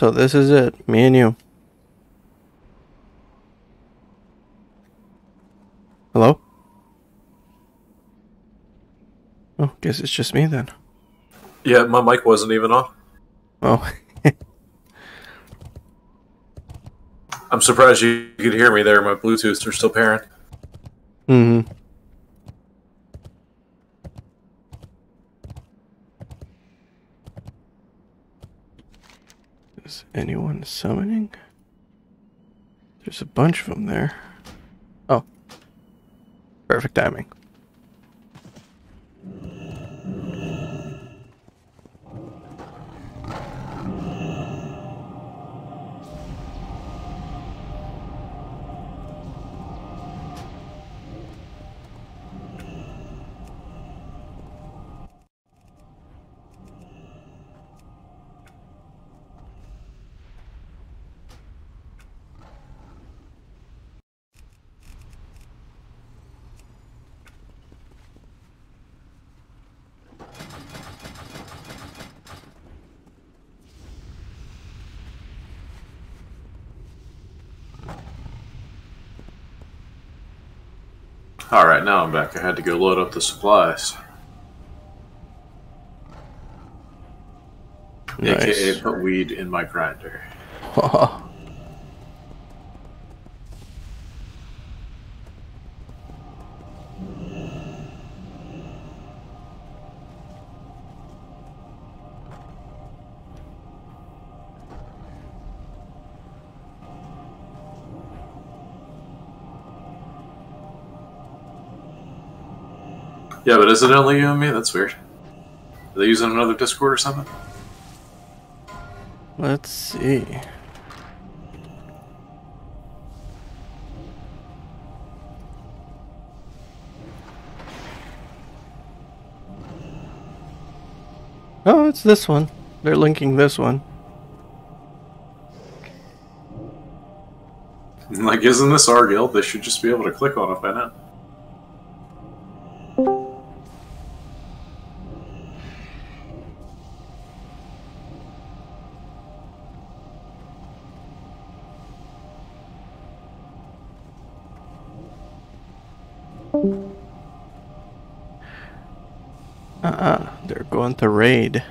So this is it, me and you. Hello? Oh, guess it's just me then. Yeah, my mic wasn't even on. Oh, I'm surprised you could hear me there. My Bluetooths are still pairing. Mm hmm. Is anyone summoning? There's a bunch of them there. Oh. Perfect timing. Alright, now I'm back. I had to go load up the supplies. AKA put weed in my grinder. but is it only you and me? That's weird. Are they using another Discord or something? Let's see. Oh, it's this one. They're linking this one. Like, isn't this our guild? They should just be able to click on it by now. They're to raid.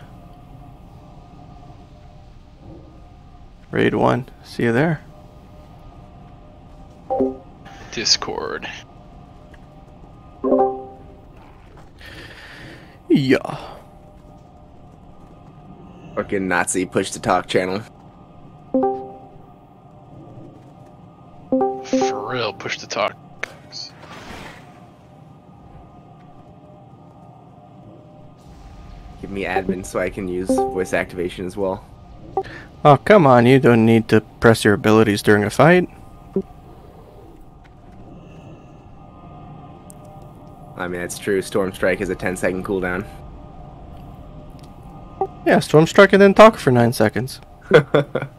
Raid one. See you there. Discord. Yeah. Fucking Nazi push to talk channel. Give me admin so I can use voice activation as well. Oh, come on. You don't need to press your abilities during a fight. I mean, that's true. Storm Strike is a 10 second cooldown. Yeah, Storm Strike and then talk for nine seconds.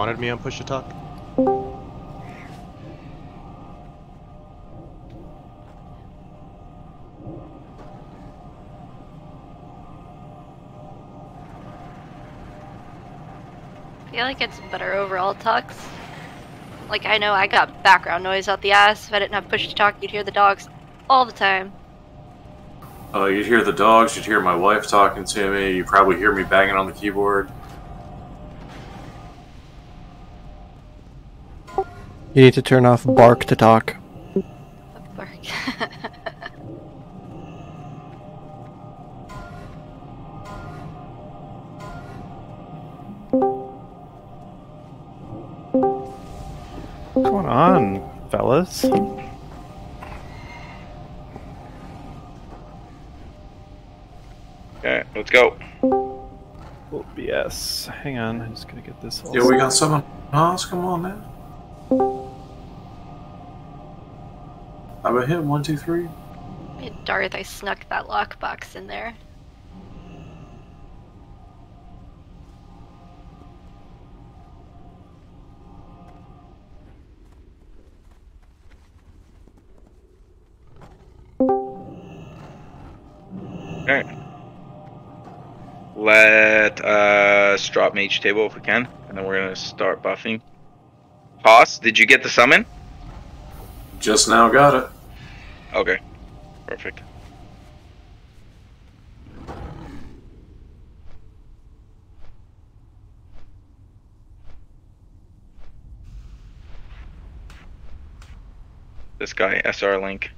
wanted me on push to talk? I feel like it's better overall talks. Like I know I got background noise out the ass. If I didn't have push to talk, you'd hear the dogs all the time. Uh, you'd hear the dogs, you'd hear my wife talking to me, you probably hear me banging on the keyboard. You need to turn off bark to talk. Bark. What's going on, fellas? Okay, let's go. Oh, well, BS. Hang on, I'm just gonna get this all. Yeah, we got someone. Hans, come on now. How about him? One, two, three. Hey, Darth, I snuck that lockbox in there. Alright. Let us drop mage table if we can, and then we're gonna start buffing. Hoss, did you get the summon? Just now got it. Okay. Perfect. This guy, SR Link.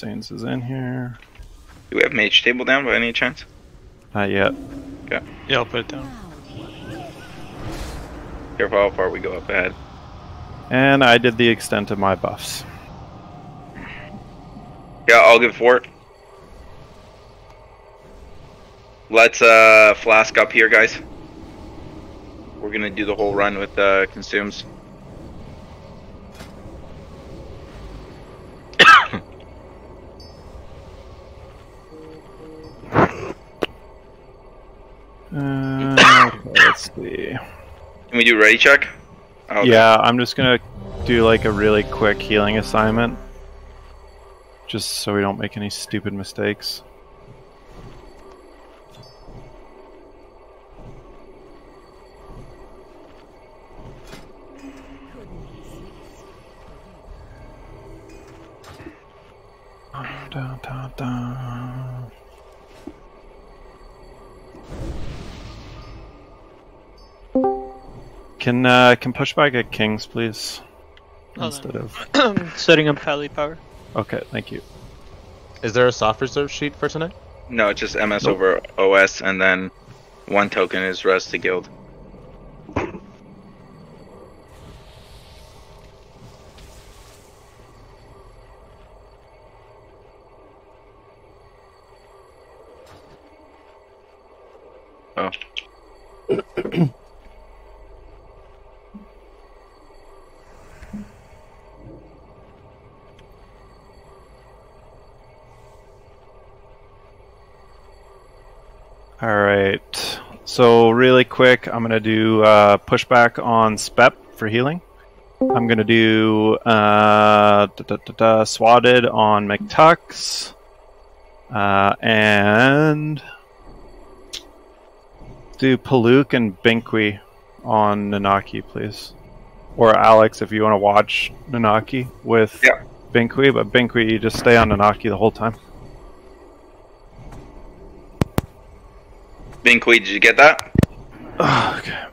We? Okay, Insanes is in here. Do we have mage table down by any chance? Not yet. Yeah, I'll put it down. Careful how far we go up ahead. And I did the extent of my buffs. Yeah, I'll give fort. Let's uh flask up here, guys. We're gonna do the whole run with uh consumes. See. Can we do ready check? Oh, okay. Yeah, I'm just gonna do like a really quick healing assignment. Just so we don't make any stupid mistakes. Can uh, can pushback get kings, please? Hold Instead of Setting up pally power. okay, thank you. Is there a soft reserve sheet for tonight? No, it's just MS Nope. over OS, and then one token is res to guild. Quick, I'm gonna do uh, pushback on Spep for healing. I'm gonna do uh, da, da, da, da, swatted on McTux, uh, and do Paluk and Binqui on Nanaki, please. Or Alex, if you want to watch Nanaki with Yeah. Binqui, but Binqui, you just stay on Nanaki the whole time. Binqui, did you get that? Okay.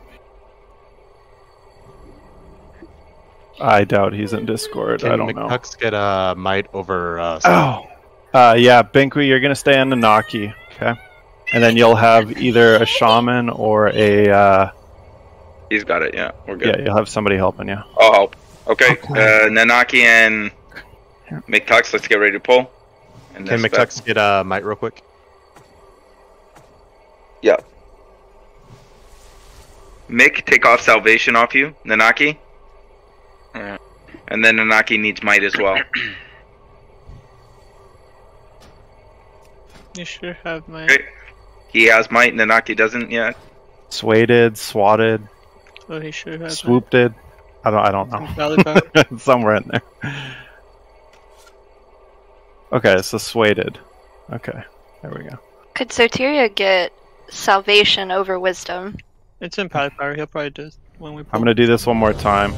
I doubt he's in Discord. Can I don't know. McTux get a might over uh, Oh. Uh, yeah, Binqui, you're gonna stay on the Naki, okay? And then you'll have either a shaman or a uh, He's got it, yeah. We're good. yeah, you'll have somebody helping you. I'll help. Okay, Okay. uh, Nanaki and McTux, let's get ready to pull. And Can then McTux get a might real quick? Yeah. Mick, take off salvation off you. Nanaki. Alright. And then Nanaki needs might as well. You sure have might. Okay. He has might, Nanaki doesn't yet. Swaded, swatted, Oh, he sure has swooped it. I don't I don't know. Somewhere in there. Okay, so swaded. Okay. There we go. Could Soteria get salvation over wisdom? It's in pally power. He'll probably do it when we. Pull. I'm gonna do this one more time.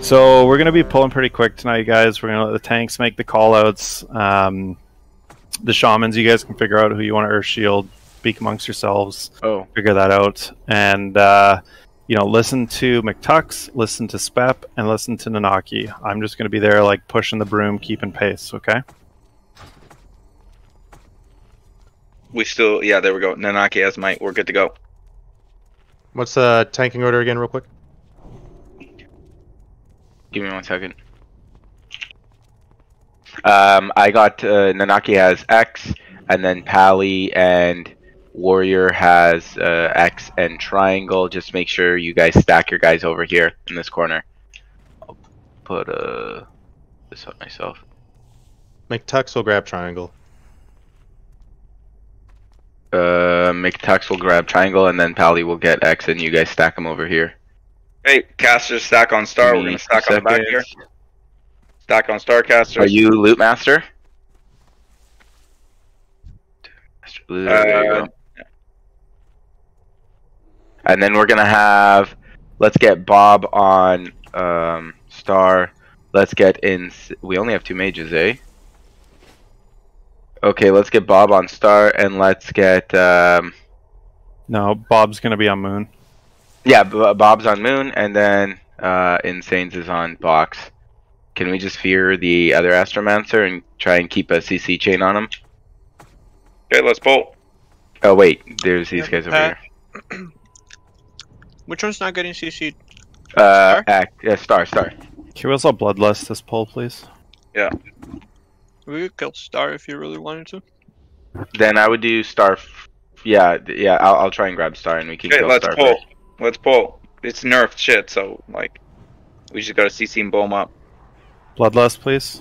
So we're gonna be pulling pretty quick tonight, you guys. We're gonna let the tanks make the callouts. Um, the shamans, you guys can figure out who you want to earth shield. speak amongst yourselves, Oh, figure that out, and uh, you know, listen to McTux, listen to Spep, and listen to Nanaki. I'm just going to be there, like pushing the broom, keeping pace. Okay. we still. Yeah, there we go. Nanaki has might. We're good to go. What's the tanking order again, real quick? Give me one second. Um, I got uh, Nanaki has X, and then Pally and Warrior has uh, X and Triangle. Just make sure you guys stack your guys over here in this corner. I'll put uh, this up myself. McTux will grab triangle. Uh, McTux will grab Triangle, and then Pally will get X, and you guys stack them over here. Hey, caster stack on star. We're gonna stack on the back here. Stack on star caster. Are you Loot Master? Loot, Uh. And then we're gonna have, let's get Bob on um, Star. Let's get in. We only have two mages, eh? Okay, let's get Bob on Star, and let's get um, No, Bob's going to be on Moon. yeah, B- Bob's on Moon, and then uh, Insanes is on Box. Can we just fear the other Astromancer and try and keep a CC chain on him? Okay, let's bolt. Oh wait, there's these guys over Pat. here. Which one's not getting CC'd? Uh, act, yeah, star, star. Can we also bloodlust this pull, please? We could kill Star if you really wanted to. Then I would do star. F- yeah, yeah. I'll, I'll try and grab star, and we can Okay, kill let's star. pull. first. Let's pull. It's nerfed shit, so like, we just gotta CC and boom up. Bloodlust, please.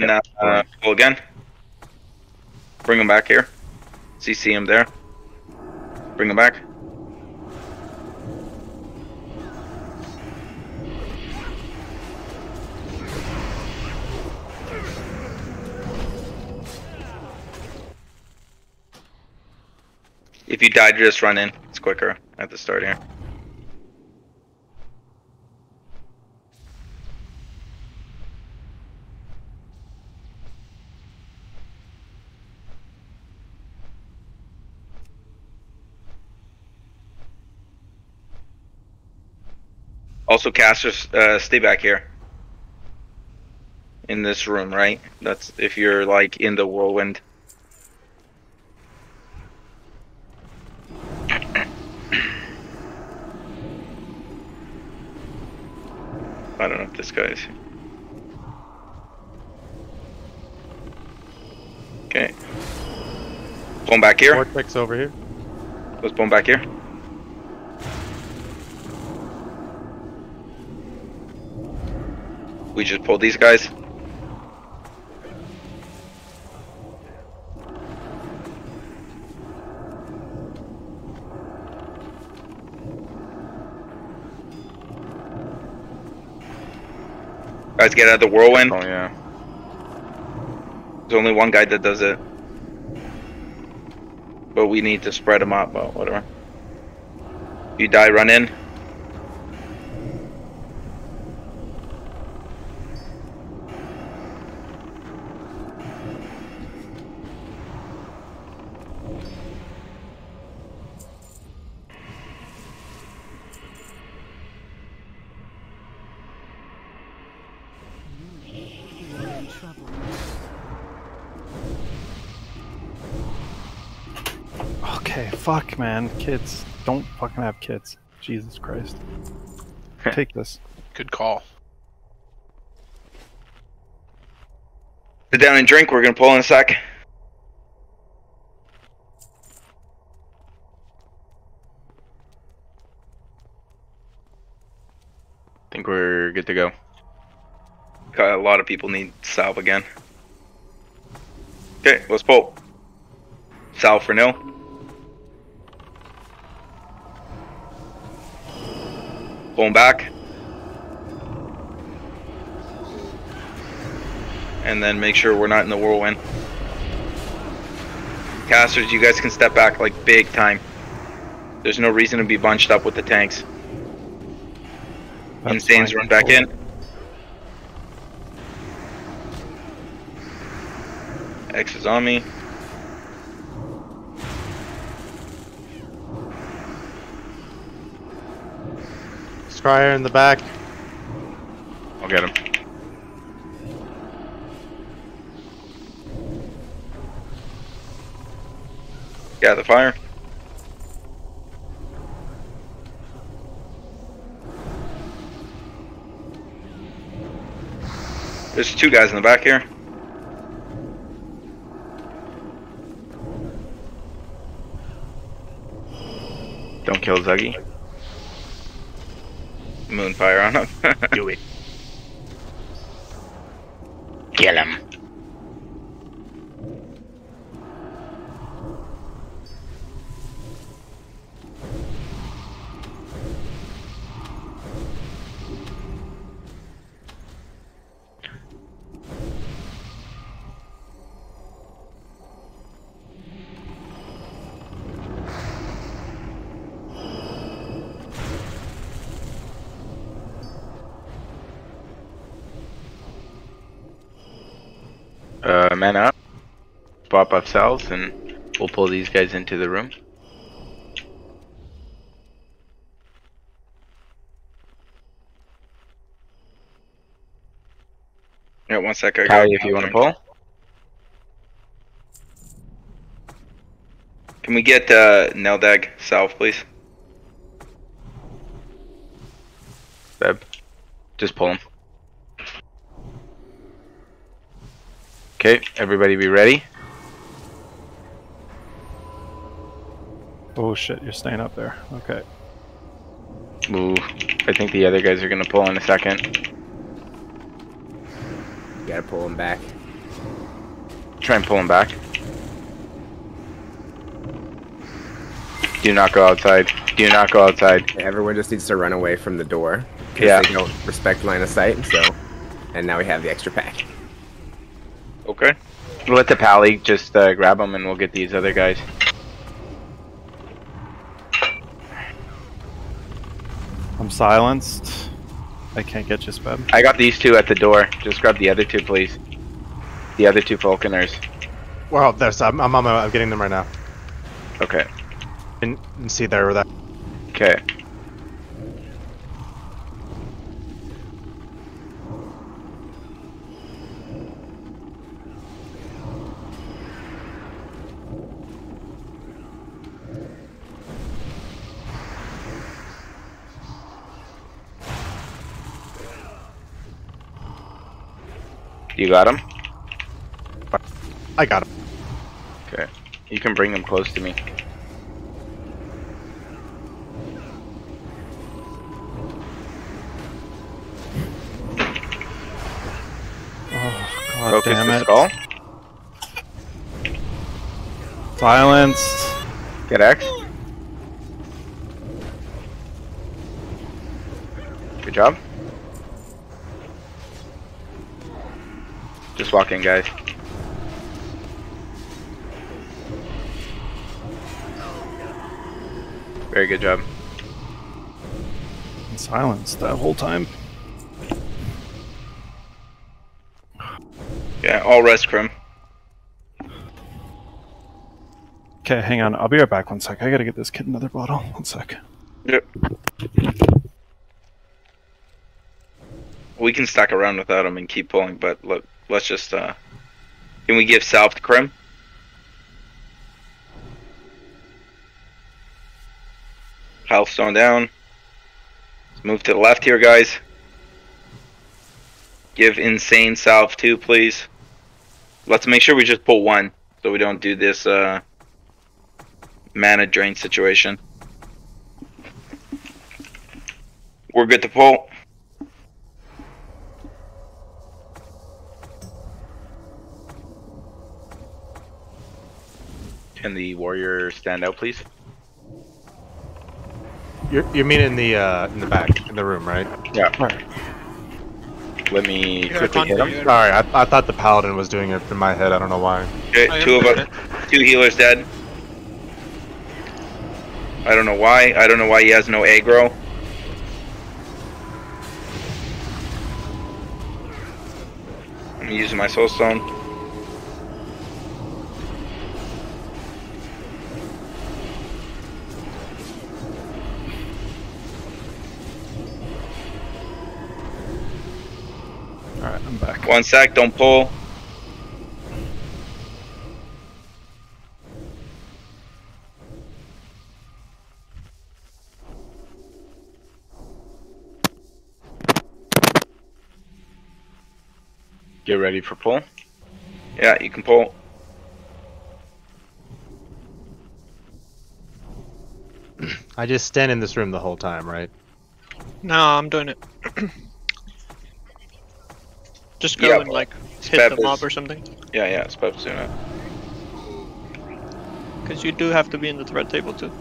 Can uh, uh, pull again. Bring him back here. CC him there. Bring him back. If you died, just run in. It's quicker at the start here. Also, casters, uh, stay back here. In this room, right? That's if you're like in the whirlwind. I don't know if this guy's. Okay. Boom back here. Vortex over here. Let's boom back here. We just pulled these guys. Guys, get out of the whirlwind. Oh yeah. There's only one guy that does it. But we need to spread them out, but whatever. You die, run in. Fuck, man. Kids. Don't fucking have kids. Jesus Christ. Take this. Good call. Sit down and drink. We're gonna pull in a sec. think we're good to go. Got a lot of people need salve again. Okay, let's pull. Salve for nil. Pulling back. And then make sure we're not in the whirlwind. Casters, you guys can step back like big time. There's no reason to be bunched up with the tanks. That's Insanes run back in. X is on me. Scryer in the back. I'll get him. Yeah, the fire. There's two guys in the back here. Don't kill Zuggy. Moonfire on him. Do it. Kill him. Man up. Swap up cells and we'll pull these guys into the room. yeah, one sec. I if you want to pull. Can we get uh, Neldeg south, please? Beb. Just pull him. Okay, everybody be ready. Oh shit, you're staying up there. Okay. Ooh, I think the other guys are gonna pull in a second. You gotta pull them back. Try and pull them back. Do not go outside. Do not go outside. Everyone just needs to run away from the door. Yeah. They don't respect line of sight, so. And now we have the extra pack. Okay. We'll let the pally just uh, grab them and we'll get these other guys. I'm silenced. I can't get you, Spep. I got these two at the door. Just grab the other two, please. The other two Falconers. Well, there's. I'm, I'm, on my- I'm getting them right now. Okay. And, and see there with that. Okay. You got him? I got him. Okay. You can bring them close to me. Oh god Focus damn the it. skull. Silenced. Get X. Good job. Just walk in, guys. Very good job. Silence that whole time. Yeah, all rest, Crim. Okay, hang on. I'll be right back one sec. I gotta get this kid another bottle. One sec. Yep. We can stack around without him and keep pulling, but look, let's just, uh... Can we give Salve to? Health stone down. Let's move to the left here, guys. Give insane salve two, please. Let's make sure we just pull one, so we don't do this uh, mana drain situation. We're good to pull. Can the warrior stand out, please? You you mean in the uh, in the back in the room, right? Yeah. Right. Let me Yeah, quickly hit him. Sorry, I, I thought the paladin was doing it in my head. I don't know why. Okay, I two of us, two healers dead. I don't know why. I don't know why he has no aggro. I'm using my soul stone. Alright, I'm back. One sec, don't pull. Get ready for pull. Yeah, you can pull. I just stand in this room the whole time, right? No, I'm doing it. Just go Yeah, and like hit the mob is- or something. Yeah, yeah, it's it. Because you do have to be in the threat table too.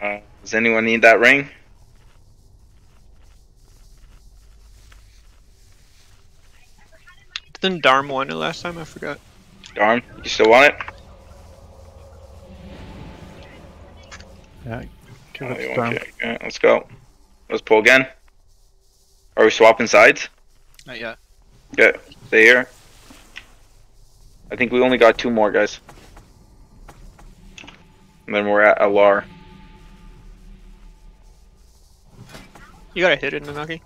Uh, does anyone need that ring? Didn't Darm want it last time? I forgot. Darn, you still want it? Yeah, give Oh, it you to want Darm. it? Let's go. Let's pull again. Are we swapping sides? Not yet. Yeah, stay here. I think we only got two more guys. And then we're at Al'ar. You gotta hit it, Nanaki.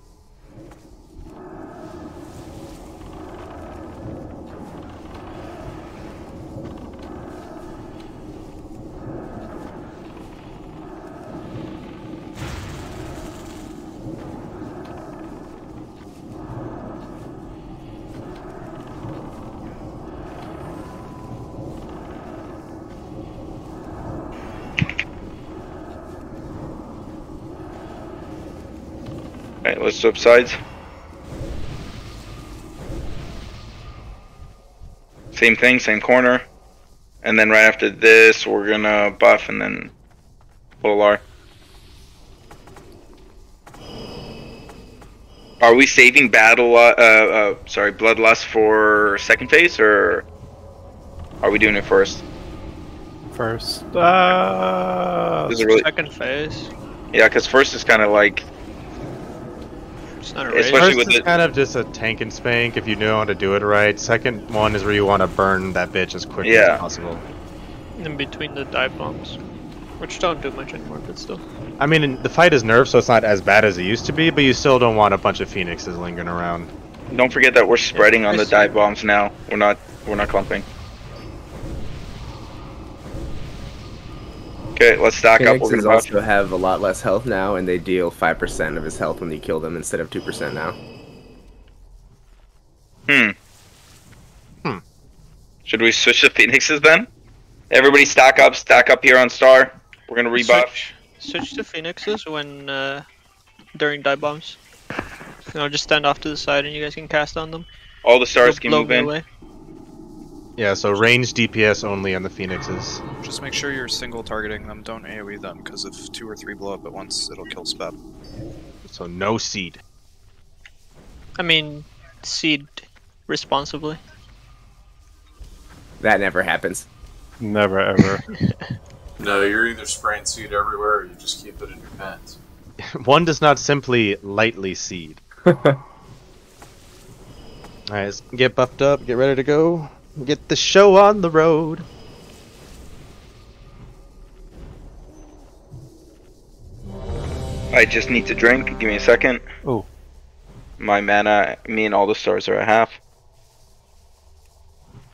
Alright, sides. Same thing, same corner. And then right after this, we're gonna buff and then pull Al'ar. Are we saving battle? Uh, uh, uh, sorry, bloodlust for second phase, or are we doing it first? First. Uh, really? Second phase. Yeah, because first is kind of like It's not a Especially raid. First with is kind of just a tank and spank if you know how to do it right. Second one is where you want to burn that bitch as quickly Yeah. as possible. In between the dive bombs. Which don't do much anymore, but still. I mean, the fight is nerfed, so it's not as bad as it used to be, but you still don't want a bunch of phoenixes lingering around. Don't forget that we're spreading on the dive bombs now. We're not we're not clumping. Okay, let's stack up. We're Phoenixes gonna buff. also have a lot less health now, and they deal 5% of his health when you kill them instead of 2% now. Hmm. Hmm. Should we switch to phoenixes then? Everybody stack up, stack up here on star. We're gonna rebuff. Switch, switch to phoenixes when uh, during dive bombs. You know, just stand off to the side and you guys can cast on them. All the stars They'll can blow move me in. away. Yeah, so range DPS only on the phoenixes. Just make sure you're single targeting them. Don't AoE them, because if two or three blow up at once, it'll kill Spep. So no seed. I mean, seed responsibly. That never happens. Never ever. No, you're either spraying seed everywhere or you just keep it in your pants. One does not simply lightly seed. Alright, get buffed up, get ready to go. Get the show on the road. I just need to drink. Give me a second. Oh. My mana, me and all the stars are at half.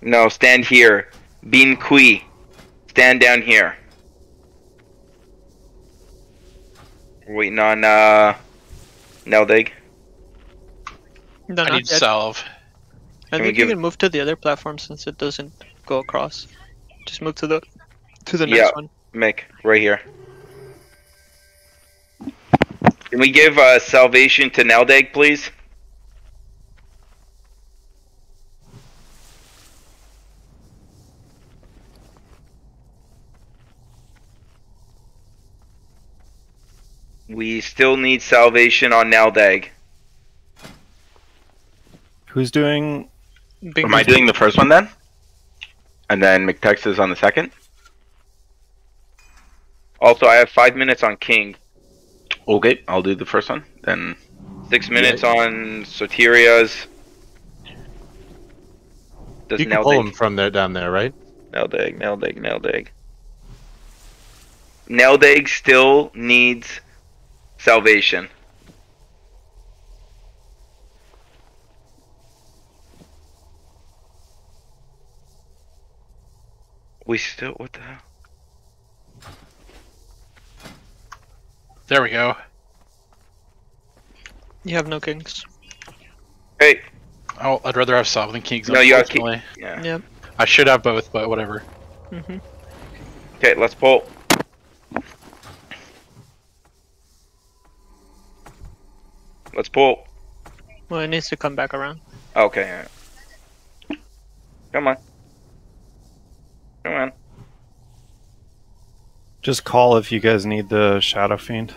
No, stand here. Binqui. Stand down here. Waiting on, uh, Neldeg. No, I not need yet. salve. I Can we think you can move to the other platform since it doesn't go across. Just move to the to the Yeah. next one. Mick, right here. Can we give uh, salvation to Neldeg, please? We still need salvation on Neldeg. Who's doing? Big Am I doing the first one then? And then McTux is on the second? Also, I have five minutes on King, Okay, I'll do the first one. Then six minutes on Soteria's. Does You can pull Neldeg him from there down there, right? Neldeg, Neldeg, Neldeg. Neldeg still needs salvation. We still what the hell? There we go. You have no kings. Hey, Oh, I'd rather have salve than kings. No, you have ki- unfortunately. yeah. Yep. I should have both, but whatever. hmm Okay, let's pull. Let's pull. Well, it needs to come back around. Okay. Come on. Come on. Just call if you guys need the Shadow Fiend.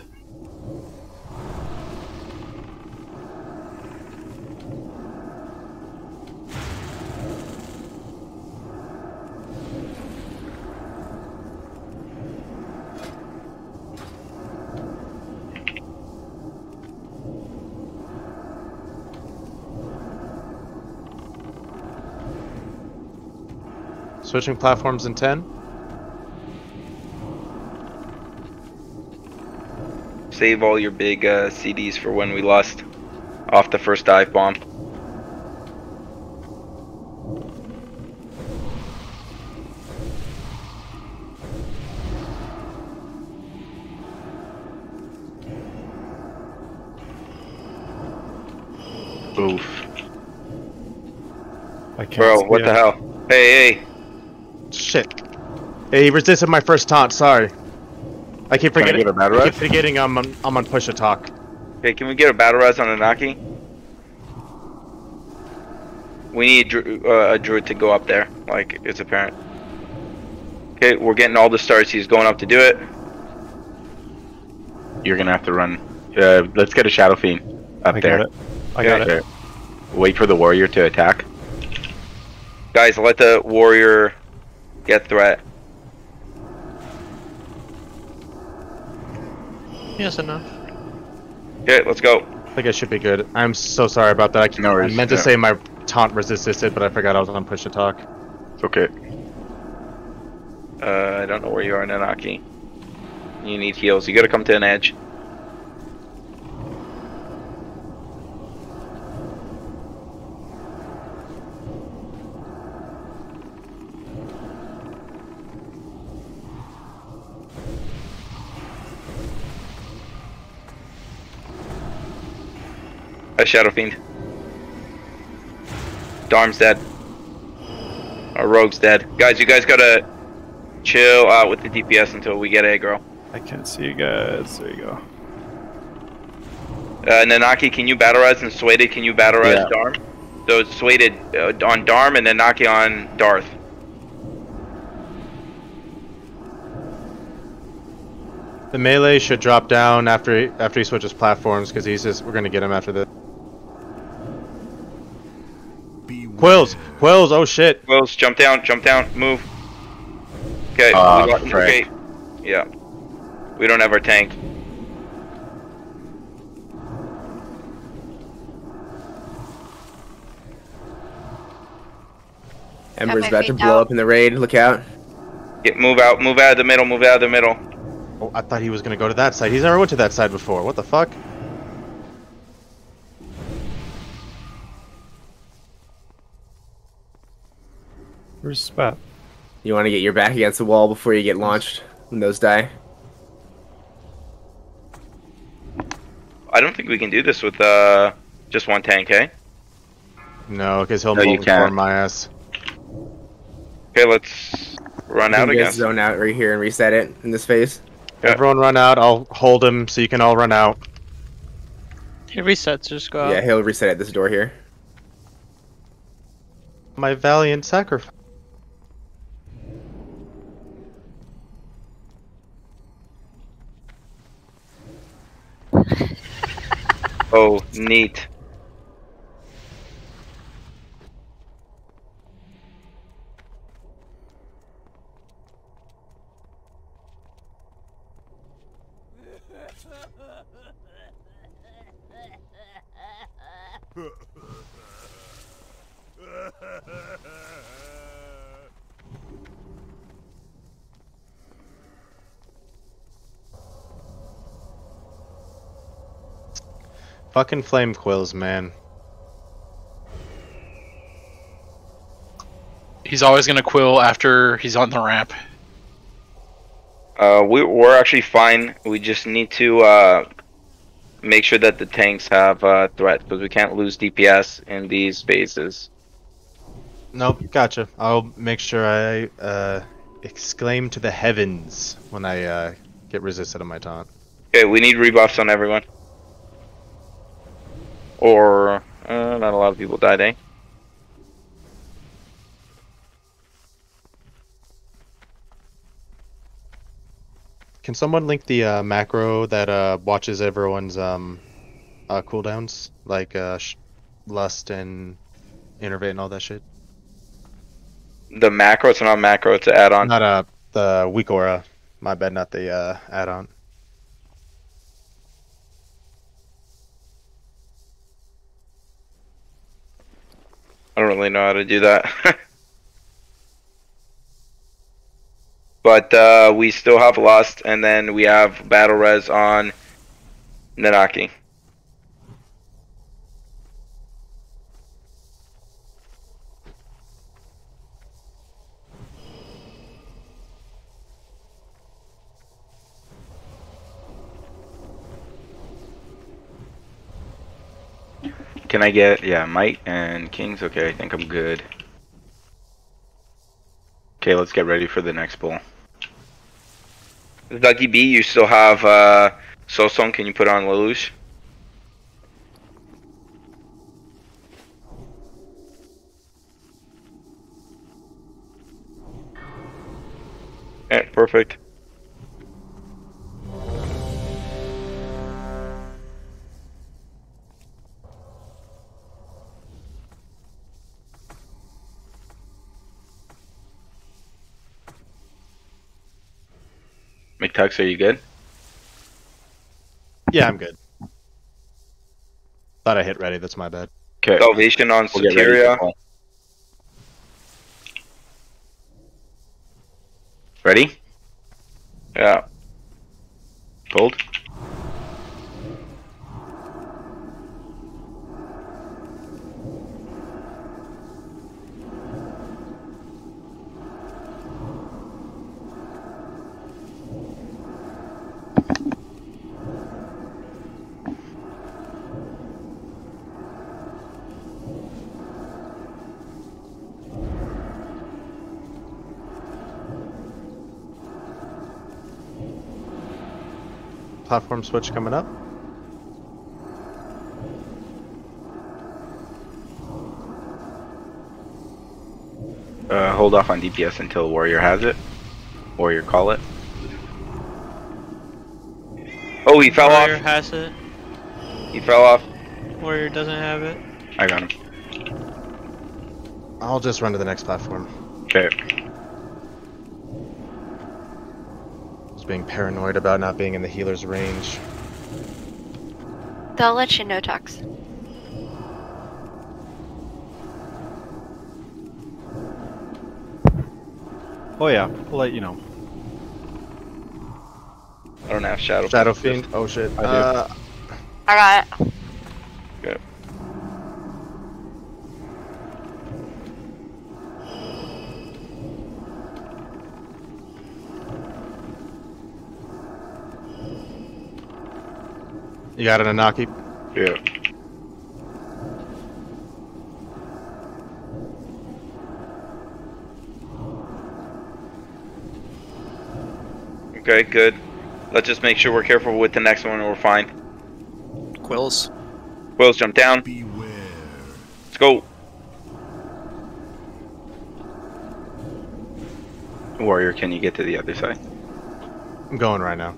Switching platforms in 10. Save all your big uh, CDs for when we lost Off the first dive bomb. oof. I can't. Bro, what it. the hell? Hey, hey. Shit. He resisted my first taunt, sorry. I keep forgetting. Can I forgetting. get a battle I keep forgetting I'm on, I'm on push attack. talk. Okay, can we get a battle res on Nanaki? We need uh, a druid to go up there, like it's apparent. Okay, we're getting all the stars. He's going up to do it. You're gonna have to run. Uh, let's get a Shadow Fiend up I there. got it. I got Okay. it. Wait for the warrior to attack. Guys, let the warrior get threat. Yes, enough. Okay, let's go. I think I should be good. I'm so sorry about that. I, No I worries, meant to yeah. say my taunt resisted, but I forgot I was on push to talk. It's okay. Uh, I don't know where you are, Nanaki. You need heals. You gotta come to an edge. A Shadow Fiend. Darm's dead. Our rogue's dead. Guys, you guys gotta chill out with the DPS until we get aggro. I can't see you guys. There you go. Uh, Nanaki, can you battle res and Suede, can you battle res Yeah. Darm? So it's Suede uh, on Darm and Nanaki on Darth. The melee should drop down after he, after he switches platforms because he's just we're gonna get him after this. Quills, Quills, oh shit! Quills, jump down, jump down, move. Okay, Oh, we got, frick. okay. Yeah. We don't have our tank. Ember's my about to blow out. up in the raid. Look out. Get, move out, move out of the middle, move out of the middle. Oh, I thought he was gonna go to that side. He's never went to that side before. What the fuck? Where's Spep? You want to get your back against the wall before you get launched when those die. I don't think we can do this with uh just one tank, eh? No, because he'll No, you move can't. for my ass. Okay, let's run out again. zone out right here and reset it in this phase. Yeah. Everyone run out. I'll hold him so you can all run out. It resets, just go out. Yeah, he'll reset at this door here. My valiant sacrifice. Oh, neat. Fucking flame quills, man. He's always gonna quill after he's on the ramp. Uh, we, we're actually fine. We just need to uh, make sure that the tanks have uh, threat because we can't lose DPS in these phases. Nope, gotcha. I'll make sure I uh, exclaim to the heavens when I uh, get resisted on my taunt. Okay, we need rebuffs on everyone. Or uh, not a lot of people died, eh? Can someone link the uh, macro that uh, watches everyone's um, uh, cooldowns, like uh, sh- lust and innervate and all that shit? The macro, it's not macro, it's an add-on. Not uh, the weak aura. My bad, not the uh, add-on. I don't really know how to do that. but uh, we still have Lust, and then we have Battle Res on Nanaki. Can I get yeah might and kings? Okay, I think I'm good. Okay, let's get ready for the next pull. Ducky B, you still have uh, Sosong. Can you put on Lelouch? Okay, perfect. McTux, are you good? Yeah, I'm good. Thought I hit ready. That's my bad. Okay. Salvation on We'll get ready Soteria. Ready? Yeah. Pulled. Platform switch coming up. Uh, hold off on DPS until Warrior has it. Warrior call it. Oh, he fell Warrior off. has it. He fell off. Warrior doesn't have it. I got him. I'll just run to the next platform. Okay. Just being paranoid about not being in the healer's range. They'll let you know, Tux. Oh yeah, I'll let you know. I don't have Shadow. Shadow Fiend? Oh shit. I do. Uh, I got it. You got an Nanaki? Yeah. Okay, good. Let's just make sure we're careful with the next one and we're fine. Quills. Quills jump down. Beware. Let's go. Warrior, can you get to the other side? I'm going right now.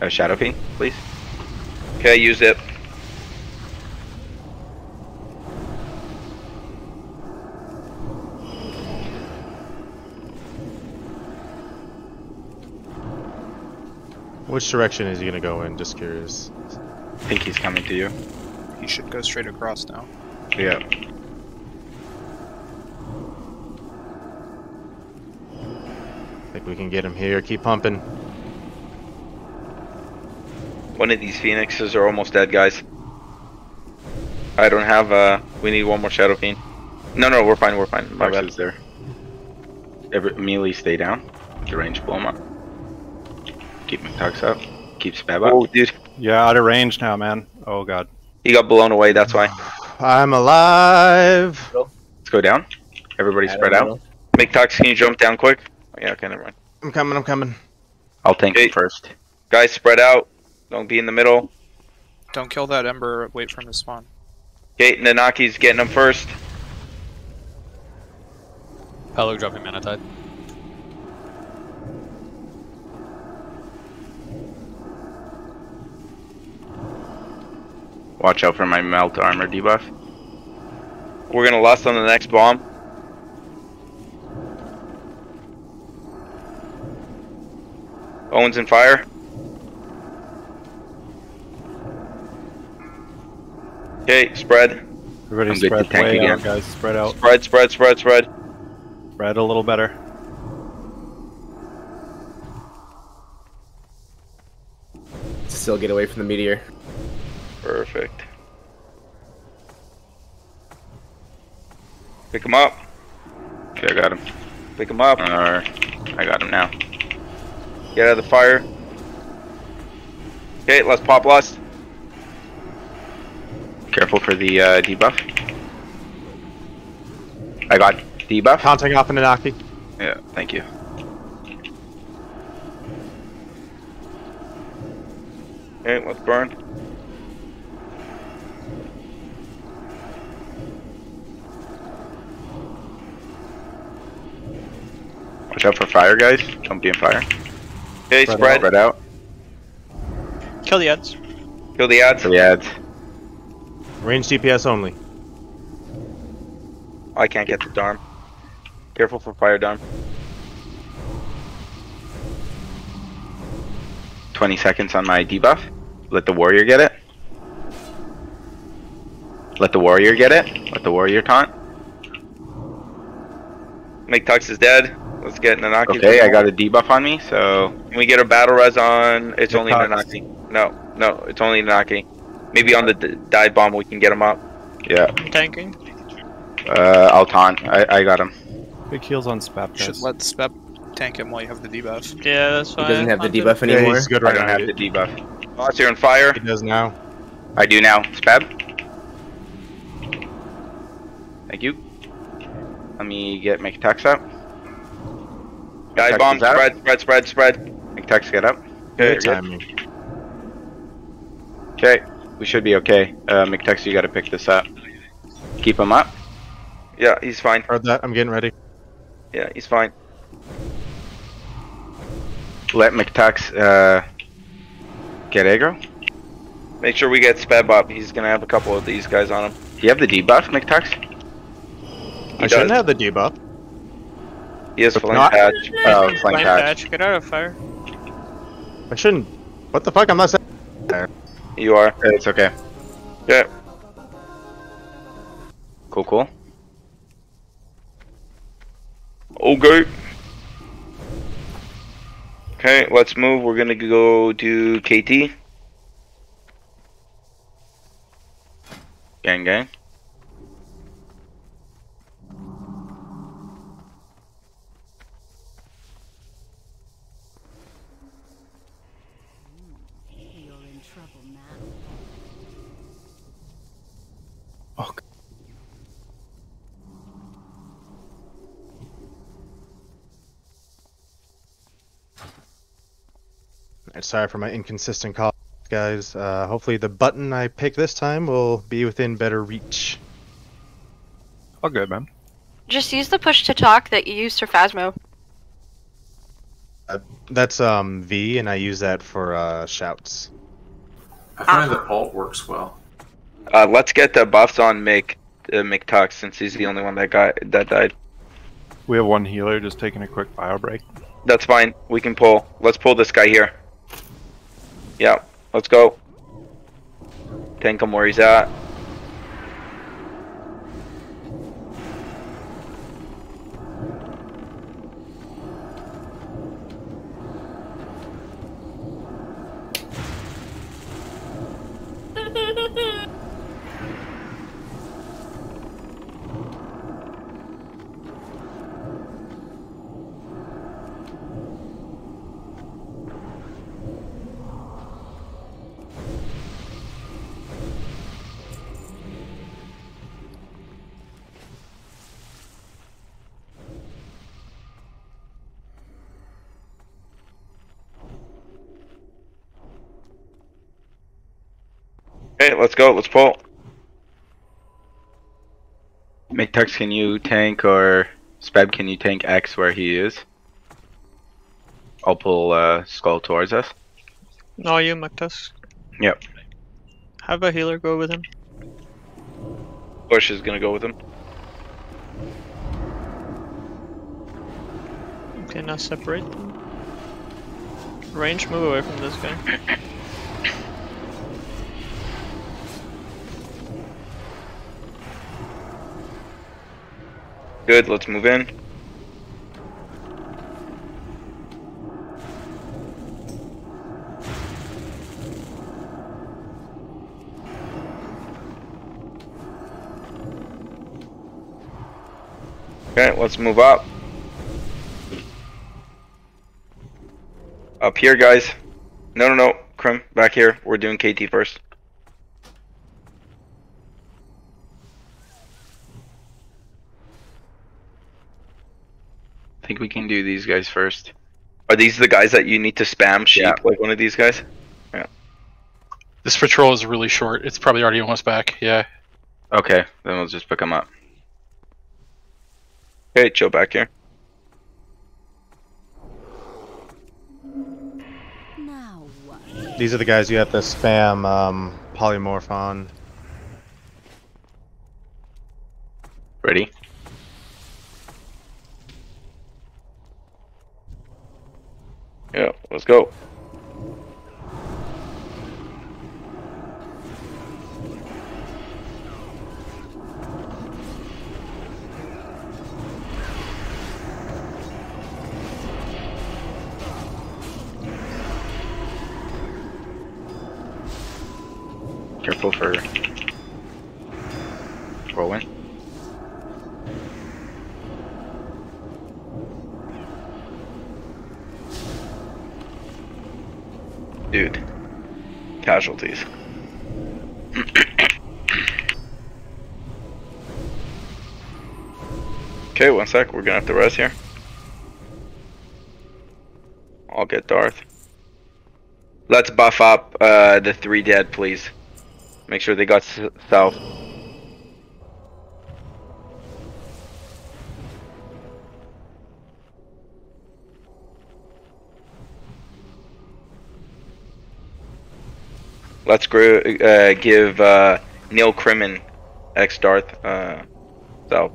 Uh, Shadow Fiend, please. Okay, use it. Which direction is he gonna go in? Just curious. I think he's coming to you. He should go straight across now. Yeah. I Think we can get him here. Keep pumping. One of these phoenixes are almost dead, guys. I don't have, uh, we need one more Shadow Fiend. No, no, we're fine, we're fine. My Marks bad. is there. Every, melee stay down. The range blow him up. Keep McTux up. Keep Spep up. Oh, dude. Yeah, out of range now, man. Oh god. He got blown away, that's why. I'm alive. Let's go down. Everybody spread out. Make can you jump down quick? Oh, yeah, okay, never mind. I'm coming. I'm coming. I'll tank Okay. him first. Guys, spread out. Don't be in the middle. Don't kill that Ember. Wait for him to spawn. Okay, Nanaki's getting him first. Hello, dropping mana tide. Watch out for my melt armor debuff. We're gonna lust on the next bomb. Owens in fire. Okay, spread. Everybody I'm spread tank way again. out, guys. Spread out. Spread, spread, spread, spread. Spread a little better. Still get away from the meteor. Perfect. Pick him up. Okay, I got him. Pick him up. Or I got him now. Get out of the fire. Okay, let's pop lust. Careful for the uh, debuff. I got debuff. Counting off an Nanaki. Yeah, thank you. Okay, let's burn. Watch out for fire, guys. Don't be in fire. Okay, Spread spread. out. Kill the ads. Kill the ads. For the ads. Range DPS only. I can't get the Darm. Careful for fire Darm. 20 seconds on my debuff. Let the warrior get it. Let the warrior get it. Let the warrior taunt. McTux is dead. Let's get Nanaki. Okay, I got a debuff on me, so Can we get a battle res on? It's only Tux. Nanaki. No, no, it's only Nanaki. Maybe on the d- dive bomb we can get him up. yeah. Tanking. Uh, I'll taunt. I, I got him. Big heals on Spep, Should let Spep tank him while you have the debuff. Yeah, that's fine. He doesn't have the I'm good. debuff Yeah, anymore. he's good right I right don't now. have the debuff. Lost here on fire. He does now. I do now. Spep. Thank you. Let me get McTux up. Dive Tux bomb. is out. Spread, spread, spread, spread. McTux, get up. Okay, Good timing. Okay, we should be okay. Uh, McTux, you gotta pick this up. Keep him up. Yeah, he's fine. Heard that. I'm getting ready. Yeah, he's fine. Let McTux uh, get aggro. Make sure we get Spep up. He's gonna have a couple of these guys on him. Do you have the debuff, McTux? I shouldn't have the debuff. He has flame not- patch. Oh, Flame flank patch. patch. Get out of fire. I shouldn't. What the fuck? I'm not saying. You are. It's okay. Yeah. Cool, cool. Okay. Okay, let's move. We're gonna go do KT. Gang, gang. You're in trouble now. Alright, Sorry for my inconsistent call, guys. Uh, hopefully the button I pick this time will be within better reach. All good, man. Just use the push to talk that you used for Phasmo. That's um V, and I use that for uh, shouts. I find that alt works well. Uh, let's get the buffs on Mick, uh, McTux since he's the only one that got that died. We have one healer just taking a quick bio break. That's fine. We can pull. Let's pull this guy here. Yeah, let's go. Tank him where he's at. Okay, let's go. Let's pull. McTux, can you tank or Spep, can you tank X where he is? I'll pull uh, Skull towards us. No, you, McTux. Yep. Have a healer go with him. Bush is gonna go with him. Okay, now separate them. Range, move away from this guy. Good. Let's move in. Okay, let's move up. Up here, guys. No, no, no. Krim, back here. We're doing KT first. Think we can do these guys first. Are these the guys that you need to spam sheep Yeah. like one of these guys? Yeah. This patrol is really short. It's probably already almost back. Yeah. Okay, then we'll just pick them up. Okay, Joe back here. Now what? These are the guys you have to spam um, polymorph on. Ready? Yeah, let's go. Careful for whirlwind. Dude. Casualties. okay, one sec. We're gonna have to rest here. I'll get Darth. Let's buff up uh, the three dead, please. Make sure they got south. Let's grow, uh, give uh, Neil Crimmon, ex Darth, uh, so.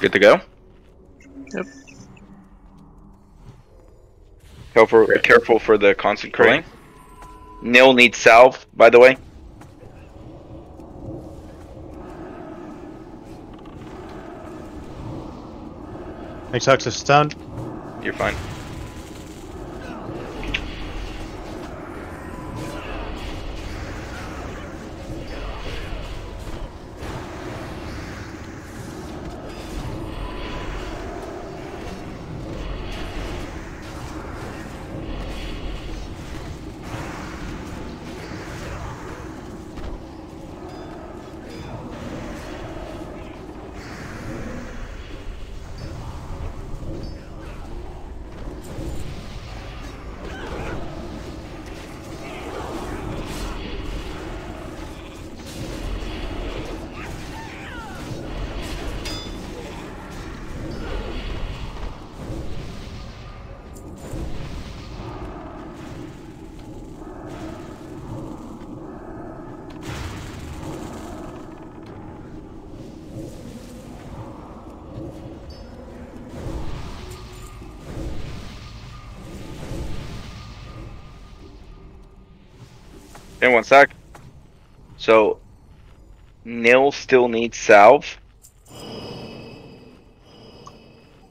Good to go? Yep. Careful, careful for the constant curling. Neil needs salve, by the way. McTux is stunned. You're fine. So, Nil still needs salve.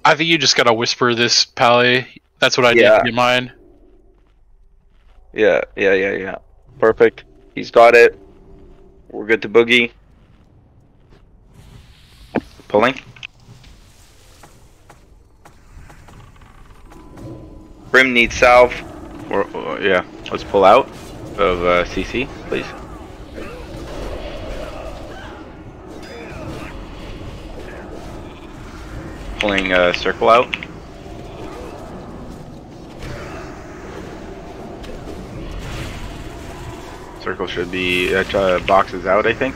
I think you just gotta whisper this, Pally. That's what I Yeah. did in mine. Yeah, yeah, yeah, yeah. Perfect. He's got it. We're good to boogie. Pulling. Brim needs salve. Or, or- yeah, let's pull out of uh, CC, please. Circle out. Circle should be uh, uh, boxes out, I think.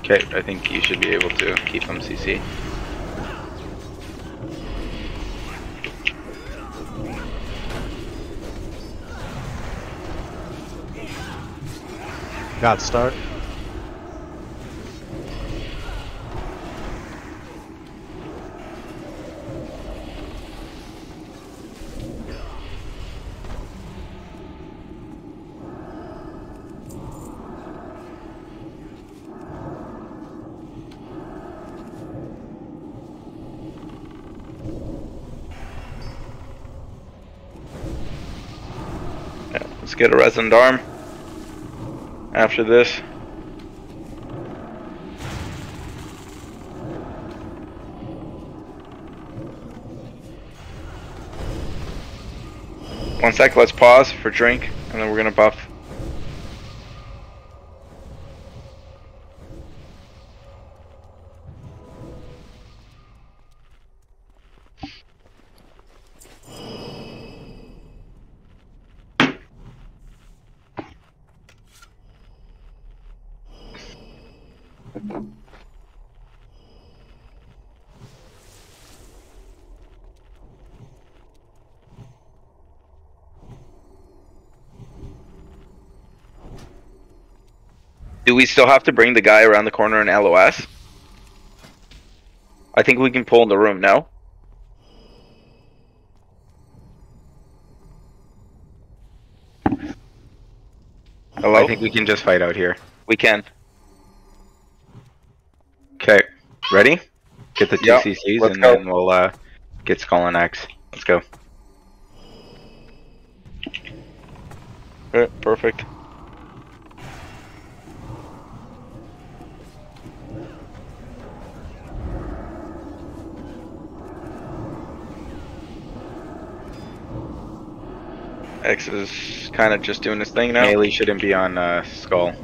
Okay, I think you should be able to keep them CC. Got start. Yeah, let's get a resonant arm. After this. One sec, let's pause for drink, and then we're gonna buff. We still have to bring the guy around the corner in LOS? I think we can pull in the room, now. Hello? I think we can just fight out here. We can. Okay, ready? Get the two Yeah, CCs let's and go. then we'll uh, get Skull and X. Let's go. Alright, perfect. X is kind of just doing his thing now. Melee shouldn't be on uh, Skull.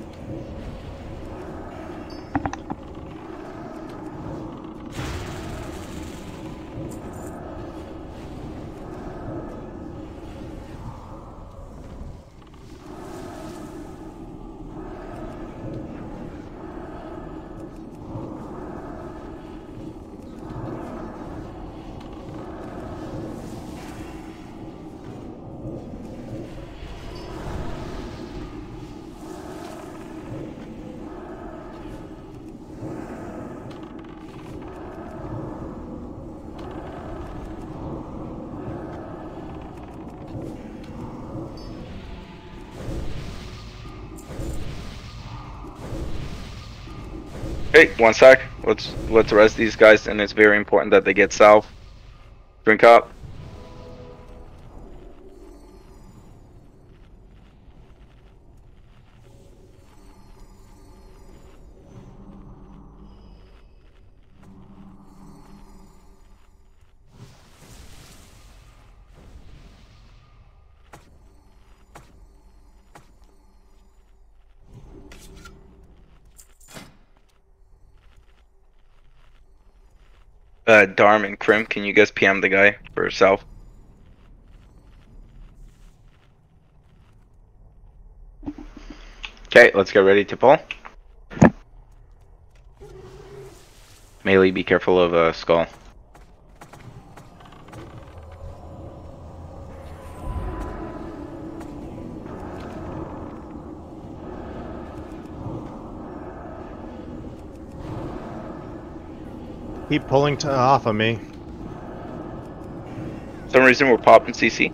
Hey, one sec. Let's let's rest these guys, and it's very important that they get south. Drink up. Uh, Darm and Krim, can you guys PM the guy for south? Okay, let's get ready to pull. Melee, be careful of a uh, skull. Keep pulling to uh, off of me. some reason we're popping CC.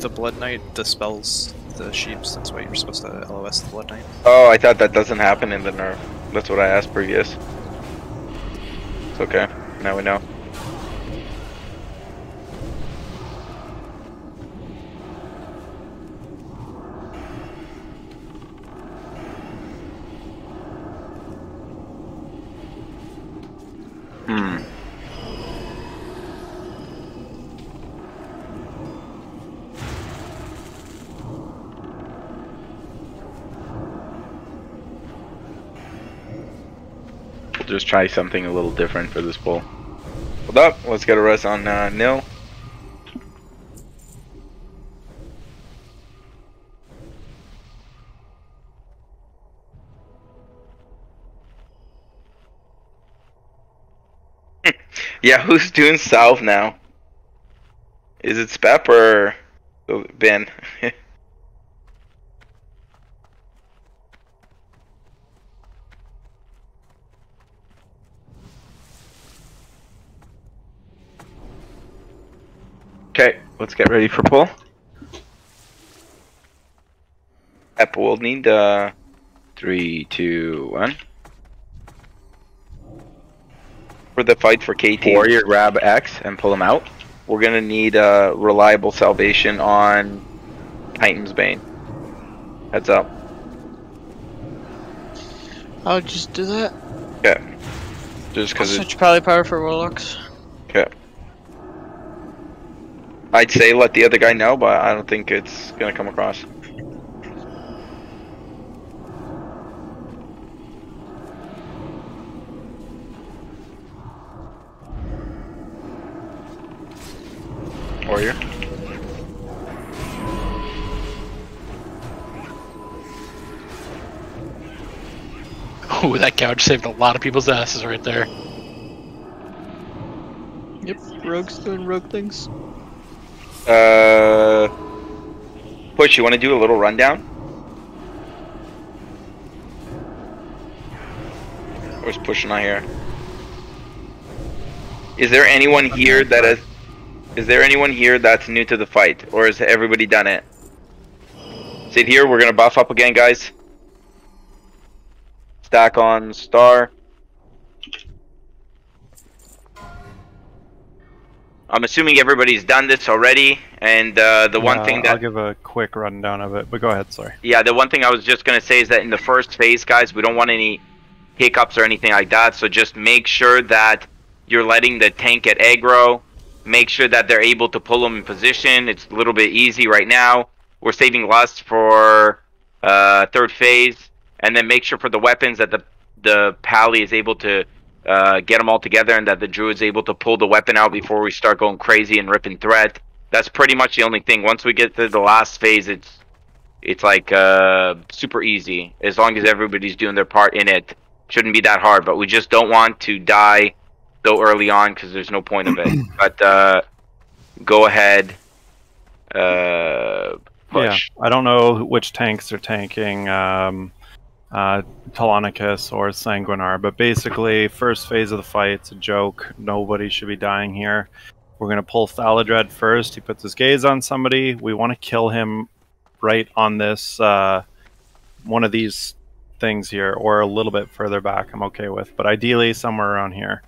The Blood Knight dispels the sheeps. That's why you're supposed to LOS the Blood Knight. Oh, I thought that doesn't happen in the nerf. That's what I asked previous. It's okay. Now we know. Hmm. We'll just try something a little different for this pull. Hold up. Let's get a rest on uh, Nil. yeah, who's doing south now? Is it Spep or Ben? Okay, let's get ready for pull. Spep will need uh Three, two, one. for the fight for KT. Warrior, grab X and pull him out. We're gonna need uh, reliable salvation on Titan's Bane. Heads up. I'll just do that. Yeah. Just because Such pally power for warlocks. Okay. I'd say let the other guy know, but I don't think it's gonna come across. Warrior. Ooh, that couch saved a lot of people's asses right there. Yep, rogues doing rogue things. Uh, Push, you want to do a little rundown? Where's Push not here? Is there anyone here that is? Is there anyone here that's new to the fight, or has everybody done it? Sit here. We're gonna buff up again, guys. Stack on star. I'm assuming everybody's done this already, and uh, the one Uh, thing I'll give a quick rundown of it, but go ahead. Sorry. yeah, the one thing I was just gonna say is that in the first phase, guys, we don't want any hiccups or anything like that. So just make sure that you're letting the tank get aggro. Make sure that they're able to pull them in position. It's a little bit easy right now. We're saving lust for uh, third phase, and then make sure for the weapons that the the pally is able to uh, get them all together, and that the druid's able to pull the weapon out before we start going crazy and ripping threat. That's pretty much the only thing. Once we get to the last phase, it's it's like uh, super easy as long as everybody's doing their part in it. Shouldn't be that hard, but we just don't want to die so early on because there's no point of it. But uh, go ahead, uh, push. Yeah, I don't know which tanks are tanking um, uh, Telonicus or Sanguinar, but basically, first phase of the fight, it's a joke. Nobody should be dying here. We're gonna pull Thaladred first. He puts his gaze on somebody. We want to kill him right on this uh, one of these things here, or a little bit further back. I'm okay with, but ideally somewhere around here.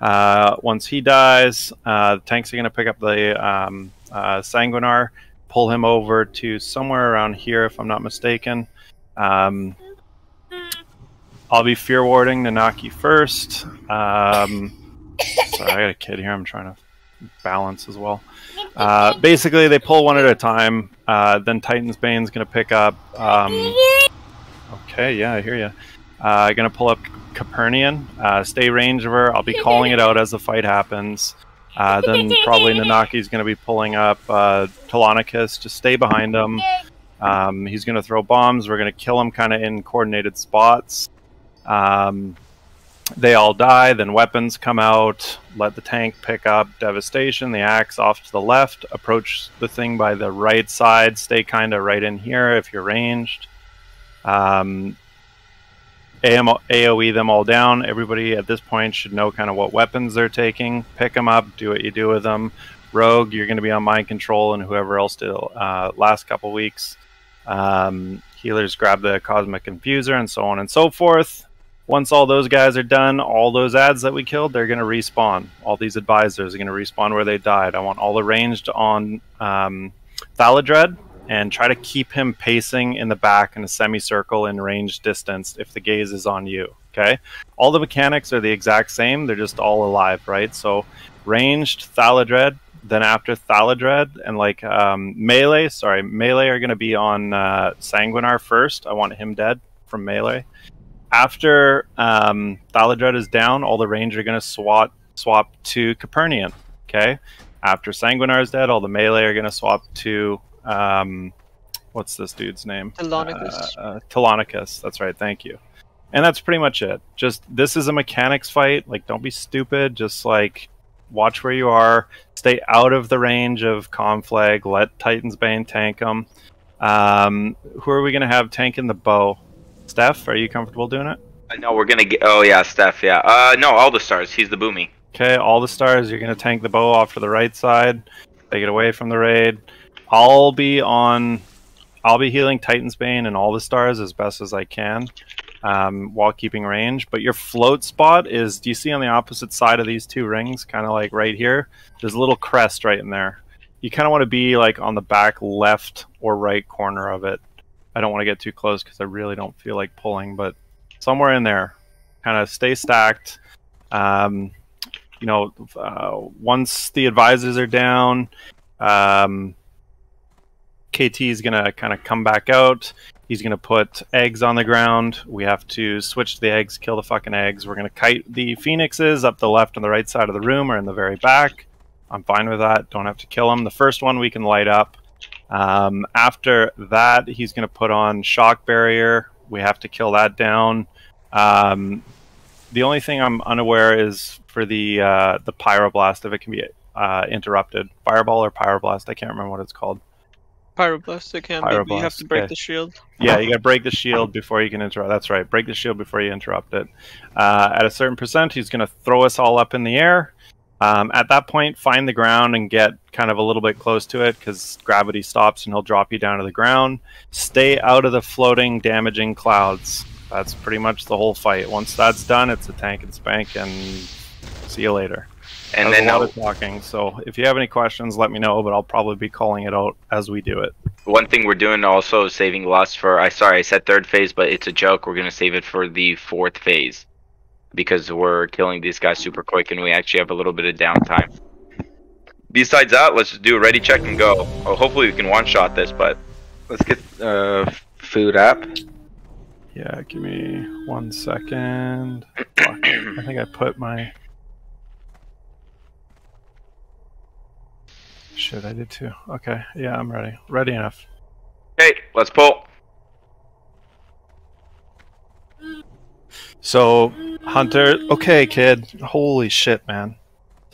Uh, once he dies, uh, the tanks are going to pick up the um, uh, Sanguinar, pull him over to somewhere around here, if I'm not mistaken. Um, I'll be fear warding Nanaki first. Um, sorry, I got a kid here. I'm trying to balance as well. Uh, basically, they pull one at a time. Uh, then Titan's Bane's going to pick up. Um, okay, yeah, I hear you. Uh, going to pull up Capernian. Uh, stay range of her. I'll be calling it out as the fight happens. Uh, then probably Nanaki's going to be pulling up uh, Telonicus. Just stay behind him. Um, he's going to throw bombs. We're going to kill him kind of in coordinated spots. Um, they all die. Then weapons come out. Let the tank pick up devastation. The axe off to the left. Approach the thing by the right side. Stay kind of right in here if you're ranged. Um, AOE them all down. Everybody at this point should know kind of what weapons they're taking. Pick them up. Do what you do with them. Rogue, you're going to be on mind control, and whoever else did uh, last couple weeks. Um, healers grab the cosmic infuser, and so on and so forth. Once all those guys are done, all those ads that we killed, they're going to respawn. All these advisors are going to respawn where they died. I want all arranged on um, Thaladred and try to keep him pacing in the back in a semicircle in range distance if the gaze is on you. Okay? All the mechanics are the exact same, they're just all alive, right? So ranged Thaladred, then after Thaladred and like um, melee, sorry, melee are going to be on uh, Sanguinar first. I want him dead from melee after um, Thaladred is down, all the range are going to swap swap to Capernian. Okay. After Sanguinar is dead, all the melee are going to swap to um, what's this dude's name? Telonicus. Uh, uh, Telonicus. That's right. Thank you. And that's pretty much it. Just this is a mechanics fight. Like, don't be stupid. Just like watch where you are. Stay out of the range of Conflag. Let Titan's Bane tank them. Um, who are we going to have tanking the bow? Steph, are you comfortable doing it? Uh, no, we're gonna get. Oh yeah, Steph. Yeah. Uh, no, all the stars. He's the boomy. Okay, all the stars. You're gonna tank the bow off to the right side. Take it away from the raid. I'll be on. I'll be healing Titan's Bane and all the stars as best as I can, um, while keeping range. But your float spot is. Do you see on the opposite side of these two rings, kind of like right here? There's a little crest right in there. You kind of want to be like on the back left or right corner of it. I don't want to get too close because I really don't feel like pulling, but somewhere in there, kind of stay stacked. Um, you know, uh, once the advisors are down, um, KT is going to kind of come back out. He's going to put eggs on the ground. We have to switch the eggs, kill the fucking eggs. We're going to kite the phoenixes up the left and the right side of the room or in the very back. I'm fine with that. Don't have to kill them. The first one we can light up. Um, after that, he's going to put on shock barrier. We have to kill that down. Um, the only thing I'm unaware is for the uh, the pyroblast if it can be uh, interrupted. Fireball or pyroblast? I can't remember what it's called. Pyroblast, it can be. but You have to break okay. the shield. Yeah, you got to break the shield before you can interrupt. That's right. Break the shield before you interrupt it. Uh, at a certain percent, he's going to throw us all up in the air. Um, at that point, find the ground and get kind of a little bit close to it because gravity stops and he'll drop you down to the ground. Stay out of the floating, damaging clouds. That's pretty much the whole fight. Once that's done, it's a tank and spank, and see you later. And then a lot I'll- of talking. So if you have any questions, let me know. But I'll probably be calling it out as we do it. One thing we're doing also is saving lust for. I sorry, I said third phase, but it's a joke. We're gonna save it for the fourth phase because we're killing these guys super quick, and we actually have a little bit of downtime. Besides that, let's just do a ready check and go. Oh, hopefully we can one shot this, but let's get uh, food up. Yeah, give me one second. I think I put my. Shit, I did too. Okay, yeah, I'm ready. Ready enough. Hey, let's pull. So, Hunter, okay, kid. Holy shit, man.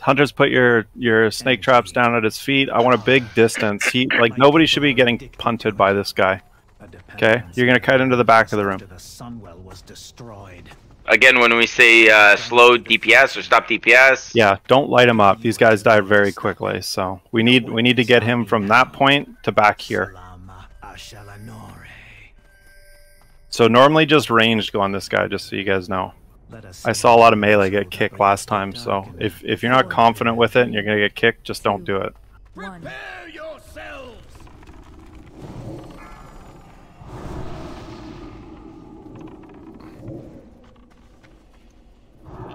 Hunter's put your your snake traps down at his feet. I want a big distance. He like nobody should be getting punted by this guy. Okay, you're gonna cut into the back of the room. Again, when we say uh, slow DPS or stop DPS, Yeah, don't light him up. These guys die very quickly, so we need we need to get him from that point to back here. So normally just ranged go on this guy, just so you guys know. I saw a lot of melee get kicked last time, so if if you're not confident with it and you're gonna get kicked, just don't do it.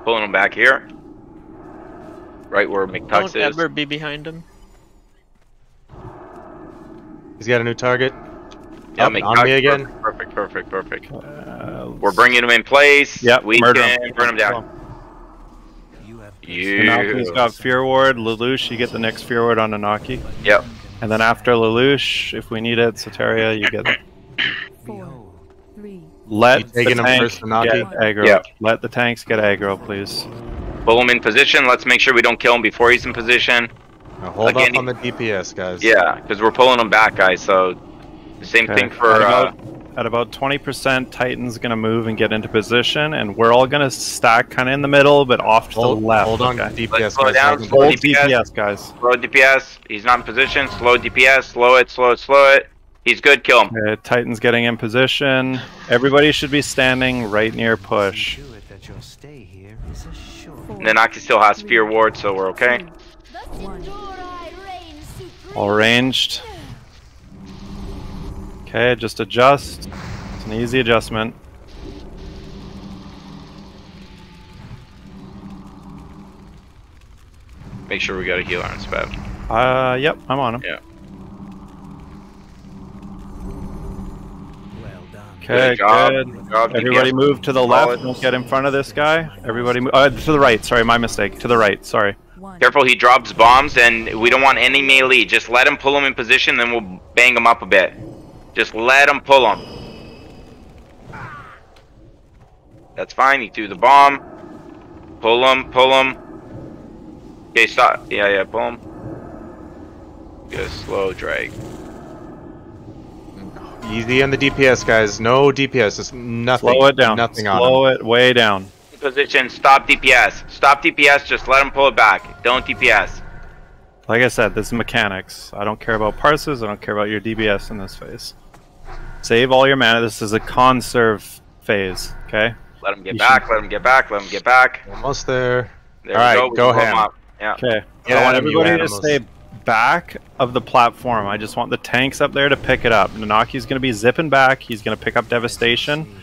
Pulling him back here. Right where McTux Don't McTux is. ever be behind him. He's got a new target. Yeah, Up, McTux, on me again. Perfect, perfect, perfect, perfect. Uh, We're bringing him in place. Yep, we murder can him. burn him down. Nanaki's You. got Fear Ward. Lelouch, you get the next Fear Ward on Nanaki. Yep. And then after Lelouch, if we need it, Soteria, you get Four, three, Let the him tank first, Nanaki? get aggro. Yep. Let the tanks get aggro, please. Pull him in position. Let's make sure we don't kill him before he's in position. Now hold Again, up on the DPS, guys. Yeah, because we're pulling him back, guys. So the same Okay. thing for. at, Uh, about, at about 20%, Titan's gonna move and get into position, and we're all gonna stack kind of in the middle, but off to Hold, the left. hold on, okay? DPS, Let's slow guys. down, Hold slow on. Hold DPS. DPS, guys. slow DPS. He's not in position. Slow DPS. Slow it. Slow it. Slow it. He's good. Kill him. Okay, Titan's getting in position. Everybody should be standing right near push. Nanaki still has Fear Ward, so we're okay. one. All ranged. Okay, just adjust. It's an easy adjustment. Make sure we got a healer on spec. Uh, yep, I'm on him. Yeah. Okay, Good job. good. Good job, Everybody move to the Solid. left. Don't get in front of this guy. Everybody move. Uh, to the right. Sorry, my mistake. To the right. Sorry. Careful, he drops bombs, and we don't want any melee. Just let him pull him in position, then we'll bang him up a bit. Just let him pull him. That's fine. He threw the bomb. Pull him. Pull him. Okay, stop. Yeah, yeah. Pull him. a slow drag. Easy on the DPS, guys. No DPS. It's nothing. Slow it down. Nothing on him. Slow it way down. Position. Stop DPS. Stop DPS. Just let him pull it back. Don't DPS. Like I said, this is mechanics. I don't care about parses. I don't care about your DPS in this phase. Save all your mana. This is a conserve phase. Okay. Let him get You back. Let him get back. Let him get back. Almost there. There All right, go. We go can pull him ham. up. Yeah. Okay. Get I want at him, you everybody to stay back of the platform. I just want the tanks up there to pick it up. Nanaki's going to be zipping back. He's going to pick up devastation.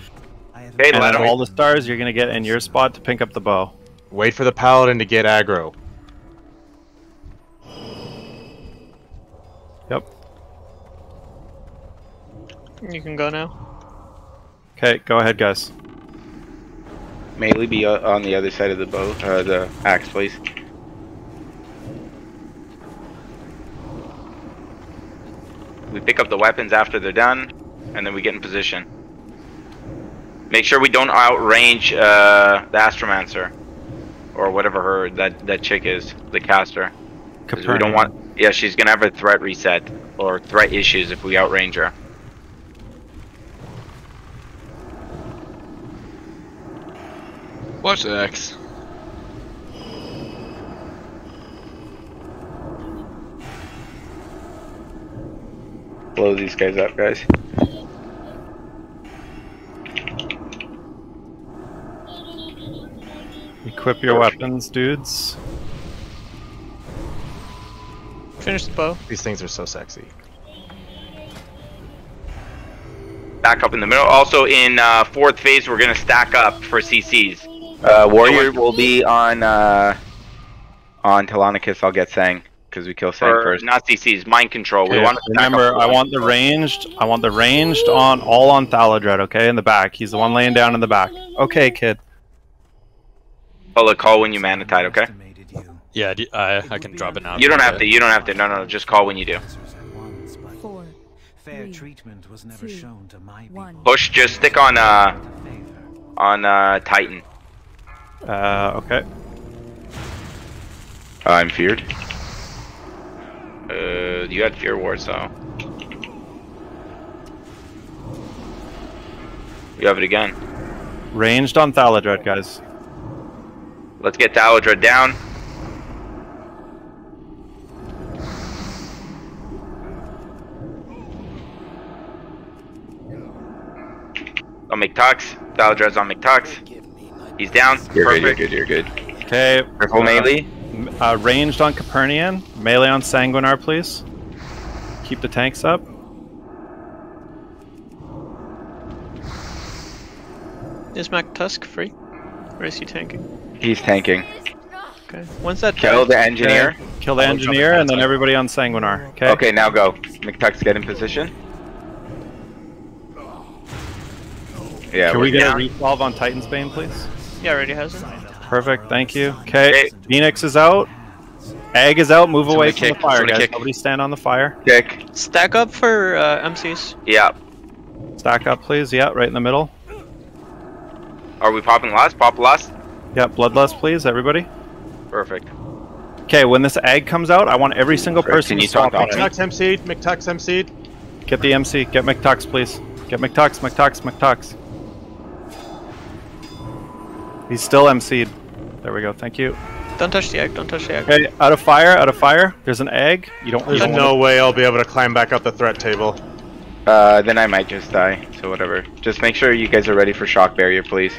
Okay, And let him. all the stars you're going to get in your spot to pick up the bow. Wait for the paladin to get aggro. You can go now. Okay, go ahead, guys. Melee be on the other side of the boat, uh, the axe, please. We pick up the weapons after they're done, and then we get in position. Make sure we don't outrange uh, the Astromancer, or whatever her that that chick is, the caster. Because we don't want. Yeah, she's gonna have a threat reset or threat issues if we outrange her. Watch the X. Blow these guys up, guys. Equip your weapons, dudes. Finish the bow. These things are so sexy. Back up in the middle. Also in uh, fourth phase, we're gonna stack up for CCs. Uh, Warrior will be on, uh, on Telonicus. I'll get Sang, because we kill Sang Or first. not CCs, mind control. We want remember, I want the ranged. I want the ranged on all on Thaladred. Okay, in the back. He's the one laying down in the back. Okay, kid. Pull a call when you mana tide, okay? Yeah, I, I can drop it now. You don't have to. You don't have to. No, no, just call when you do. Four, Fair treatment was never shown to my. Push. Just stick on uh on uh Titan. Uh, okay. I'm feared. Uh, you had Fear Ward, so you have it again. Ranged on Thaladred, guys. Let's get Thaladred down. On McTux. Valadrez on McTux. He's down. You're Perfect. good. You're good. You're good. Okay. Careful, uh, melee. Uh, ranged on Capernian. Melee on Sanguinar, please. Keep the tanks up. Is McTux free? Or is he tanking? He's tanking. Okay. Once that Kill dies- the engineer. Kill the I'll engineer and then everybody on Sanguinar. Okay. Okay, now go. McTux, get in position. Yeah. Can we're we get down. a resolve on Titan's Bane, please? Yeah, already has it. Perfect. Thank you. Okay. Okay. Phoenix is out. Egg is out. Move away Somebody from kick, the fire, guys. kick. Nobody stand on the fire. Kick. Stack up for uh, MCs. Yeah. Stack up, please. Yeah, right in the middle. Are we popping last? Pop last? Yeah, bloodlust, please, everybody. Perfect. Okay, when this egg comes out, I want every single Right, person can to you talk swap on to it. McTux MC'd, McTux MC'd. Get the MC. Get McTux, please. Get McTux, McTux, McTux. He's still MC'd. There we go. Thank you. Don't touch the egg. Don't touch the egg. Okay, out of fire, out of fire. There's an egg. You don't. You There's don't no way I'll be able to climb back up the threat table. Uh, then I might just die. So whatever. Just make sure you guys are ready for shock barrier, please.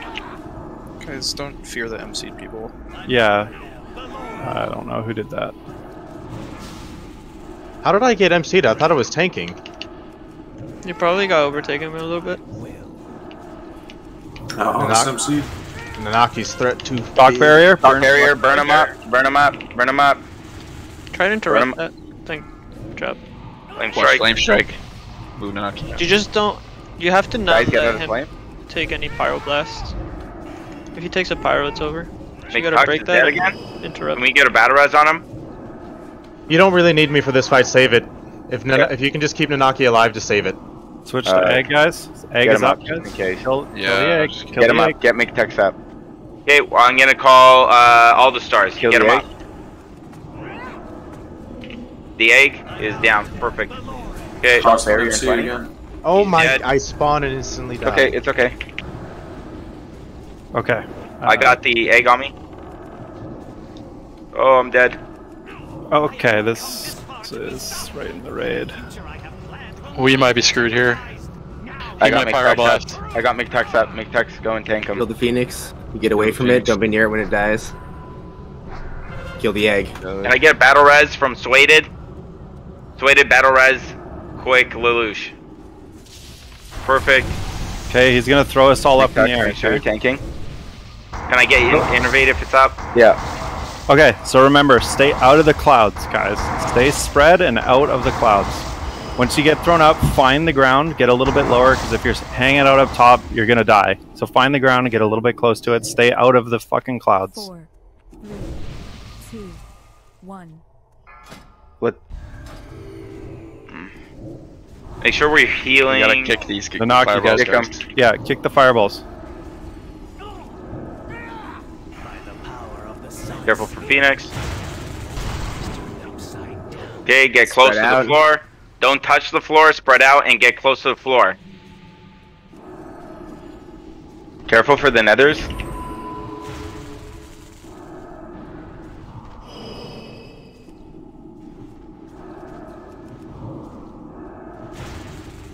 Guys, don't fear the MC people. Yeah. I don't know who did that. How did I get MC'd? I thought it was tanking. You probably got overtaken a little bit. Uh, on Knock. MC. Nanaki's threat to Shock big. barrier. Shock burn- barrier, burn him up. Burn him up. Burn him up. Try to interrupt Burn that thing. Drop. Flame Watch strike. flame strike. Move Nanaki. You just don't. You have to not Guys, let him flame. take any pyroblast. If he takes a pyro, it's over. So you gotta break that. again? Interrupt. Can we get a battle res on him? You don't really need me for this fight. Save it. If Nana- Yeah. if you can just keep Nanaki alive, to save it. Switch to Uh, egg, guys. Egg is up, up guys. in case. Kill, kill Yeah, the egg. just Kill Get the him egg. up. Get McTux up. Okay, well, I'm gonna call uh, all the stars. Kill Get the him egg. up. The egg is down. Perfect. Okay. Shock Toss barrier in MC front of you. again. Oh He's my! dead. I spawned and instantly die. Okay, it's okay. Okay. I Uh, got the egg on me. Oh, I'm dead. Okay, this is right in the raid. We might be screwed here. I He got might McTux pyroblast. up. I got McTux up. McTux, go and tank him. Kill the phoenix. You get away from it. Phoenix. Don't be near it when it dies. Kill the egg. Can I get battle res from Swaded? Swaded battle res. Quick, Lelouch. Perfect. Okay, he's gonna throw us all up in the air. make sure you're Okay? tanking. Can I get you innervate if it's up? Yeah. okay, so remember, stay out of the clouds, guys. Stay spread and out of the clouds. Once you get thrown up, find the ground, get a little bit lower, because if you're hanging out up top, you're gonna die. So find the ground and get a little bit close to it. Stay out of the fucking clouds. Four, three, two, one. What? Make sure we're We healing. gotta kick these The knock you fireballs, guys. guys. Yeah, kick the fireballs. Careful for Phoenix. Okay, get close Spread to out. the floor. Don't touch the floor. Spread out and get close to the floor. Careful for the nethers.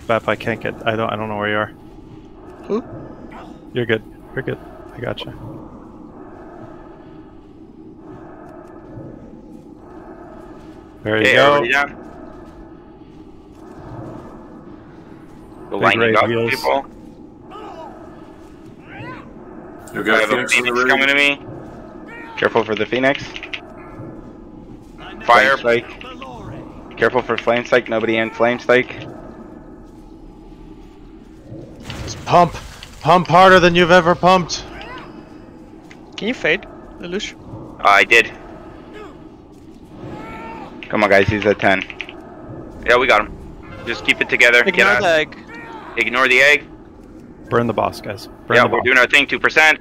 Bap, I can't get. I don't. I don't know where you are. Who? You're good. You're good. I got you. There you Okay, go. everybody. Go Big lining raid up, wheels. people. You I got have a Phoenix in Phoenix coming to me. Careful for the phoenix. Fire Fire. spike. Careful for flame spike. Nobody in flame spike. Just pump, pump harder than you've ever pumped. Can you fade, Lelouch? Uh, I did. Come on, guys. He's at ten. Yeah, we got him. Just keep it together. Get Ignore out. the egg. Ignore the egg. Burn the boss, guys. Burn yeah, the we're boss. doing our thing. Two percent.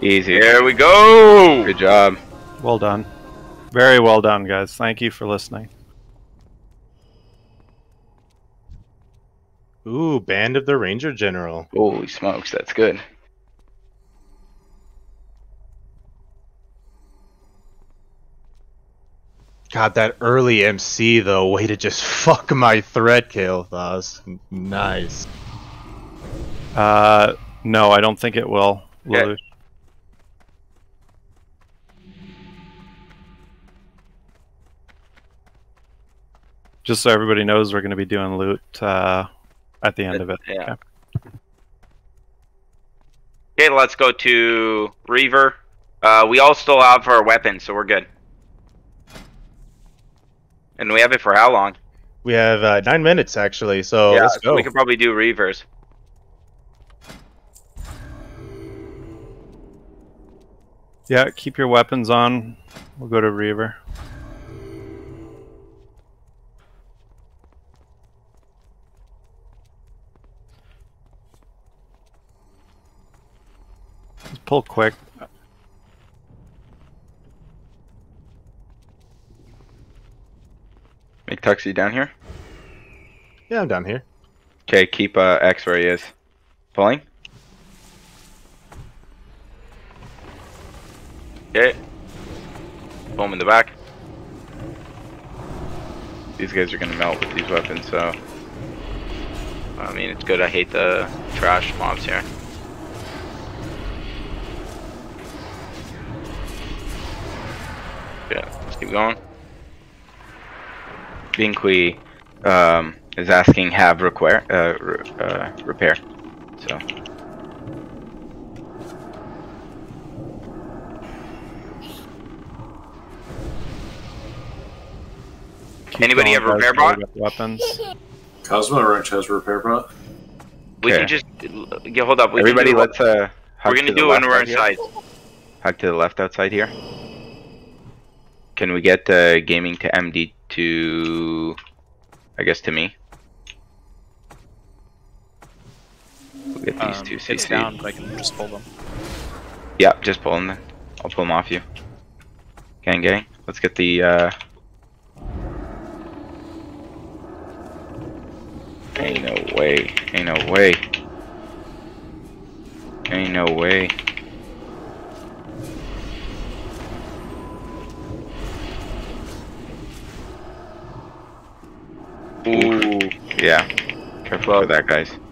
Easy. There we go. Good job. Well done. Very well done, guys. Thank you for listening. Ooh, Band of the Ranger General. Holy smokes, that's good. God, that early MC though, way to just fuck my threat kill. That nice. Uh, no, I don't think it will. Okay. Just so everybody knows, we're going to be doing loot uh, at the end of it. Yeah. Okay. Okay, let's go to Reaver. Uh, we all still have our weapons, so we're good. And we have it for how long? We have uh, nine minutes actually, so yeah, let's so go. we could probably do Reavers. Yeah, keep your weapons on. We'll go to Reaver. Just pull quick. Make Tuxie down here. Yeah, I'm down here. Okay, keep uh, X where he is. Pulling. Okay. Boom in the back. These guys are gonna melt with these weapons, so I mean, it's good. I hate the trash mobs here. Yeah, let's keep going. Binqui um, is asking have require uh, re- uh, repair. So Keep Anybody going, have repair bot? Weapons. Cosmo Ranch has repair bot. We Okay. can just yeah, hold up. We everybody, can do, let's uh. We're gonna the do it when left we're inside. Hug to the left outside here. Can we get uh, gaming to MD to, I guess to me? We'll get these Um, two CC. down, but I can just pull them. Yeah, just pull them. then. I'll pull them off you. Gang, gang. Let's get the. uh... Ain't no way. Ain't no way. Ain't no way. Ooh. Yeah. Careful with that, guys.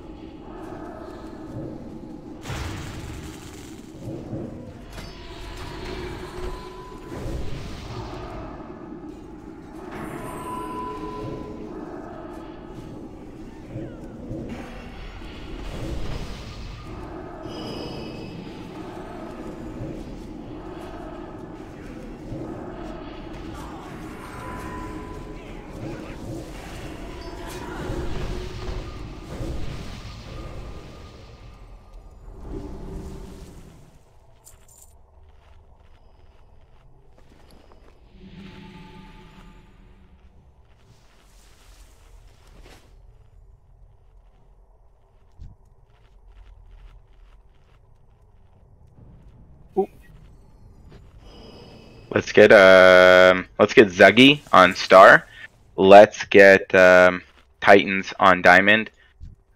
Let's get um let's get Zuggy on Star. Let's get um Titans on Diamond.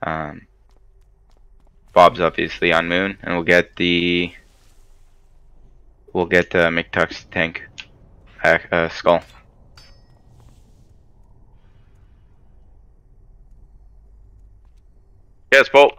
Um Bob's obviously on Moon, and we'll get the we'll get uh, tank uh, uh, skull. Yes, Bolt.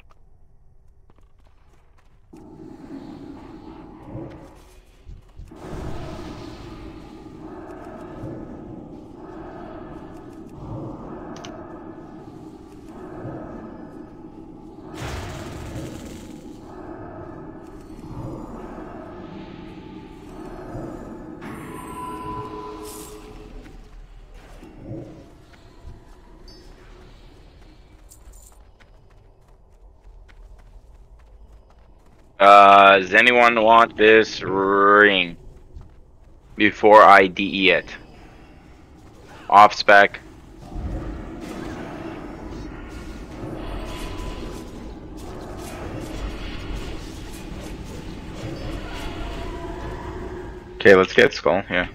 Uh, does anyone want this ring before I DE it? Off spec. Okay, let's get skull. Yeah.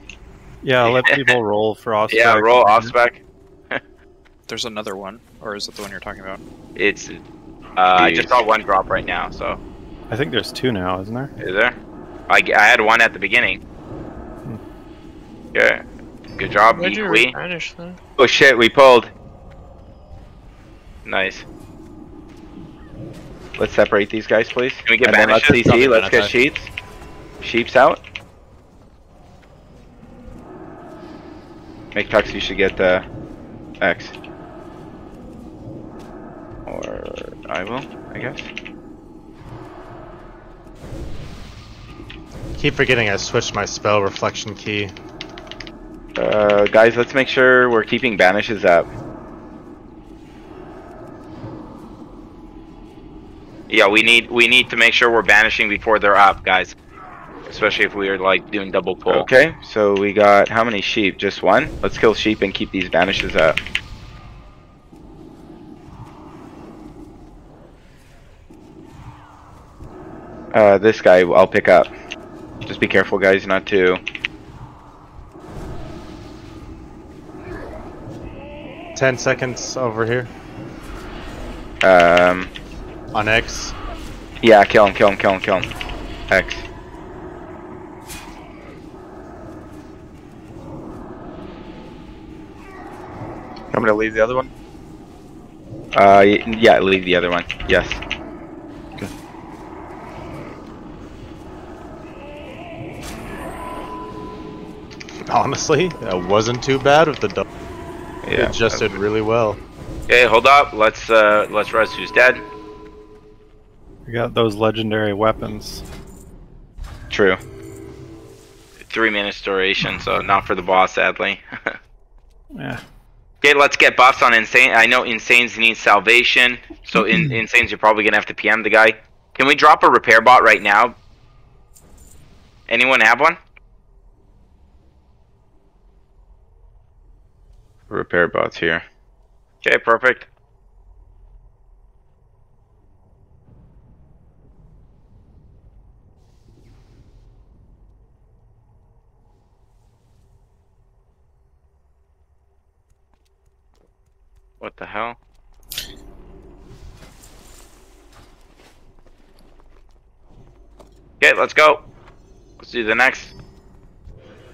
Yeah, let people roll for off. Yeah, roll off spec. There's another one, or is it the one you're talking about? It's. Uh, I just saw one drop right now, so. I think there's two now, isn't there? Is there? I, I had one at the beginning. Yeah. Good job, Where'd you Equi. replenish then? Oh shit, we pulled. Nice. Let's separate these guys, please. Can we get and then let's banishes? CC. Let's get banished. sheets. Sheeps out. McTux, you should get uh, X. Or I will, I guess. Keep forgetting I switched my spell reflection key. Uh, guys, let's make sure we're keeping banishes up. Yeah, we need we need to make sure we're banishing before they're up, guys. Especially if we are like doing double pull. Okay, so we got how many sheep? Just one? Let's kill sheep and keep these banishes up. Uh, this guy I'll pick up. Just be careful, guys, not to. Ten seconds over here. Um, On X. yeah, kill him, kill him, kill him, kill him. X. I'm gonna leave the other one. Uh, yeah, leave the other one. Yes. Honestly, that wasn't too bad with the dog. Yeah, it just did really well. Okay, hold up. Let's uh let's rest who's dead. We got those legendary weapons. True. Three minutes duration, so not for the boss, sadly. Yeah. Okay, let's get buffs on Insane. I know Insanes need salvation, so in Insanes you're probably gonna have to PM the guy. Can we drop a repair bot right now? Anyone have one? Repair bots here. Okay, perfect. What the hell? Okay, let's go. Let's do the next.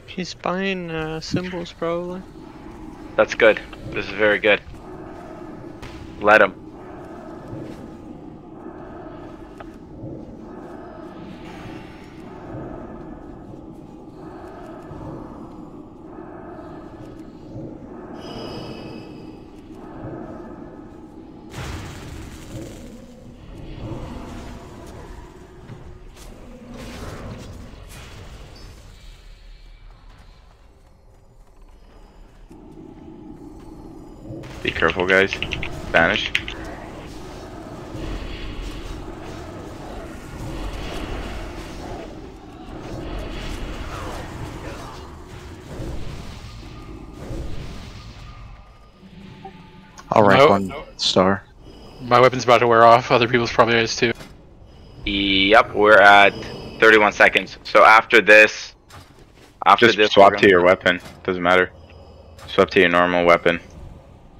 He's buying uh, symbols probably. That's good. This is very good. Let him. About to wear off. Other people's probably is too. Yep, we're at 31 seconds. So after this, after Just this, swap we're to your weapon. Doesn't matter. Swap to your normal weapon.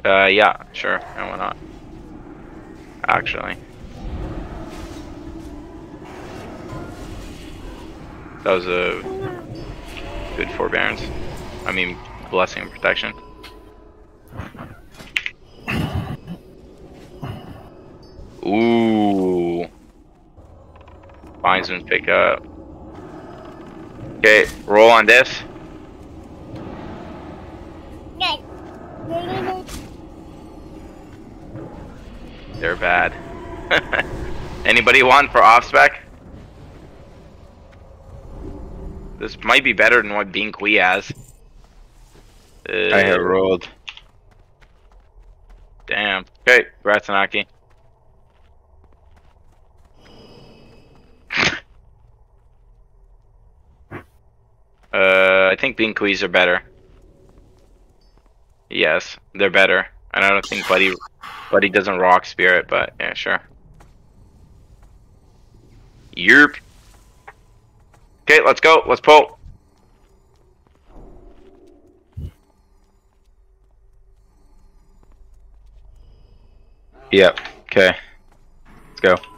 Uh, yeah, sure. And why not? Actually, that was a good forbearance. I mean, blessing and protection. Ooh. Pick up. Okay, roll on this. They're bad. Anybody want for off spec? This might be better than what Binqui has. Uh, I have rolled. Damn. Okay, Ratsanaki. Kuis are better. Yes, they're better. And I don't think Buddy Buddy doesn't rock spirit, but yeah, sure. Yerp. Okay, let's go. Let's pull. Yep. Okay. Let's go.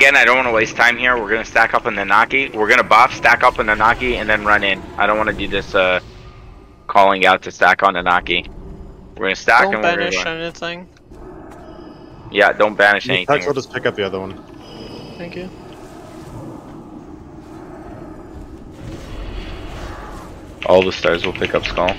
Again, I don't want to waste time here. We're gonna stack up on the Naki. We're gonna buff, stack up on the Naki, and then run in. I don't want to do this uh, calling out to stack on the Naki. We're gonna stack Don't and we're gonna banish anything. Yeah, don't banish Tex, anything. I'll just pick up the other one. Thank you. All the stars will pick up skull.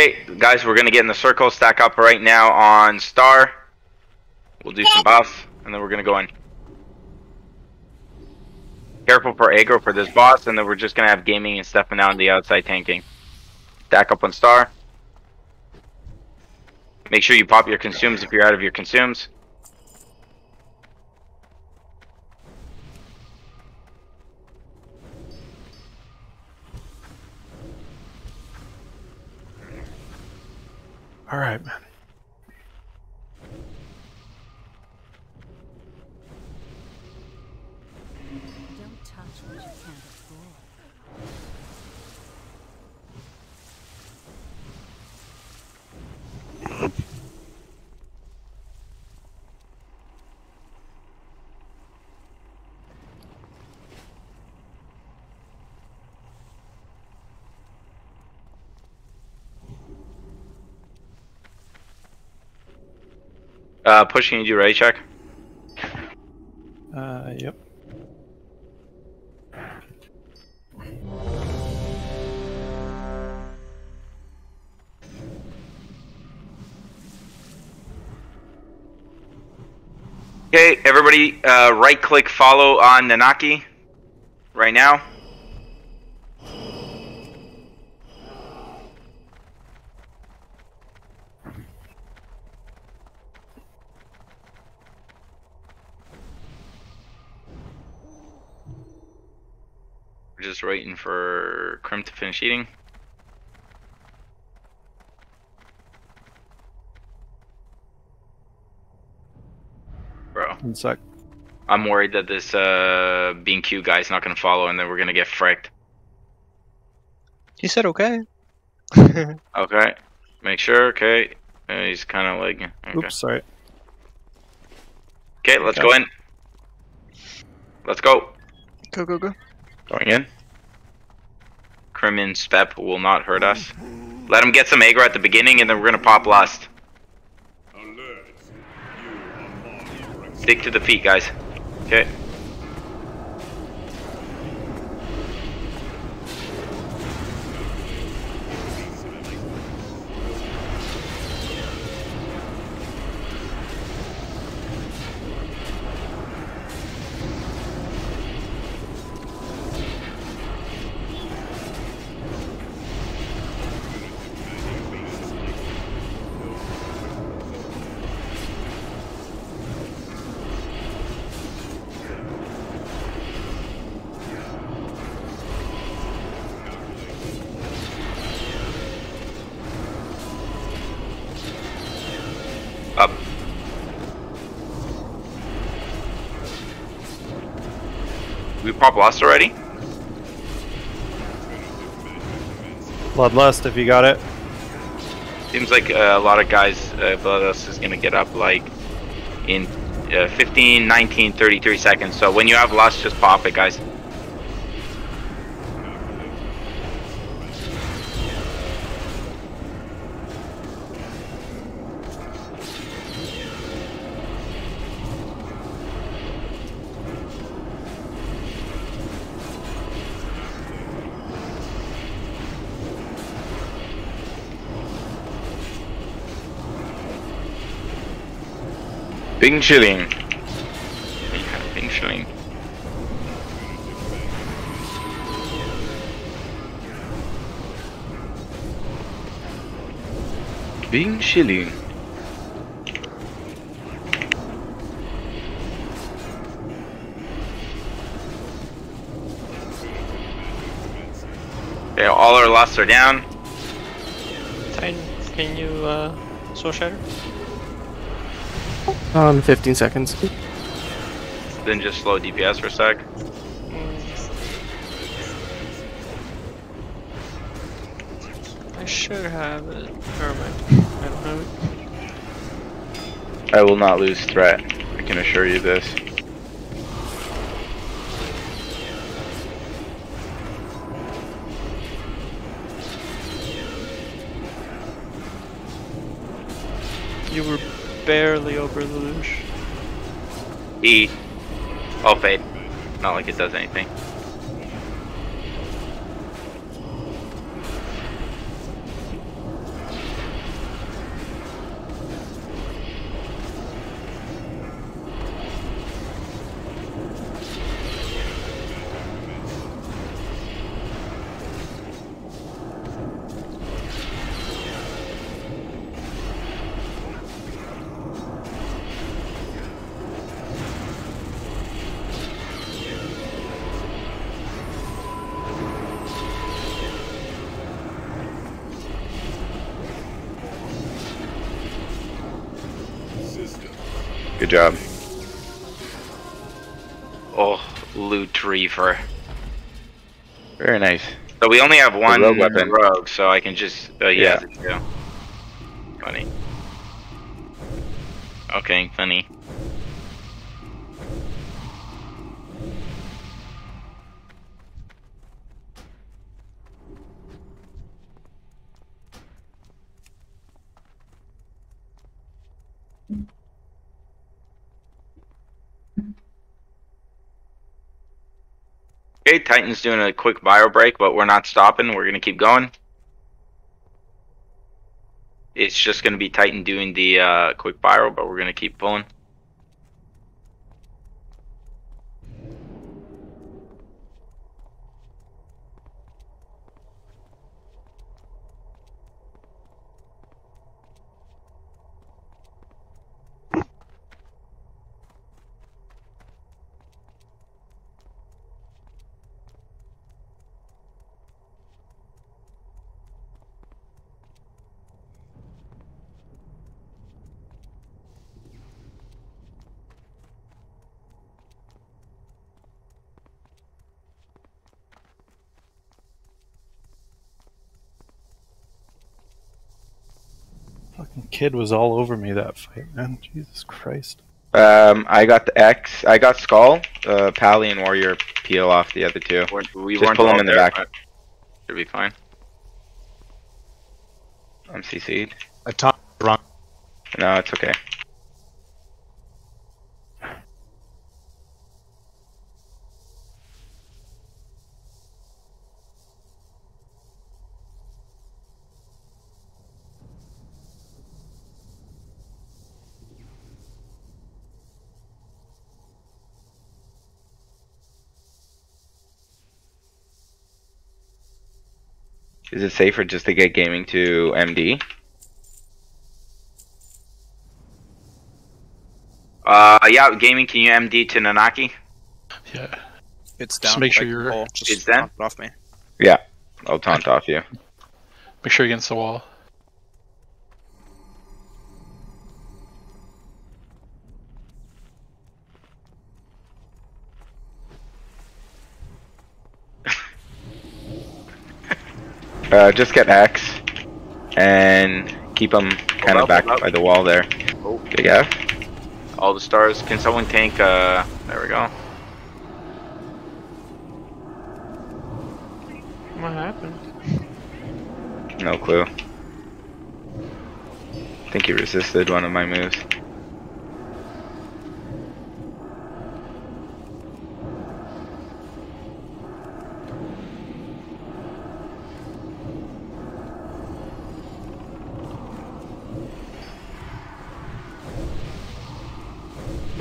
Okay, guys, we're gonna get in the circle, stack up right now on Star. We'll do some buffs, and then we're gonna go in. Careful for aggro for this boss, and then we're just gonna have gaming and stepping out on the outside tanking. Stack up on Star. Make sure you pop your consumes if you're out of your consumes. All right, man. Don't touch what you can't afford. Uh, pushing you, right, check. Uh, yep. Okay, everybody, uh, right click follow on Nanaki right now. We're just waiting for Krim to finish eating. Bro. One sec. I'm worried that this uh Binqui guy's not gonna follow and then we're gonna get fricked. He said okay. Okay. Make sure, okay. Uh, he's kinda like okay. Oops, sorry. Okay, let's Okay. go in. Let's go. Go go go. Going in. Crimin Spep will not hurt us. Let him get some aggro at the beginning and then we're gonna pop lust. Stick to the feet, guys. Okay. Pop lust already? Bloodlust, if you got it. Seems like uh, a lot of guys, uh, Bloodlust is gonna get up like in uh, 15, 19, 33 seconds. So when you have lust, just pop it, guys. Bing Shilling. Bing Shilling. Bing Shilling. Okay, all our lusts are down. Titan, can you uh, soul shatter? On 15 seconds. Then just slow DPS for a sec. I should have it. Never mind. I don't have it. I will not lose threat. I can assure you this. Barely over the luge. E. Oh, fade. Not like it does anything. Reaver. Very nice. So we only have one rogue weapon. rogue, so I can just. Uh, yeah. Yeah. Titan's doing a quick bio break, but we're not stopping. We're gonna keep going. It's just gonna be Titan doing the uh, quick bio, but we're gonna keep pulling. Fucking kid was all over me that fight, man. Jesus Christ. Um, I got the X. I got Skull. Uh, Pally and Warrior peel off the other two. We're- We Just weren't pull them all in the back. but Should be fine. I'm CC'd. I taunt wrong. No, it's okay. Is it safer just to get gaming to MD? Uh, yeah, gaming. Can you MD to Nanaki? Yeah. It's Just down. make sure I can you're- Just It's down? off me. Yeah, I'll taunt off you. Make sure you're against the wall. Uh, just get X and keep them kind of back up. by the wall there. Oh. Big F. All the stars. Can someone tank? Uh, there we go. What happened? No clue. I think he resisted one of my moves.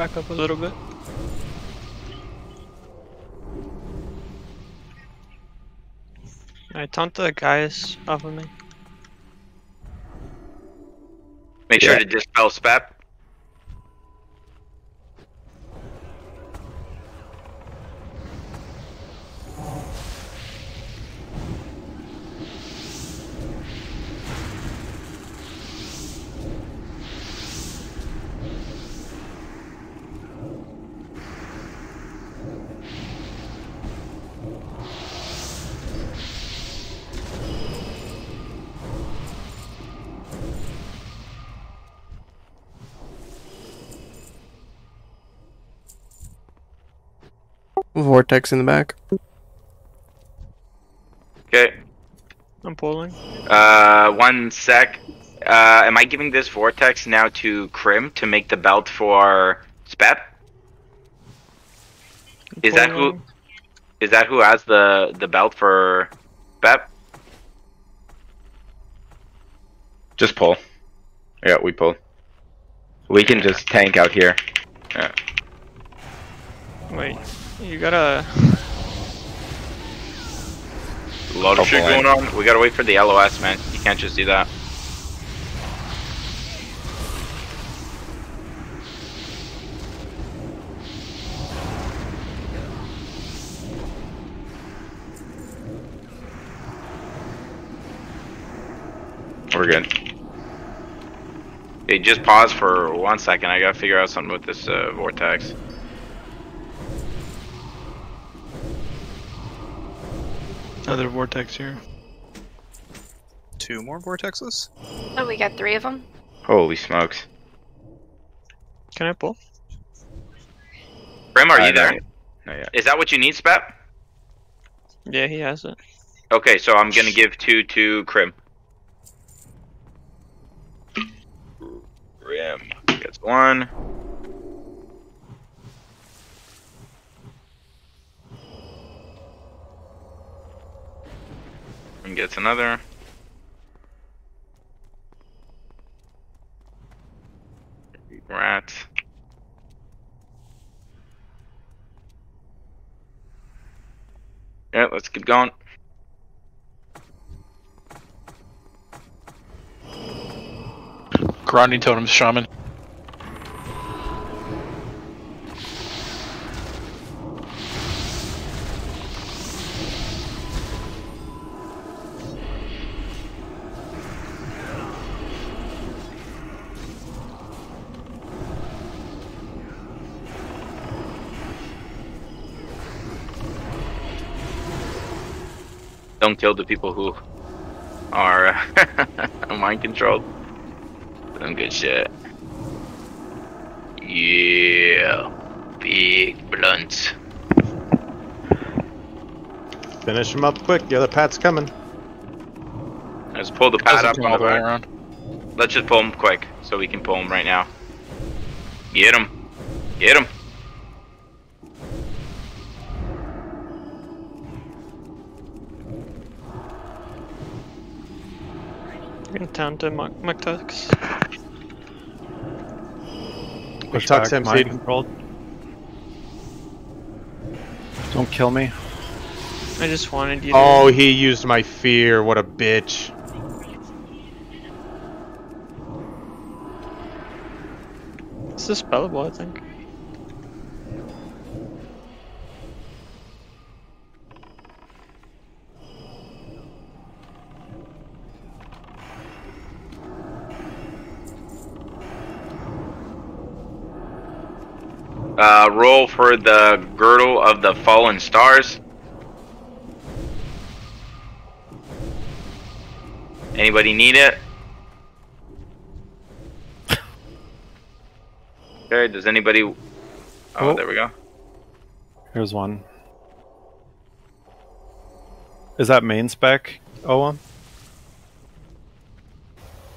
Back up a little bit. I taunt the guys off of me. Make sure Yeah. to dispel spep. Vortex in the back. Okay. I'm pulling. Uh, one sec. Uh, am I giving this vortex now to Krim to make the belt for Spep? Is that who? Is that who has the the belt for Spep? Just pull. Yeah, we pull. We can just tank out here. Yeah. Wait, you gotta. A lot of shit going on. We gotta wait for the LOS, man. You can't just do that. We're good. Hey, just pause for one second. I gotta figure out something with this uh, vortex. Another vortex here. Two more vortexes? Oh, we got three of them. Holy smokes. Can I pull? Krim, are Uh, you no, there? yet. Is that what you need, Spep? Yeah, he has it. Okay, so I'm gonna give two to Krim. Krim gets one. And gets another. Rat. Yeah, let's keep going. Grinding totems, shaman. Don't kill the people who are mind controlled. Some good shit. Yeah. Big blunts. Finish him up quick. The other pat's coming. Let's pull the pad up on all the the way around. Let's just pull him quick so we can pull him right now. Get him. Get him. Gonna town to. Push mind MC. controlled. Don't kill me. I just wanted you to. Oh, he used my fear. What a bitch. It's dispellable, I think. Uh, roll for the girdle of the fallen stars. Anybody need it? Okay, does anybody... Oh, Oh. there we go. Here's one. Is that main spec, Owen?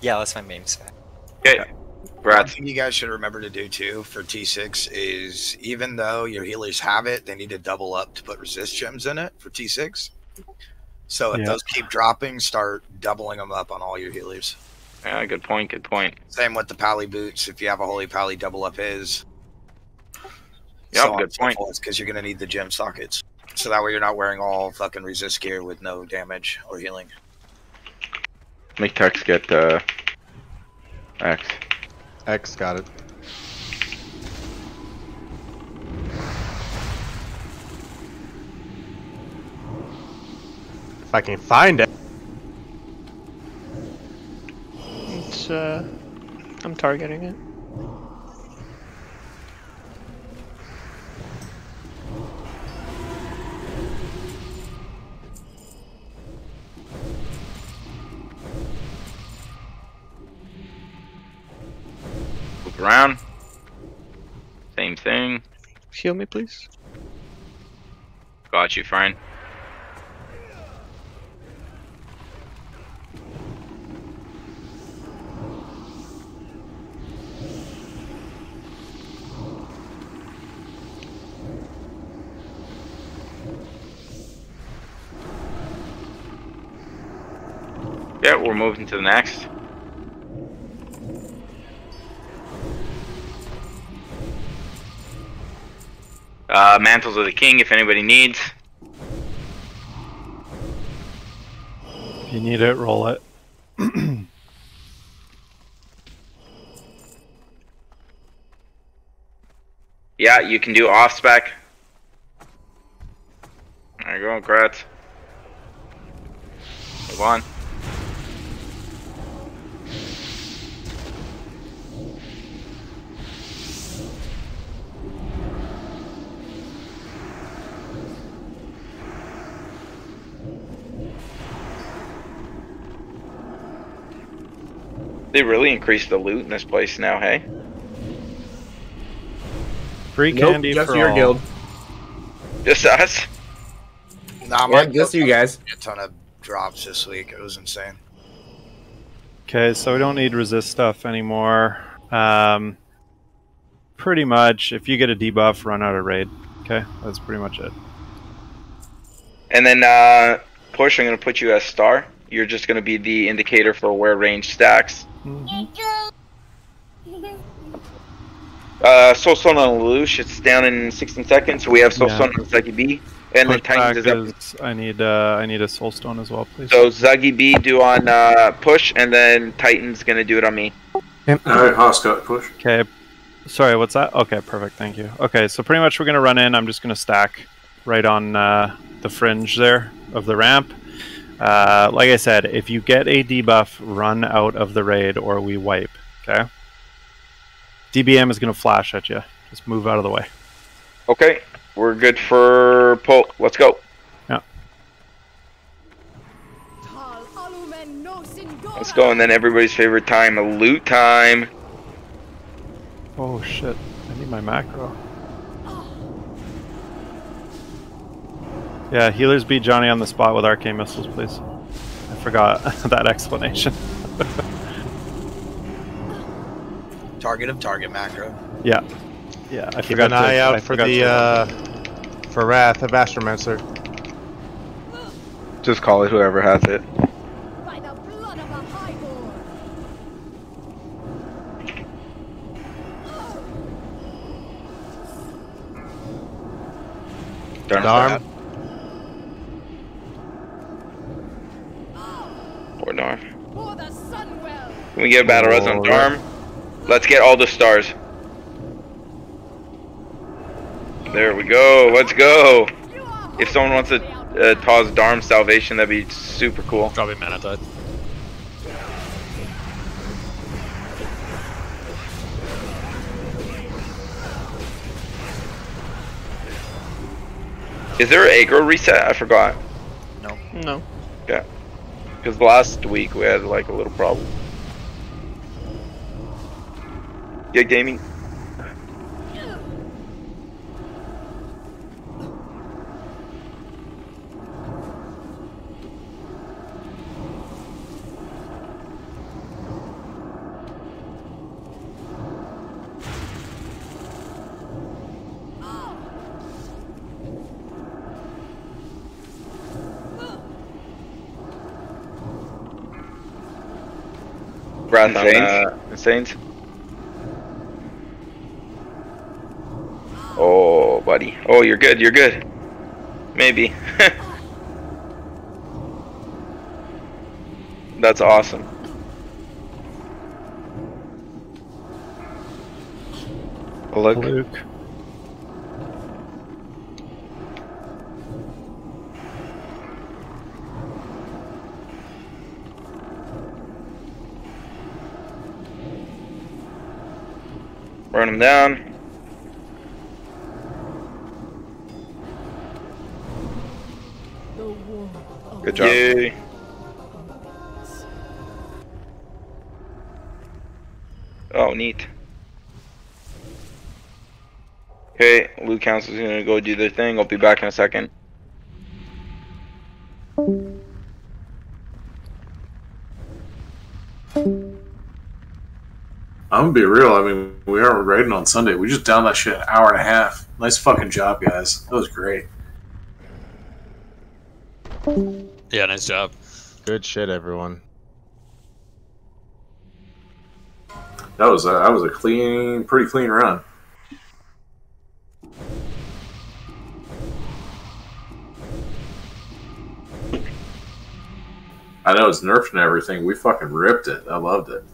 Yeah, that's my main spec. Okay, One Brad. thing you guys should remember to do too for T6 is even though your healers have it, they need to double up to put resist gems in it for T6. So if Yeah. those keep dropping, start doubling them up on all your healers. Yeah, good point, good point. Same with the Pally boots. If you have a Holy Pally, double up his. Yep, good point. Because you're going to need the gem sockets. So that way you're not wearing all fucking resist gear with no damage or healing. McTux get uh, X. X got it. If I can find it. It's, uh. I'm targeting it. Around. Same thing. Heal me, please. Got you, friend. Yeah, we're moving to the next. Uh, Mantles of the King, if anybody needs. If you need it, roll it. Yeah, you can do off spec. There you go, congrats. Move on. They really increased the loot in this place now, hey? Free Nope, candy just for your all. guild. Just us? Nah, Yeah, my just you guys. A ton of drops this week. It was insane. Okay, so we don't need resist stuff anymore. Um, pretty much, if you get a debuff, run out of raid. Okay, that's pretty much it. And then, uh, push, I'm gonna put you as star. You're just gonna be the indicator for where range stacks. Uh, Soul Stone on Lelouch, it's down in 16 seconds. We have Soul Yeah. Stone on Zuggy B. And then Push back Titans is up. is- I need uh, I need a soul stone as well, please. So Zuggy B do on uh, push, and then Titan's gonna do it on me. Alright, Haas got push. Okay. Sorry, what's that? Okay, perfect. Thank you. Okay, so pretty much we're going to run in. I'm just going to stack right on uh, the fringe there of the ramp. Uh, like I said, if you get a debuff, run out of the raid or we wipe. Okay? DBM is going to flash at you. Just move out of the way. Okay, we're good for pull. Let's go. Yeah. Let's go, and then everybody's favorite time, loot time. Oh shit. I need my macro. Yeah, healers beat Johnny on the spot with arcane missiles, please. I forgot that explanation. Target of target macro. Yeah. Yeah, I Keep forgot an to- eye out I for the to- uh, for Wrath of Astromancer. Just call it whoever has it. Darn Darm. Or Darm. Can we get a battle res on Oh, Darm? Let's get all the stars. There we go. Let's go. If someone wants to uh, toss Darm salvation, that'd be super cool. Probably mana dead. Is there an aggro reset? I forgot. No. No. Yeah. Because last week we had like a little problem. Yeah, gaming. Wrath on Insanes? uh, Insanes. Oh, buddy. Oh, you're good. You're good. Maybe. That's awesome. Look. Luke. Burn them down. Good job. Yay. Oh, neat. Okay, Luke Council's gonna go do their thing. I'll be back in a second. I'm gonna be real. I mean, we aren't raiding on Sunday. We just downed that shit an hour and a half. Nice fucking job, guys. That was great. Yeah, nice job. Good shit, everyone. That was a, that was a clean, pretty clean run. I know it's nerfed and everything. We fucking ripped it. I loved it.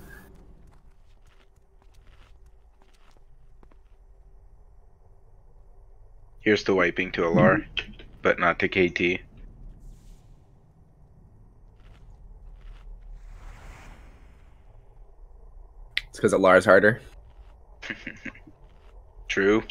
Here's the wiping to Al'ar, but not to KT. It's because Al'ar's harder. True.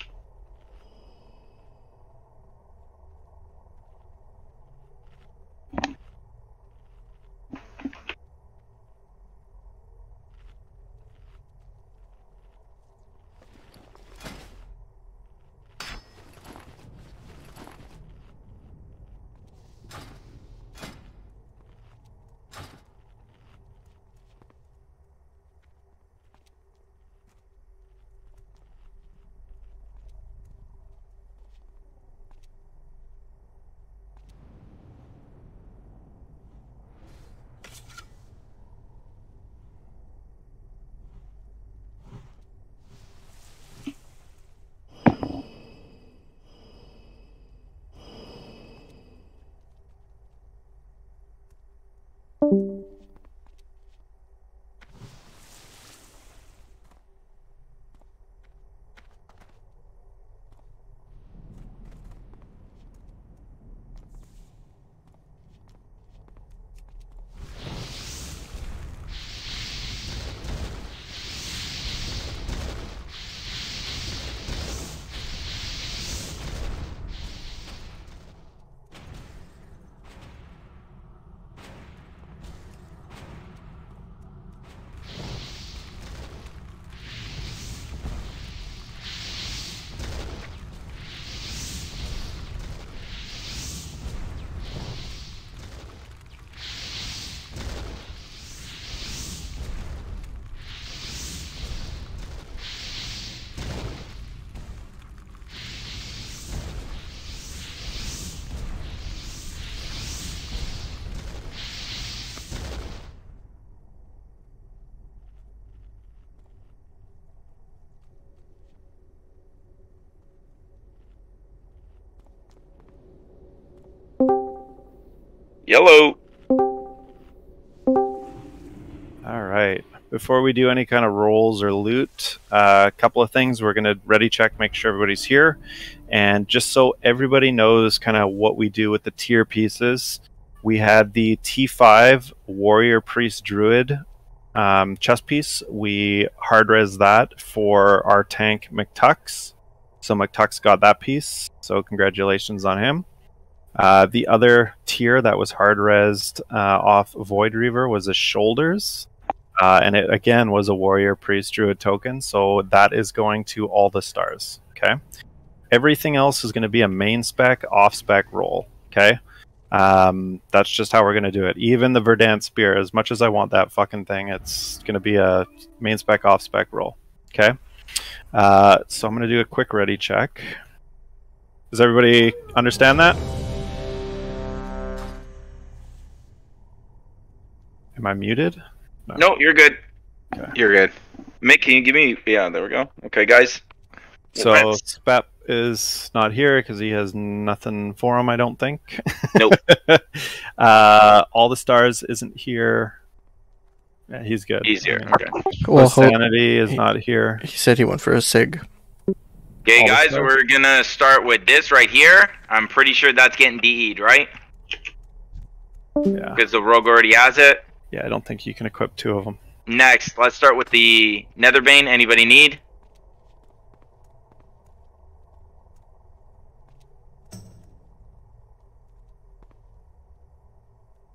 Yellow. All right. Before we do any kind of rolls or loot, uh, a couple of things. We're going to ready check, make sure everybody's here. And just so everybody knows kind of what we do with the tier pieces, we had the T5 Warrior Priest Druid um, chest piece. We hard res that for our tank McTux. So McTux got that piece. So congratulations on him. Uh, the other tier that was hard resed uh, off Void Reaver was the shoulders. Uh, and it again was a warrior priest druid token, so that is going to all the stars. Okay, everything else is going to be a main spec, off spec roll. Okay, um, that's just how we're going to do it. Even the Verdant Sphere, as much as I want that fucking thing, it's going to be a main spec, off spec roll. Okay, uh, so I'm going to do a quick ready check. Does everybody understand that? Am I muted? No, you're good. You're good. Mick, can you give me? Yeah, there we go. Okay, guys. So Let's- is not here because he has nothing for him. I don't think. Nope. uh, all the stars isn't here. Yeah, he's good. He's here. Okay. Well, ho- Sanity is not here. He said he went for a sig. Okay, All guys, we're gonna start with this right here. I'm pretty sure that's getting DE'd, right? Yeah. Because the rogue already has it. Yeah, I don't think you can equip two of them. Next, let's start with the Netherbane. Anybody need?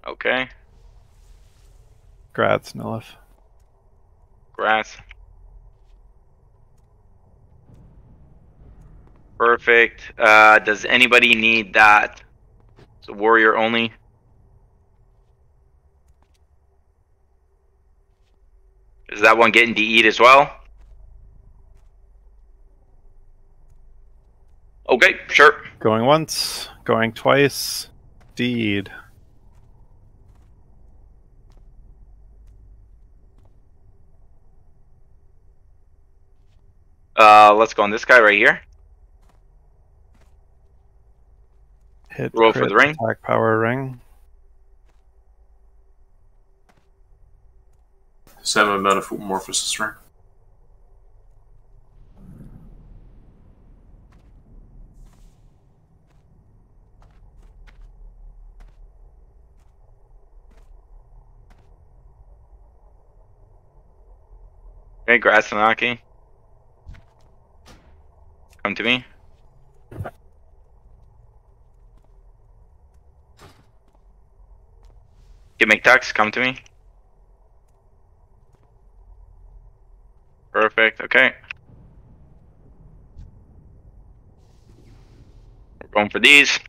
Okay, Grats, Nilif. grass. Perfect. Uh, does anybody need that? It's a warrior only. Is that one getting to eat as well? Okay, sure. Going once, going twice. Deed. Uh, let's go on this guy right here. Hit Roll for the ring. Attack power ring. Seven metamorphosis ring. Hey, Grassanaki. Come to me. Get McTux, come to me. Perfect, okay. We're going for these.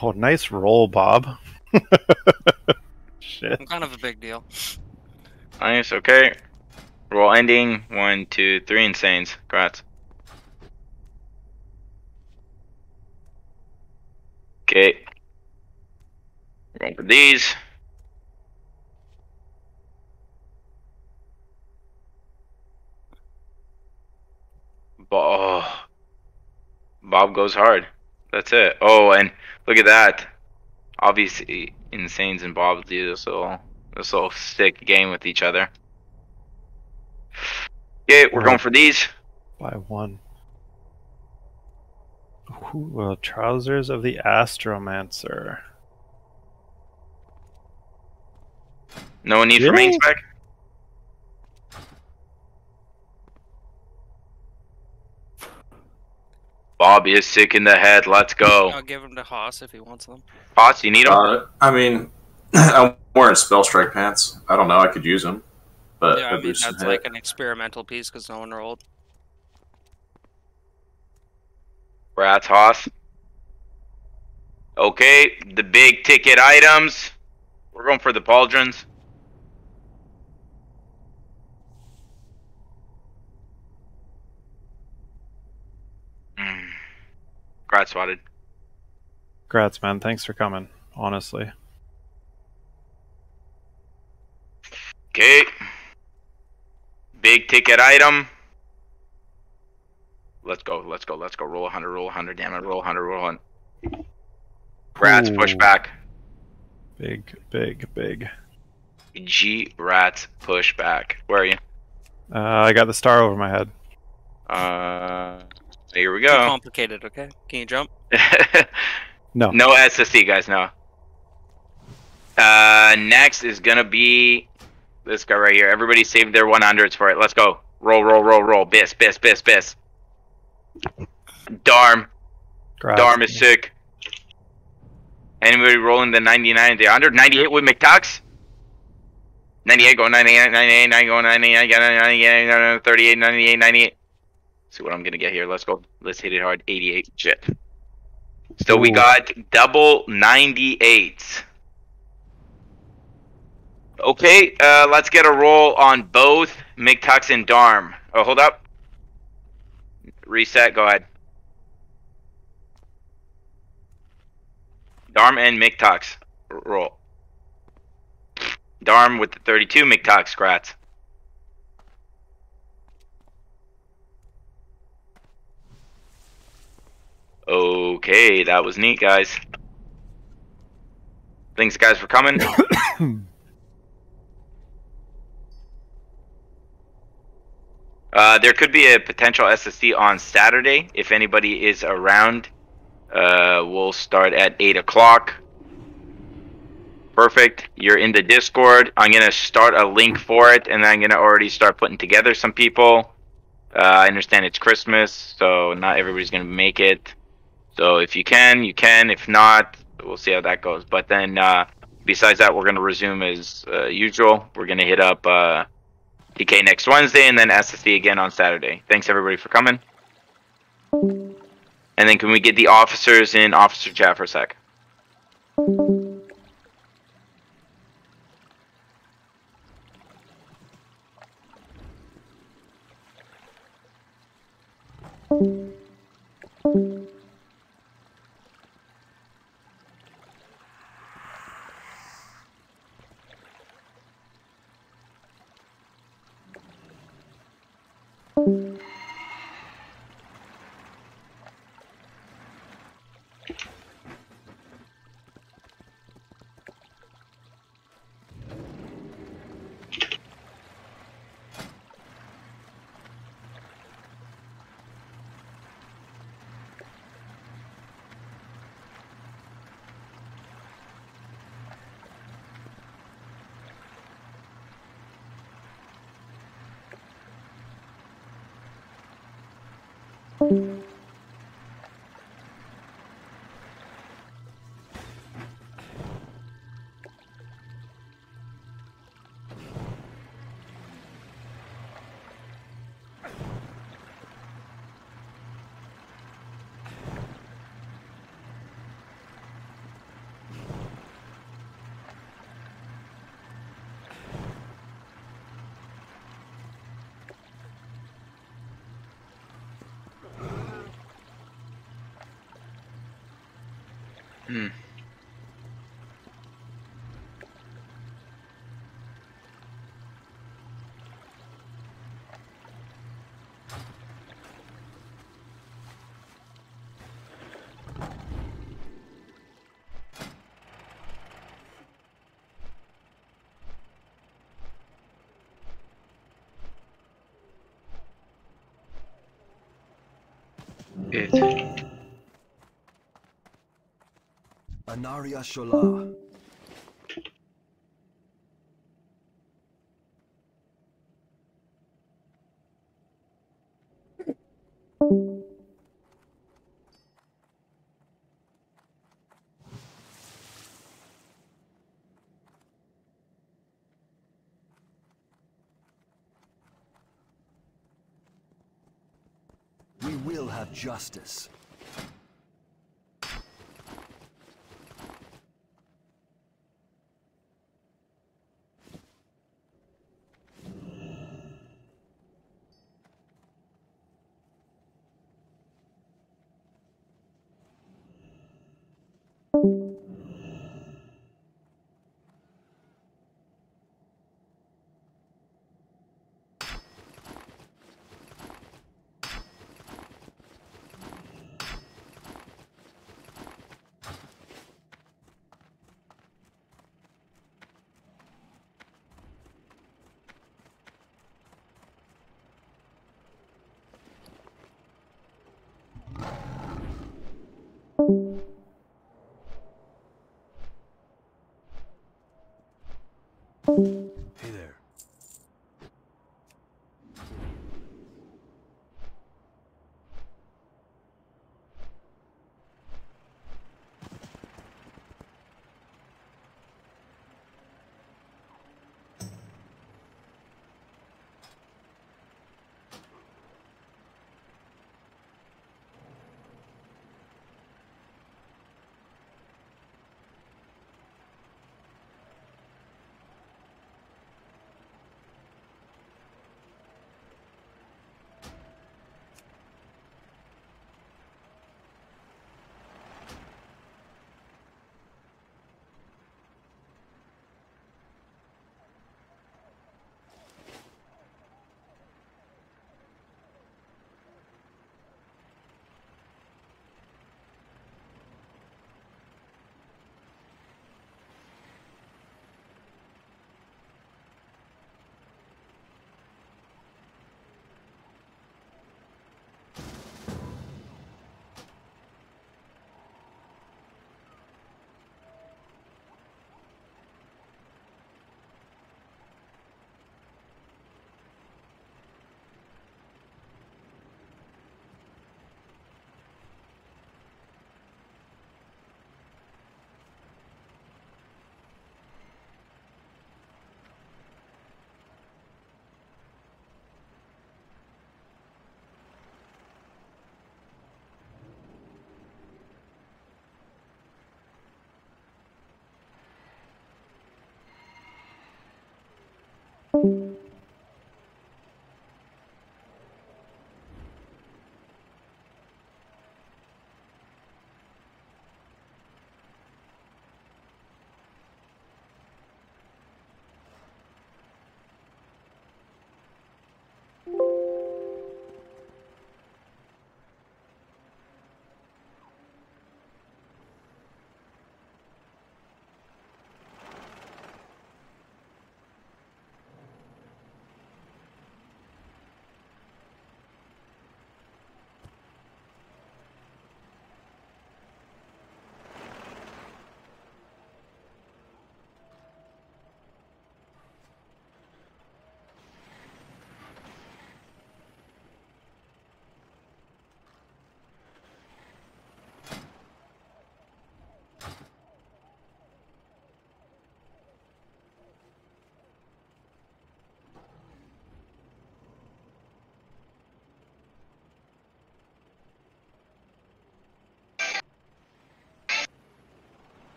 Oh, nice roll, Bob. Shit. I'm Kind of a big deal. Nice, okay. Roll ending. One, two, three, insanes. Congrats. Okay. We're for these. Bo- oh. Bob goes hard. That's it. Oh, and look at that. Obviously, Insanes and Bob do this little, this little stick game with each other. Okay, we're going for these. By one. Ooh, uh, trousers of the Astromancer. No need for main Really? spec. Bob is sick in the head. Let's go. I'll give him to Haas if he wants them. Pots, you need them? Uh, I mean, I'm wearing spell strike pants. I don't know. I could use them, but yeah, I a mean boost in that's hit. like an experimental piece because no one rolled. Rats Haas. Okay, the big ticket items. We're going for the pauldrons. Mm. Grat swatted. Grats, man. Thanks for coming. Honestly. Okay. Big ticket item. Let's go, let's go, let's go. Roll 100, roll 100, damn it, roll 100, roll 100. Rats push back. Big, big, big. G rats push back. Where are you? Uh, I got the star over my head. Uh, here we Too go. complicated, okay? Can you jump? No. No SSC, guys, no. Uh, next is gonna be this guy right here. Everybody save their 100s for it. Let's go. Roll, roll, roll, roll. Biss, biss, biss, biss. Darm. Grats. Darm is sick. Anybody rolling the 99 the 100? 98 with McTux? 98 going 98, 98, 98 going 98, got 98, no, no, 38, 98, 98. See what I'm gonna get here. Let's go. Let's hit it hard. 88. Shit. So we got double 98. Okay, uh, let's get a roll on both McTux and Darm. Oh, hold up. Reset. Go ahead. Darm and McTux. Roll. Darm with the 32, McTux, Grats. Okay, that was neat, guys. Thanks, guys, for coming. Uh, there could be a potential SSC on Saturday if anybody is around. Uh, we'll start at 8 o'clock. Perfect. You're in the Discord. I'm going to start a link for it, and I'm going to already start putting together some people. Uh, I understand it's Christmas, so not everybody's going to make it. So if you can, you can. If not, we'll see how that goes. But then, uh, besides that, we're going to resume as uh, usual. We're going to hit up uh, TK next Wednesday, and then SSC again on Saturday. Thanks, everybody, for coming. And then can we get the officers in officer chat for a sec? Hmm. Anaria Shola. We will have justice.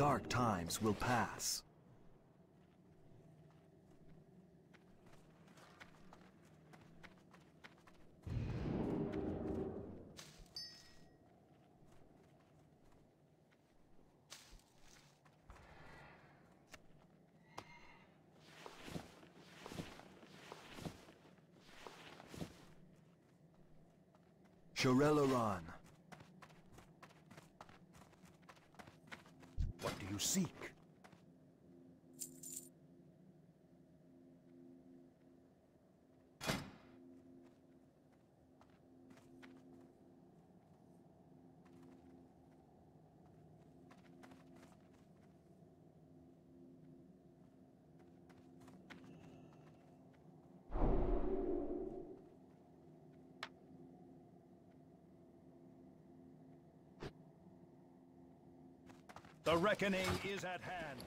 dark times will pass. Shorel'aran. What do you seek? The reckoning is at hand.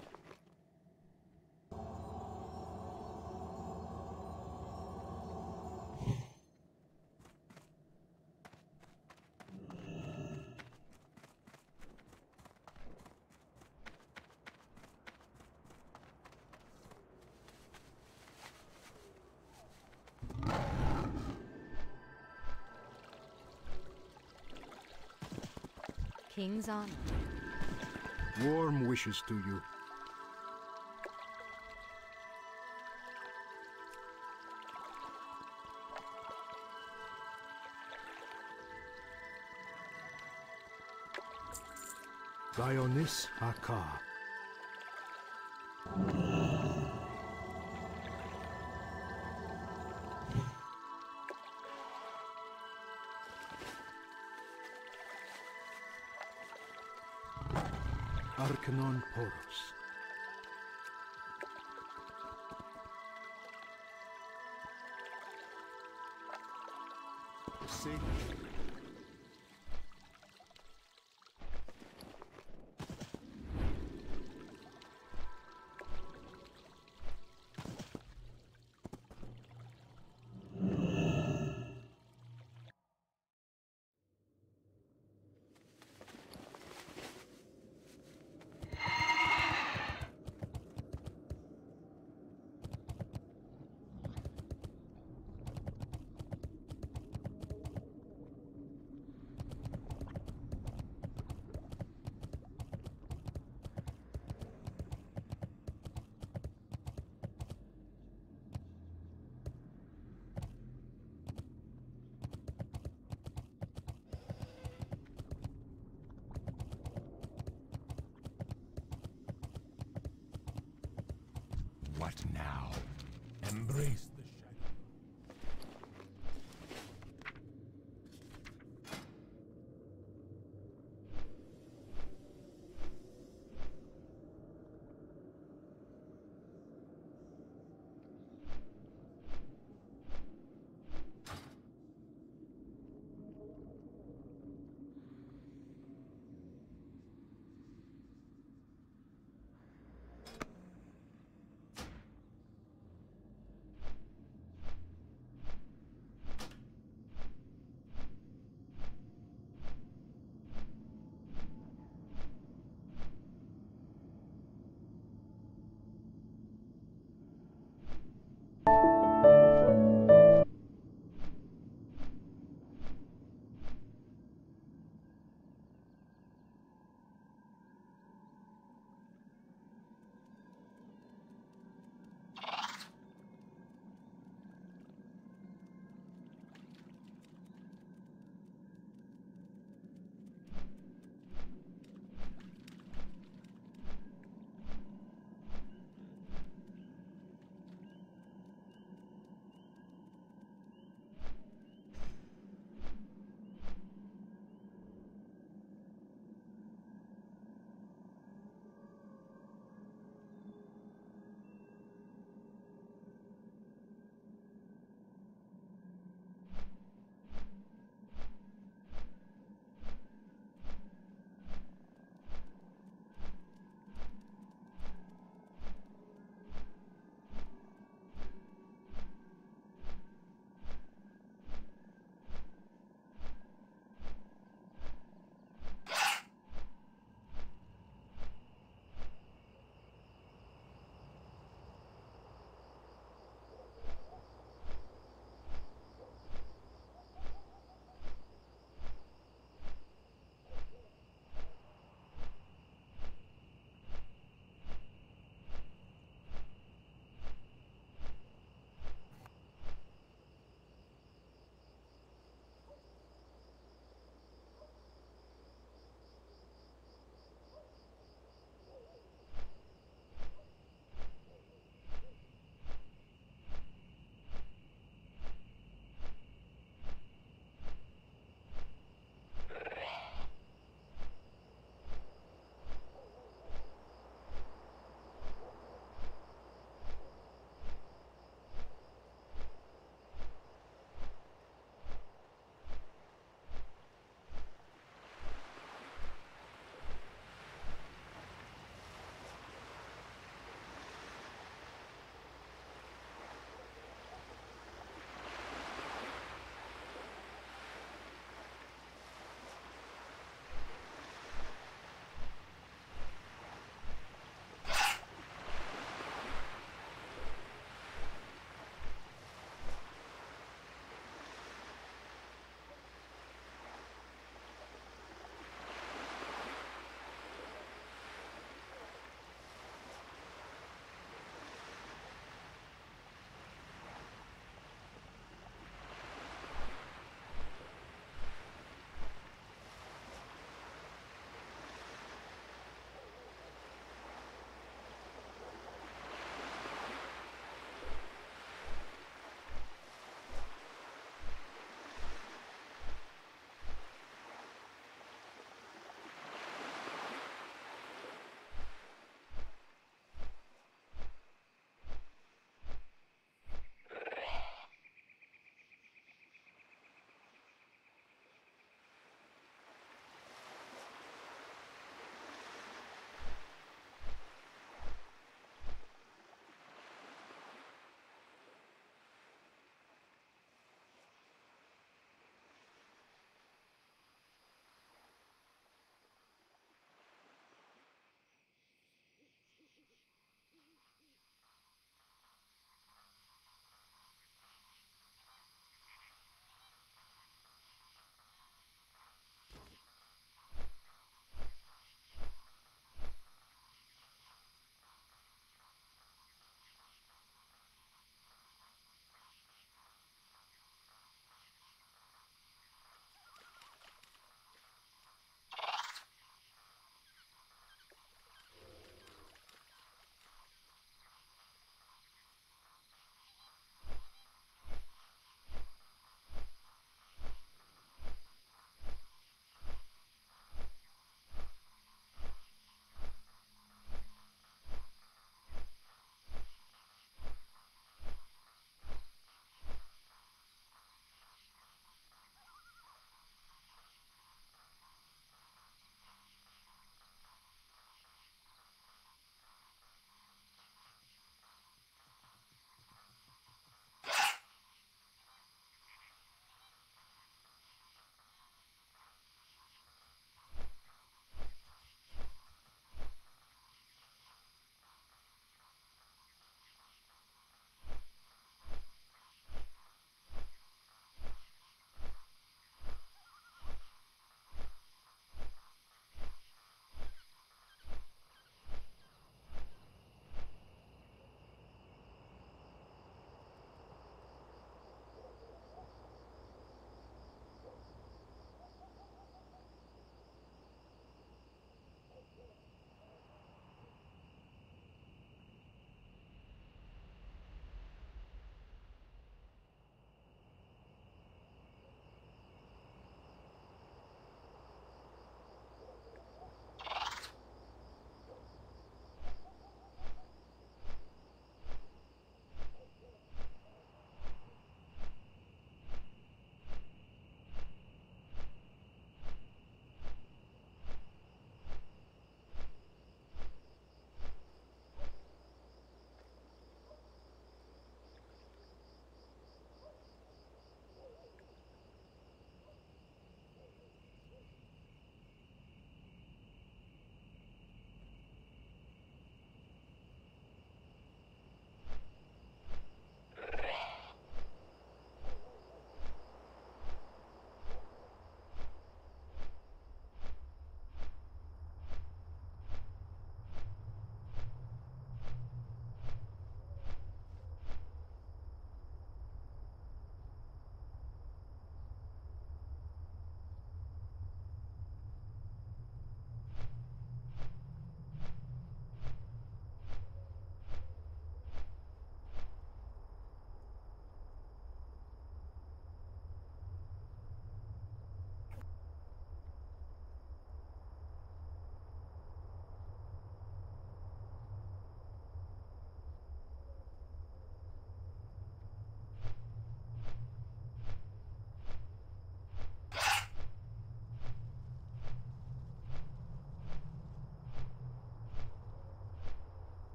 King's honor. Warm wishes to you. Dionys Akar.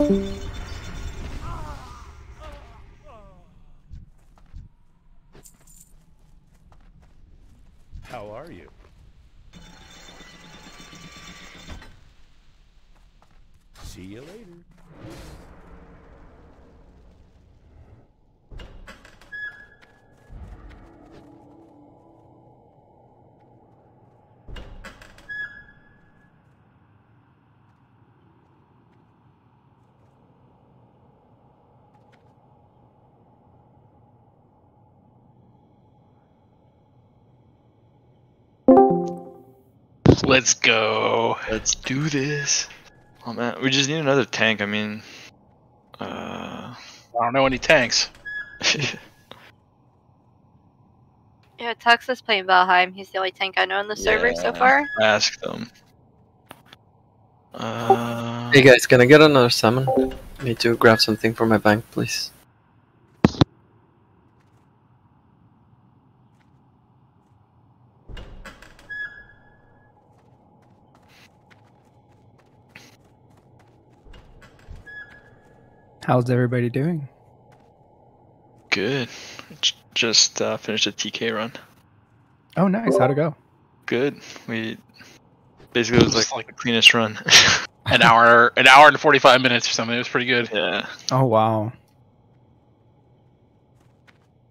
How Let's go. Let's do this. Oh man, we just need another tank. I mean, uh, I don't know any tanks. Yeah, Tux is playing Valheim. He's the only tank I know on the server so far. Ask them. Uh, Hey guys, can I get another salmon? Need to grab something for my bank, please. How's everybody doing? good. Just uh, finished a TK run. Oh, nice. How'd it go? Good. We basically it was like, Just the cleanest run. An hour, an hour and forty-five minutes or something. It was pretty good. Yeah. Oh, wow.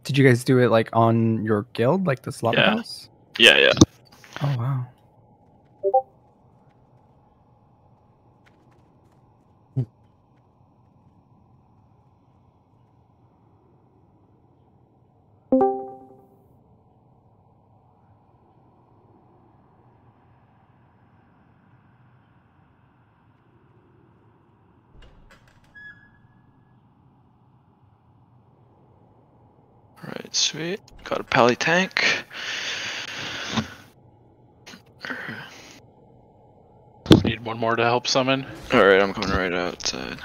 Did you guys do it like on your guild, like the slaughterhouse? Yeah, yeah. Oh, wow. Pally tank. Need one more to help summon. Alright, I'm coming right outside.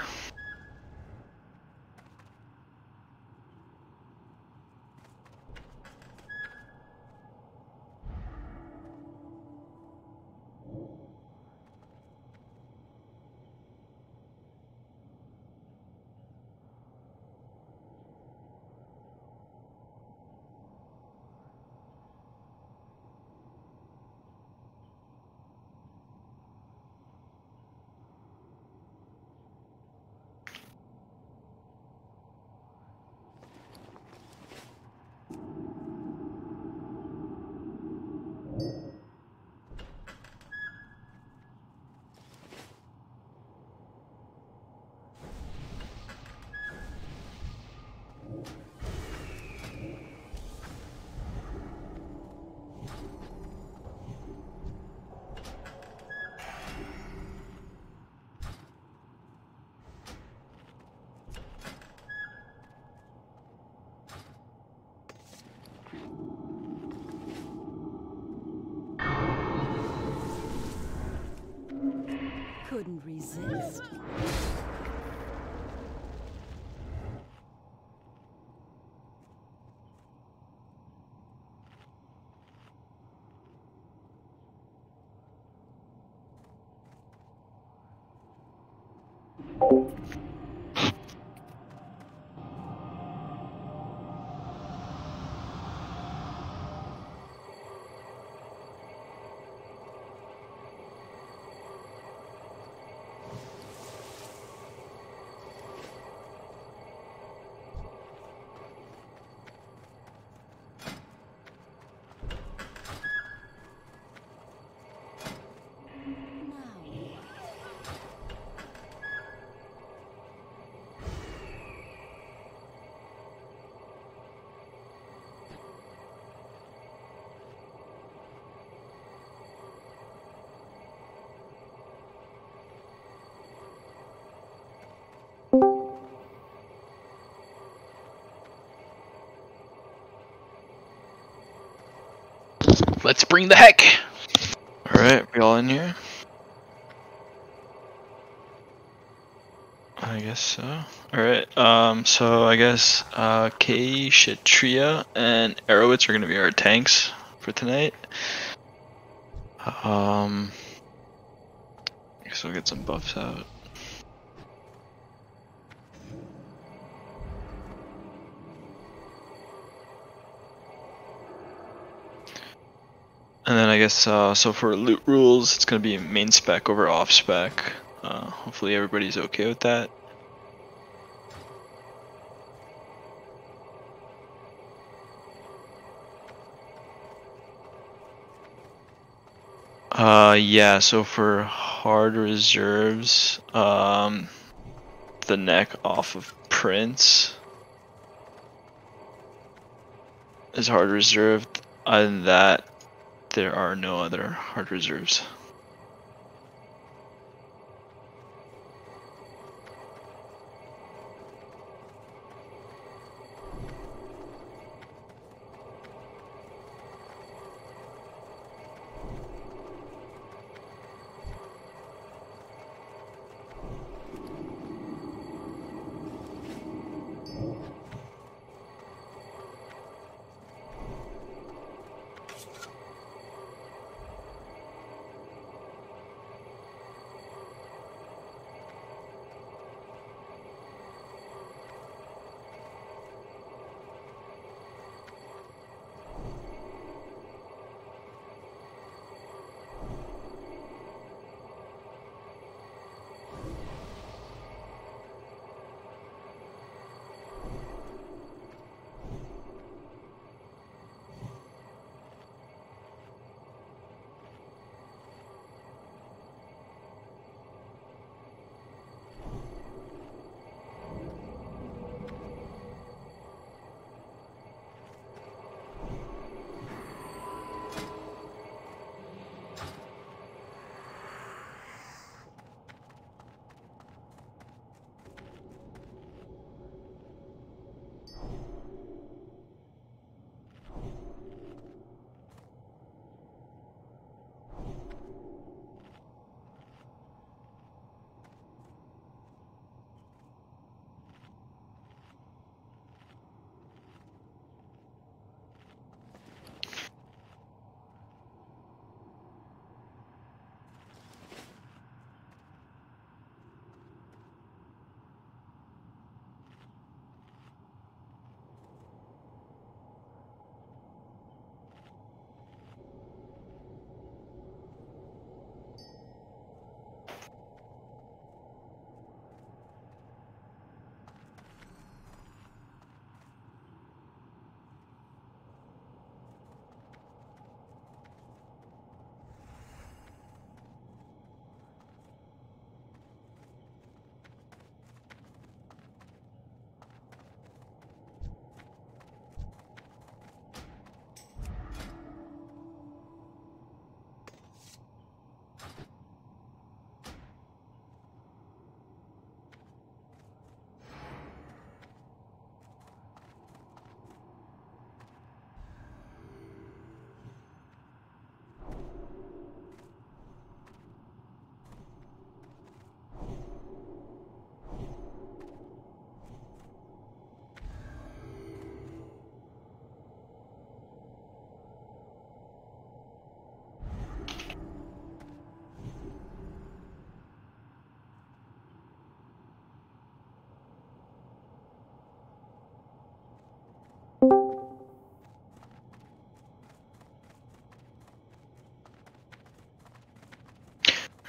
Let's bring the heck. Alright, we all in here? I guess so. Alright, um, so I guess, uh, K, Shatria, and Arrowitz are gonna be our tanks for tonight. Um, I guess we'll get some buffs out. And then I guess, uh, so for loot rules, it's gonna be main spec over off spec. Uh, hopefully everybody's okay with that. Uh, yeah, so for hard reserves, um, the neck off of Prince is hard reserved. Other than that, there are no other hard reserves.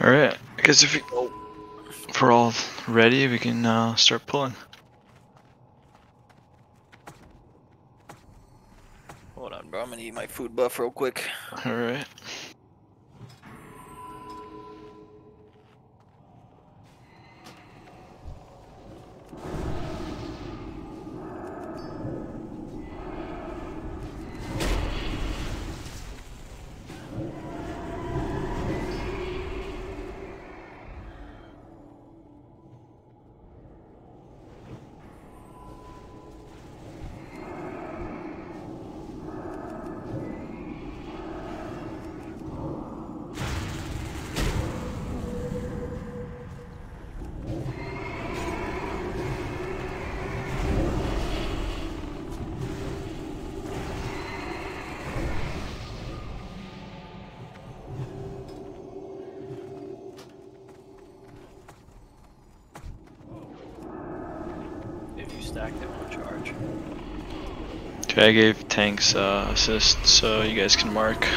All right. I guess if, we, if we're all ready, we can uh, start pulling. Hold on, bro. I'm gonna eat my food buff real quick. All Okay, I gave tanks uh, assist, so you guys can mark.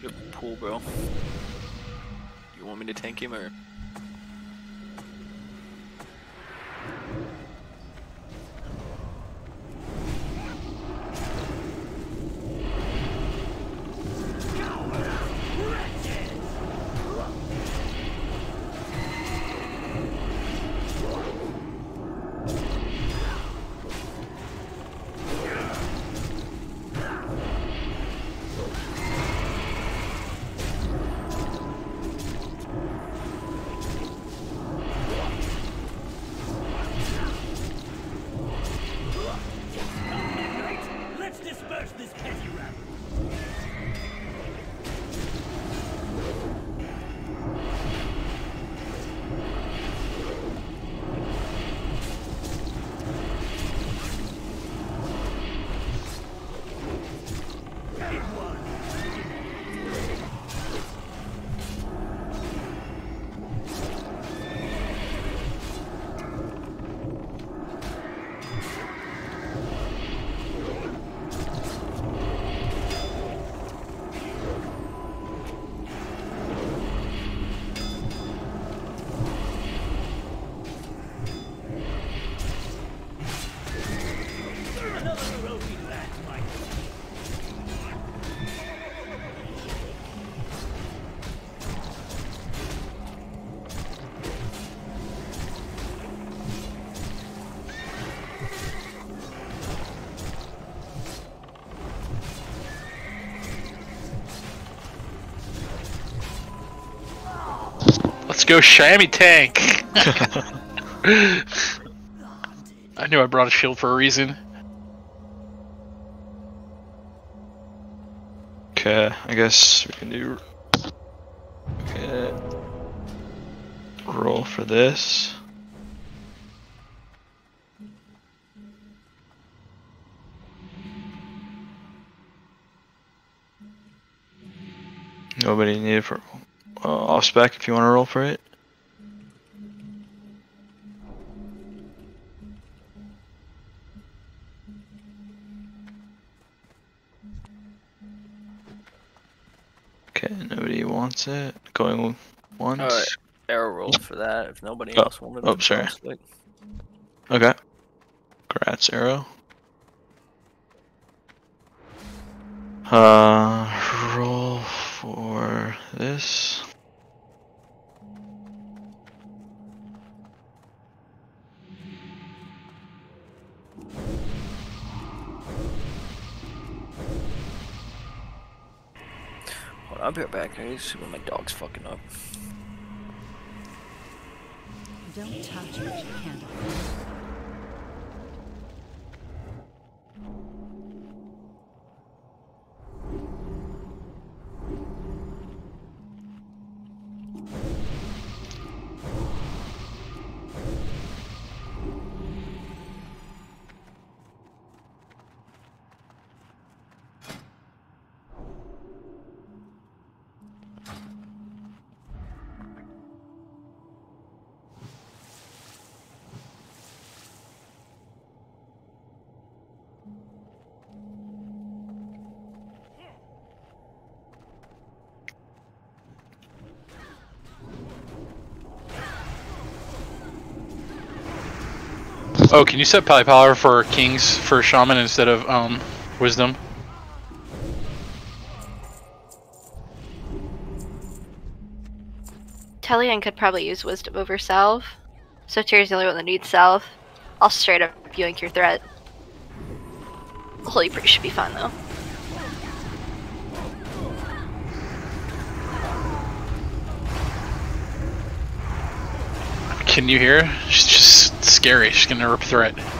To pull, bro. You want me to tank him or? Go, Shammy Tank. I knew I brought a shield for a reason. Okay, I guess we can do. Okay. Roll for this. Spec if you want to roll for it. Okay, nobody wants it. Going once. Alright, arrow roll for that if nobody Oh, else wanted oh, it. sorry. Like, Okay. Grats arrow. Uh, roll for this. On, I'll be right back. I need to see when my dog's fucking up. Don't touch what you can't Oh, can you set Pally Power for Kings for Shaman instead of um Wisdom? Tellian could probably use wisdom over salve. So Tyr's the only one that needs salve. I'll straight up yoink your threat. Holy Priest should be fine though. Can you hear? She's just scary. She's gonna rip threat. I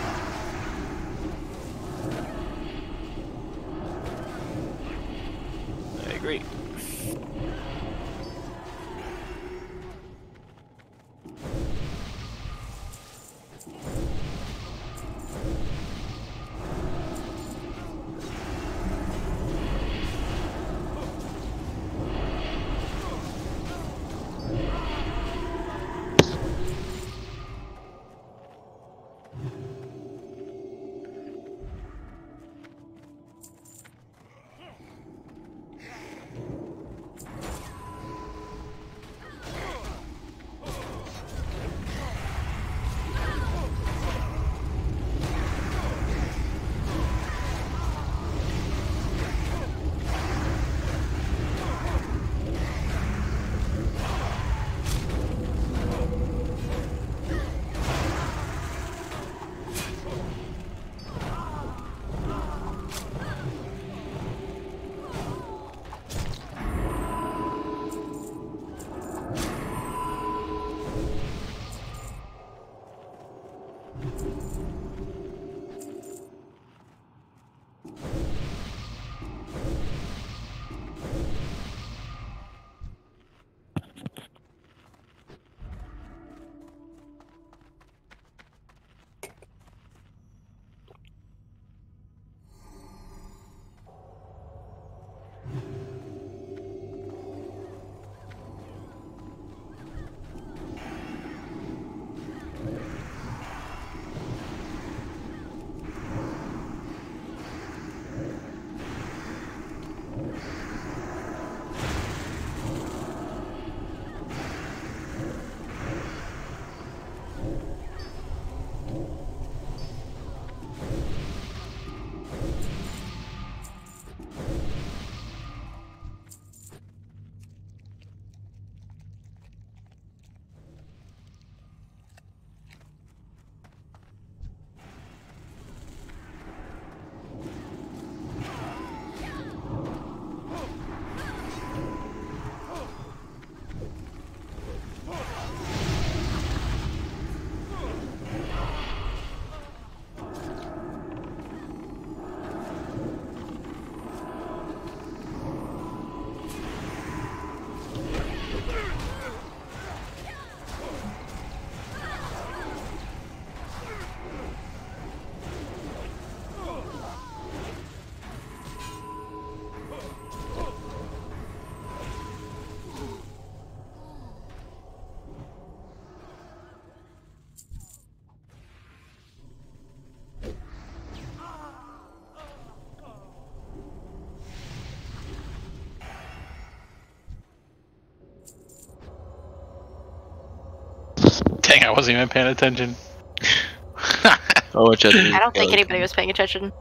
I wasn't even paying attention. Oh, I don't think anybody was paying attention.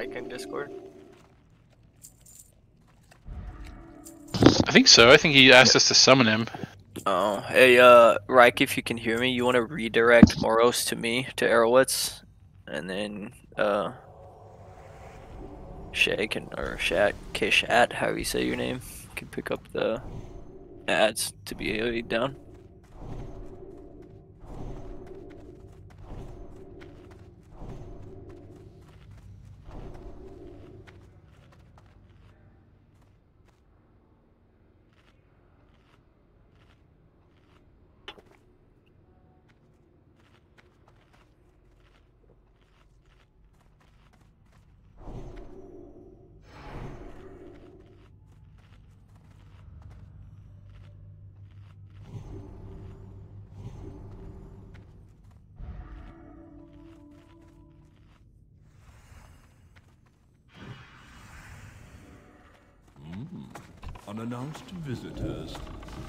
Is is in Discord? I think so. I think he asked us to summon him. Oh, hey, uh, Reich, if you can hear me, you want to redirect Moroes to me, to Arrowitz, and then, uh, Shay can, or Shat, Kishat, how you say your name, can pick up the ads to be AoE down. Visitors.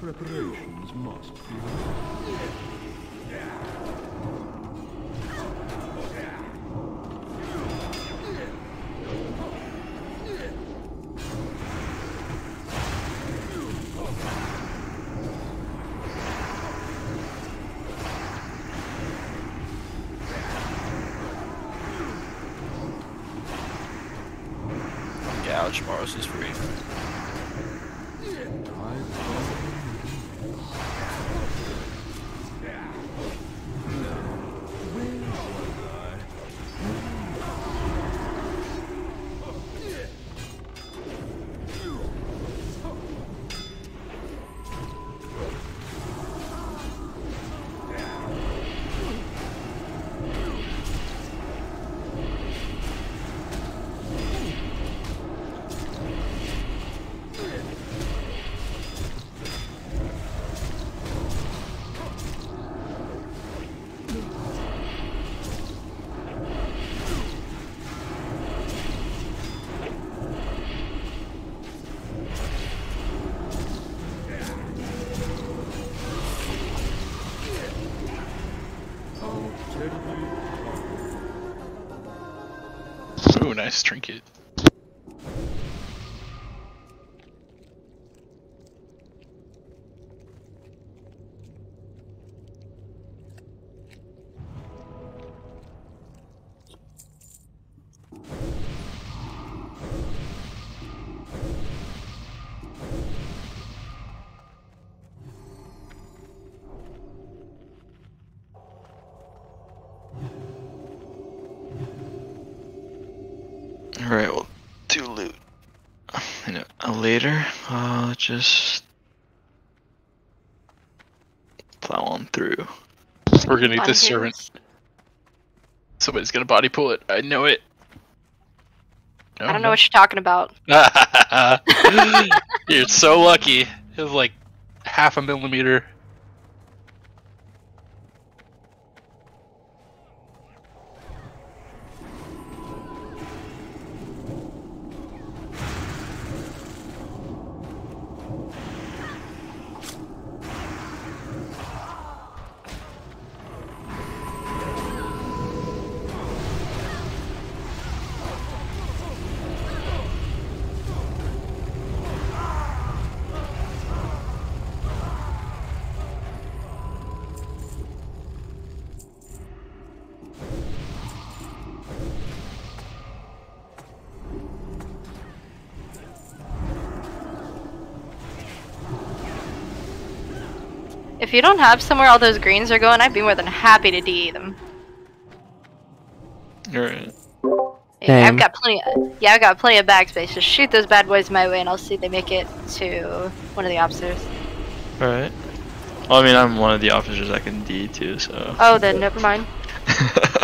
Preparations must be trinket. Later, uh, just plow on through. We're gonna need this Body servant. Somebody's gonna body pull it. I know it. I don't know what you're talking about. You're so lucky. It was like half a millimeter. If you don't have somewhere all those greens are going, I'd be more than happy to DE them. Alright. Yeah, I've got plenty. Of, yeah, I've got plenty of bag space. Just shoot those bad boys my way, and I'll see they make it to one of the officers. Alright. Well, I mean, I'm one of the officers I can D too, so. Oh, then never mind.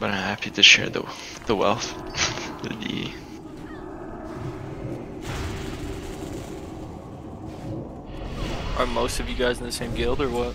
But I'm happy to share the the wealth. D. Are most of you guys in the same guild or what?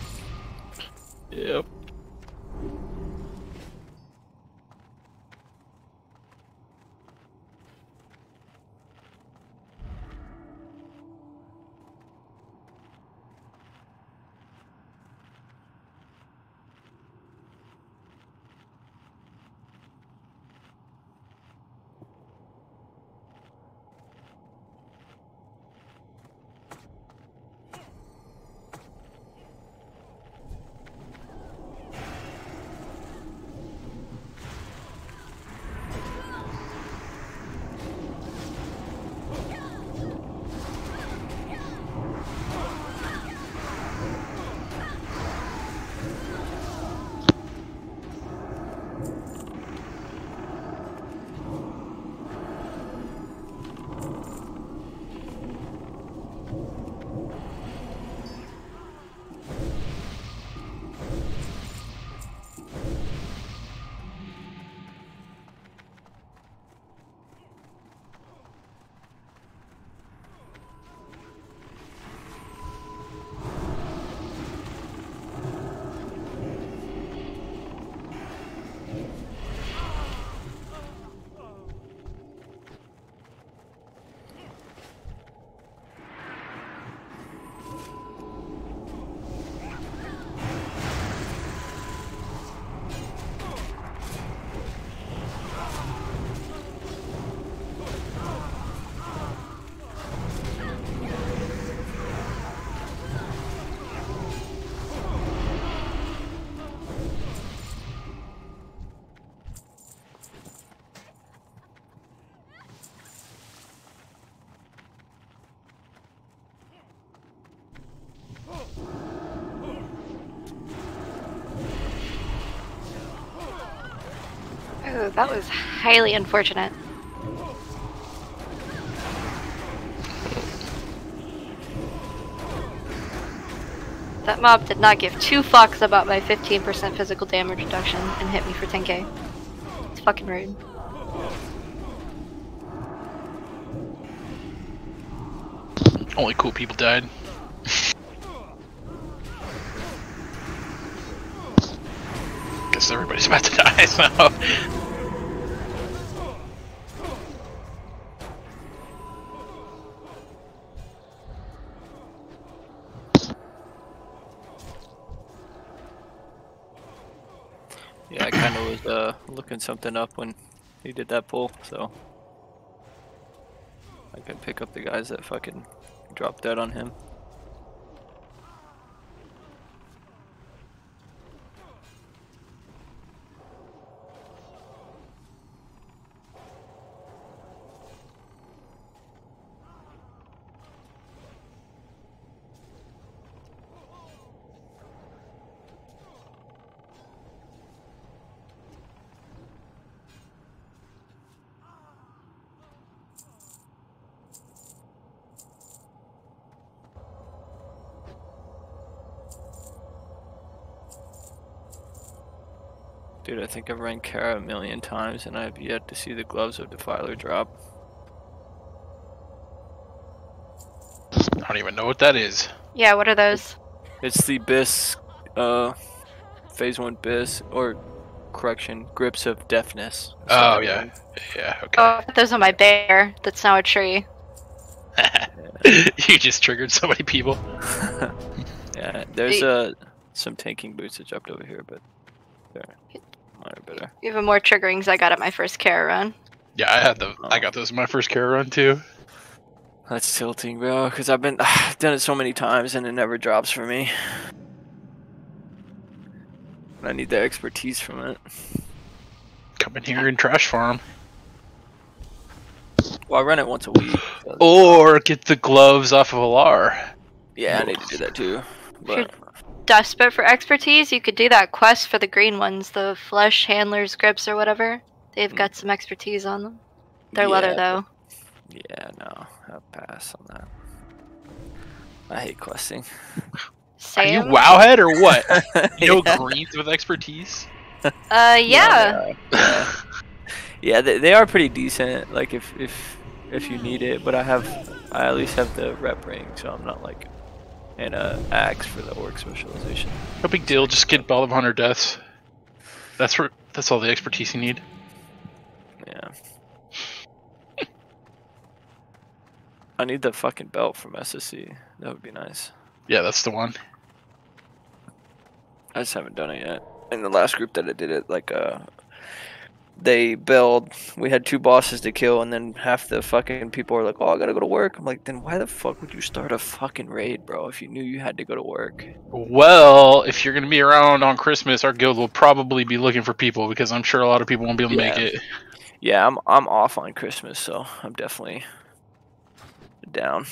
That was highly unfortunate. That mob did not give two fucks about my 15% physical damage reduction and hit me for 10k. It's fucking rude. Only cool people died. Guess everybody's about to die, so. Something up when he did that pull, so I could pick up the guys that fucking dropped dead on him. Dude, I think I've ran Kara a million times and I have yet to see the gloves of Defiler drop. I don't even know what that is. Yeah, what are those? It's the BIS, uh, Phase 1 BIS, or correction, Grips of Deftness. Oh, yeah. Yeah, okay. Oh, I put those on my bear that's now a tree. you just triggered so many people. Yeah, there's The- uh, some tanking boots that dropped over here, but they're minor better. Even more triggerings I got at my first Kara run. Yeah, I had the. I got those in my first Kara run too. That's tilting, bro, because I've been I've done it so many times and it never drops for me. I need the expertise from it. Come in here and trash farm. Well, I run it once a week. so- Or get the gloves off of Al'ar. Yeah, I need to do that too. But desperate for expertise, you could do that quest for the green ones, the flesh handlers grips or whatever. They've got some expertise on them. They're leather Yeah. though. yeah, no, I'll pass on that. I hate questing. Are you wowhead or what? You know Yeah. greens with expertise? Uh, yeah. yeah, yeah they, they are pretty decent. Like if if if you need it, but I have I at least have the rep ring, so I'm not like in a axe for the orc specialization. No big deal. Just get Belt of Hundred Deaths. That's where. That's all the expertise you need. Yeah. I need the fucking belt from SSC. That would be nice. Yeah, that's the one. I just haven't done it yet. In the last group that I did it, like uh, they build. We had two bosses to kill, and then half the fucking people are like, "Oh, I gotta go to work." I'm like, "Then why the fuck would you start a fucking raid, bro? If you knew you had to go to work." Well, if you're gonna be around on Christmas, our guild will probably be looking for people because I'm sure a lot of people won't be able to make it. Yeah, I'm I'm off on Christmas, so I'm definitely down.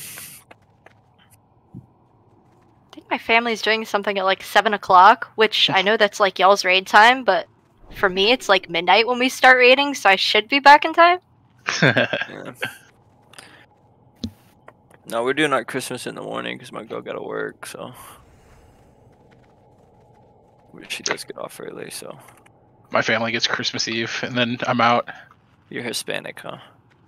I think my family's doing something at like seven o'clock, which I know that's like y'all's raid time, but for me it's like midnight when we start raiding, so I should be back in time. Yeah. No, we're doing our Christmas in the morning because my girl got to work, so. Which She does get off early, so. My family gets Christmas Eve, and then I'm out. You're Hispanic, huh?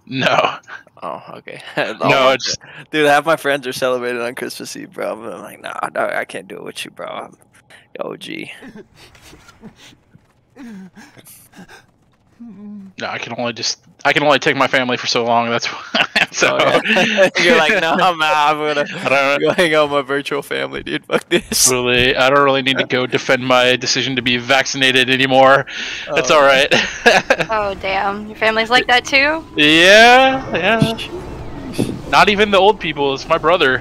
No. Oh, okay. No, it's- dude. Half my friends are celebrating on Christmas Eve, bro. But I'm like, nah, no, I can't do it with you, bro. I'm OG. No, I can only just. I can only take my family for so long. That's why. so. Oh, yeah. You're like, no, I'm out. I'm gonna I don't- go hang out with my virtual family, dude. Fuck this. Really, I don't really need to go defend my decision to be vaccinated anymore. That's Oh. all right. oh damn, your family's like that too? yeah, yeah. Not even the old people. It's my brother.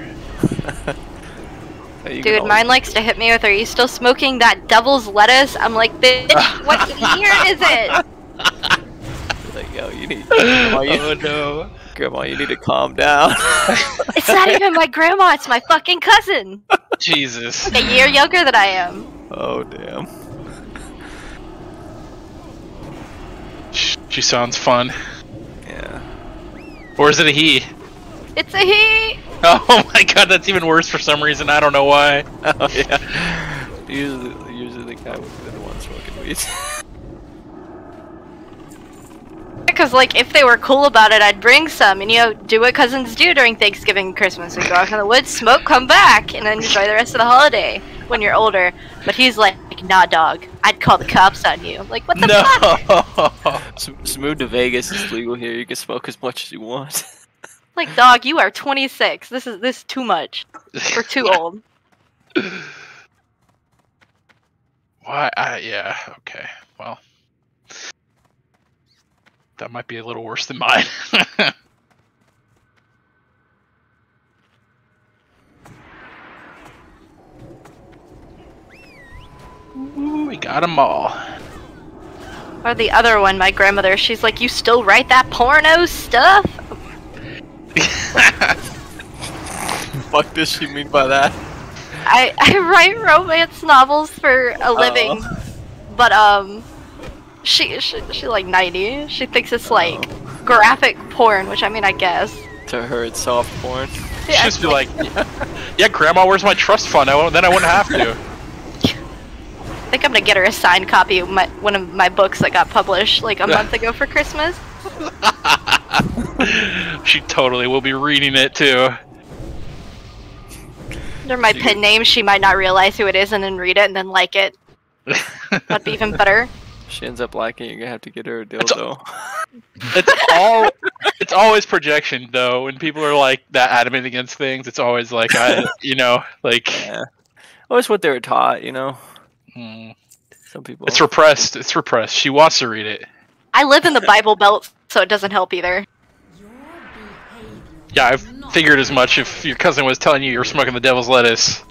Dude, mine likes to hit me with, are you still smoking that devil's lettuce? I'm like, bitch, what year is it? Like, yo, you need. Grandma, you, oh no. Grandma, you need to calm down. It's not even my grandma, it's my fucking cousin. Jesus. A year younger than I am. oh damn. She sounds fun. Yeah. Or is it a he? It's a he. Oh my god, that's even worse for some reason. I don't know why. Oh yeah. Usually, usually the guy would be the one smoking weed. Because, like, if they were cool about it, I'd bring some and, you know, do what cousins do during Thanksgiving and Christmas. We go out in the woods, smoke, come back, and then enjoy the rest of the holiday when you're older. But he's like, nah, dog, I'd call the cops on you. I'm like, what the fuck? S- Just move to Vegas. It's legal here. You can smoke as much as you want. Like, dog, you are 26. This is this is too much. We're too old. Why? I, yeah. Okay. Well, that might be a little worse than mine. Ooh, we got them all. Or the other one, my grandmother, she's like, you still write that porno stuff? Fuck does she mean by that? I, I write romance novels for a living, but um, she, she she like ninety. She thinks it's like graphic porn, which I mean, I guess. To her, it's soft porn. Yeah, Just be like, yeah, Grandma, where's my trust fund? I won't, then I wouldn't have to. I think I'm gonna get her a signed copy of my one of my books that got published like a month ago for Christmas. she totally will be reading it too. Under my pen name, she might not realize who it is and then read it and then like it. That'd be even better. She ends up liking. it, You're gonna have to get her a dildo. It's all it's always projection though. When people are like that adamant against things, it's always like I you know, like yeah. Well, it's what they were taught, you know. Hmm. Some people. it's repressed. It's repressed. She wants to read it. I live in the Bible Belt, so it doesn't help either. Yeah, I figured as much if your cousin was telling you you're smoking the devil's lettuce.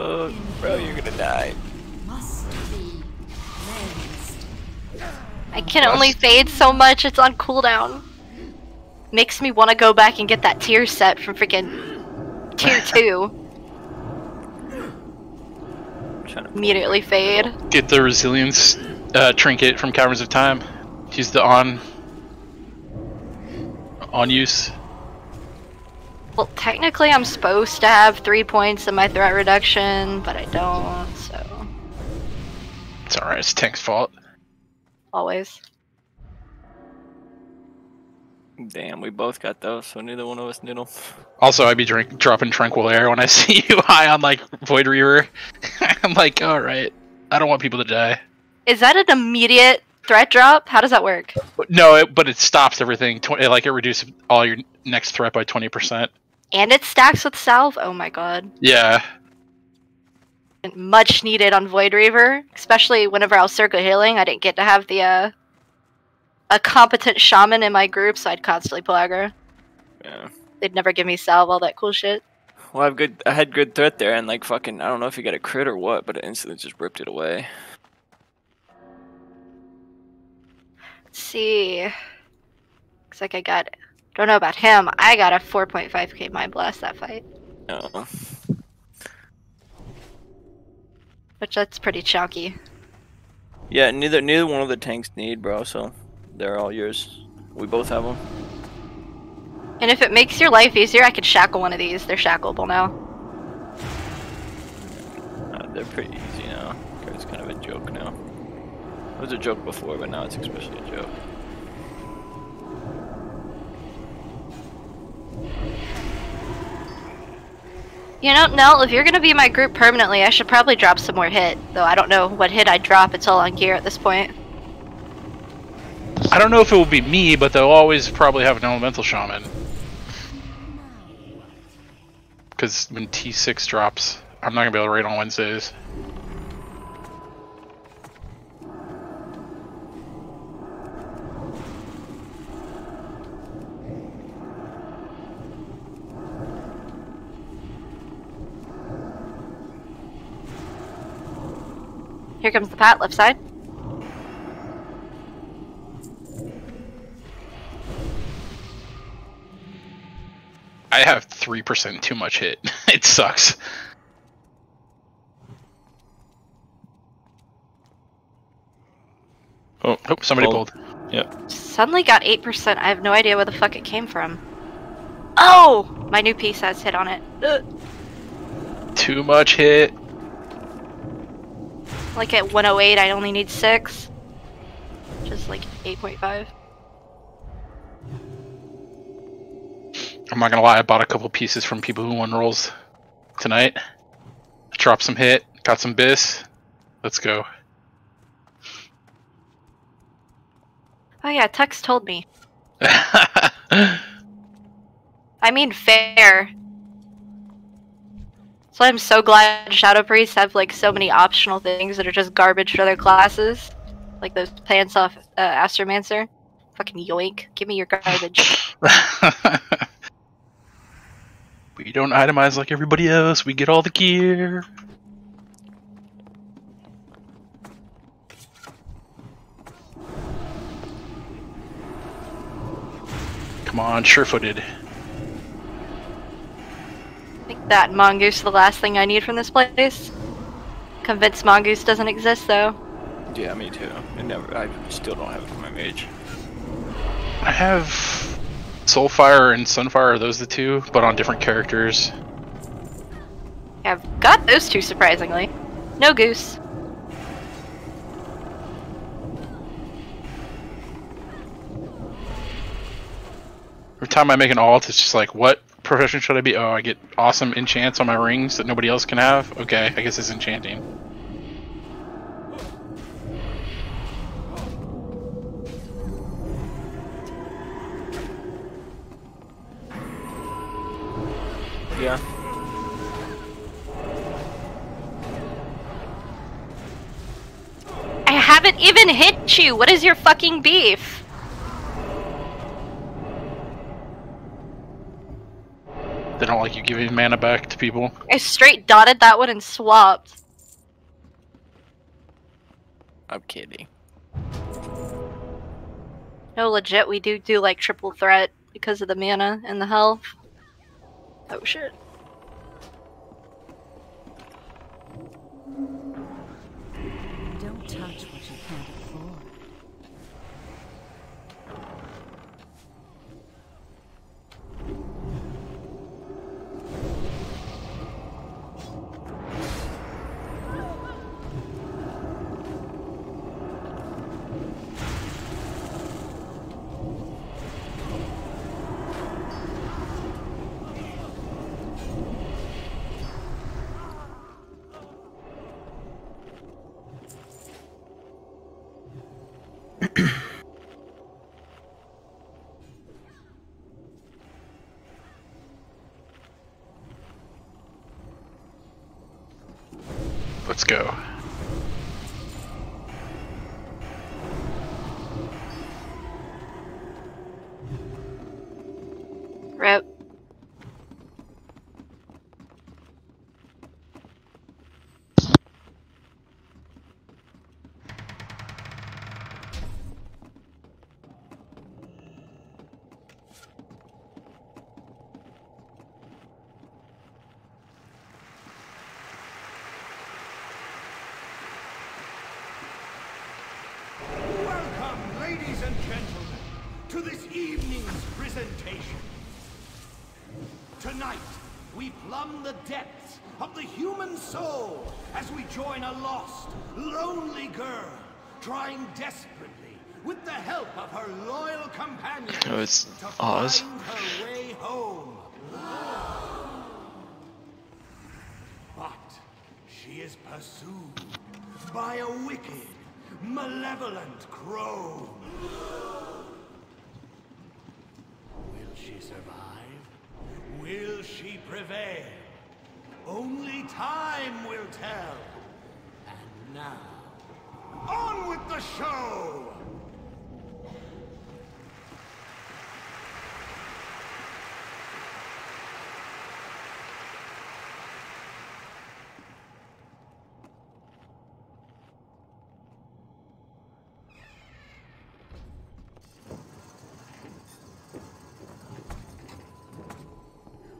What fuck? Bro, you're gonna die. I can only fade so much, it's on cooldown. Makes me want to go back and get that tier set from freaking tier 2. Immediately fade. Get the resilience uh, trinket from Caverns of Time. Use the on on use. Well, technically, I'm supposed to have three points in my threat reduction, but I don't, so. It's alright. It's Tank's fault. Always. Damn, we both got those, so neither one of us knew them. Also, I'd be drink, dropping Tranquil Air when I see you high on like Void Reaver. I'm like, all right, I don't want people to die. Is that an immediate threat drop? How does that work? No, it, but it stops everything. Tw- like it reduces all your next threat by twenty percent. And it stacks with salve? Oh my god. Yeah, Much needed on Void Reaver, especially whenever I was circle healing. I didn't get to have the, uh, a competent shaman in my group, so I'd constantly pull aggro. Yeah. They'd never give me salve, all that cool shit. Well, I've good. I had good threat there, and like fucking, I don't know if you got a crit or what, but it instantly just ripped it away. Let's see. Looks like I got. Don't know about him. I got a 4.5k mind blast that fight, Oh. which that's pretty chunky. Yeah, neither neither one of the tanks need, bro. So they're all yours. We both have them. And if it makes your life easier, I could shackle one of these. They're shackleable now. Uh, they're pretty easy now. It's kind of a joke now. It was a joke before, but now it's especially a joke. You know, Nell, if you're gonna be my group permanently, I should probably drop some more hit. Though I don't know what hit I'd drop. It's all on gear at this point. I don't know if it will be me, but they'll always probably have an elemental shaman. Because when T6 drops, I'm not gonna be able to raid on Wednesdays. Here comes the pat, left side. I have three percent too much hit. it sucks. Oh, oh somebody oh. Pulled. pulled. Yep. Suddenly got 8%. I have no idea where the fuck it came from. Oh! My new piece has hit on it. Ugh. Too much hit. Like at 108, I only need 6. Just like 8.5. I'm not gonna lie, I bought a couple pieces from people who won rolls tonight. Dropped some hit, got some bis. Let's go. Oh yeah, Tux told me. I mean fair. I'm so glad Shadow Priests have like so many optional things that are just garbage for their classes. Like those pants off uh, Astromancer. Fucking yoink. Give me your garbage. we don't itemize like everybody else. We get all the gear. Come on, sure-footed. I think that mongoose the last thing I need from this place. Convinced Mongoose doesn't exist though. Yeah, me too. I never. I still don't have it for my mage. I have Soulfire and Sunfire. Are those the two? But on different characters. I've got those two surprisingly. No goose. Every time I make an alt, it's just like, what profession should I be? Oh, I get awesome enchants on my rings that nobody else can have. Okay, I guess it's enchanting. Yeah. I haven't even hit you! What is your fucking beef? They don't like you giving mana back to people. I straight dotted that one and swapped. I'm kidding. No, legit, we do do like triple threat because of the mana and the health. Oh shit. Plumb the depths of the human soul as we join a lost, lonely girl trying desperately, with the help of her loyal companion, Oh, it's to Oz. find her way home. But she is pursued by a wicked, malevolent crone. Will she survive? Will she prevail? Only time will tell. And now, on with the show!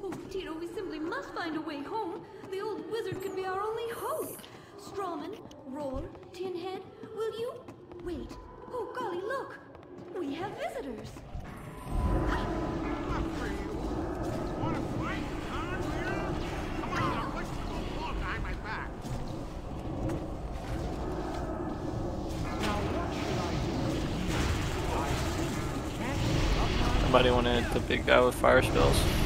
Oh, Tito, we simply must find a way home. The old wizard could be our only hope. Strawman, Roar, Tinhead, will you? Wait. Oh, golly, look. We have visitors. Somebody want to hit the big guy with fire spells?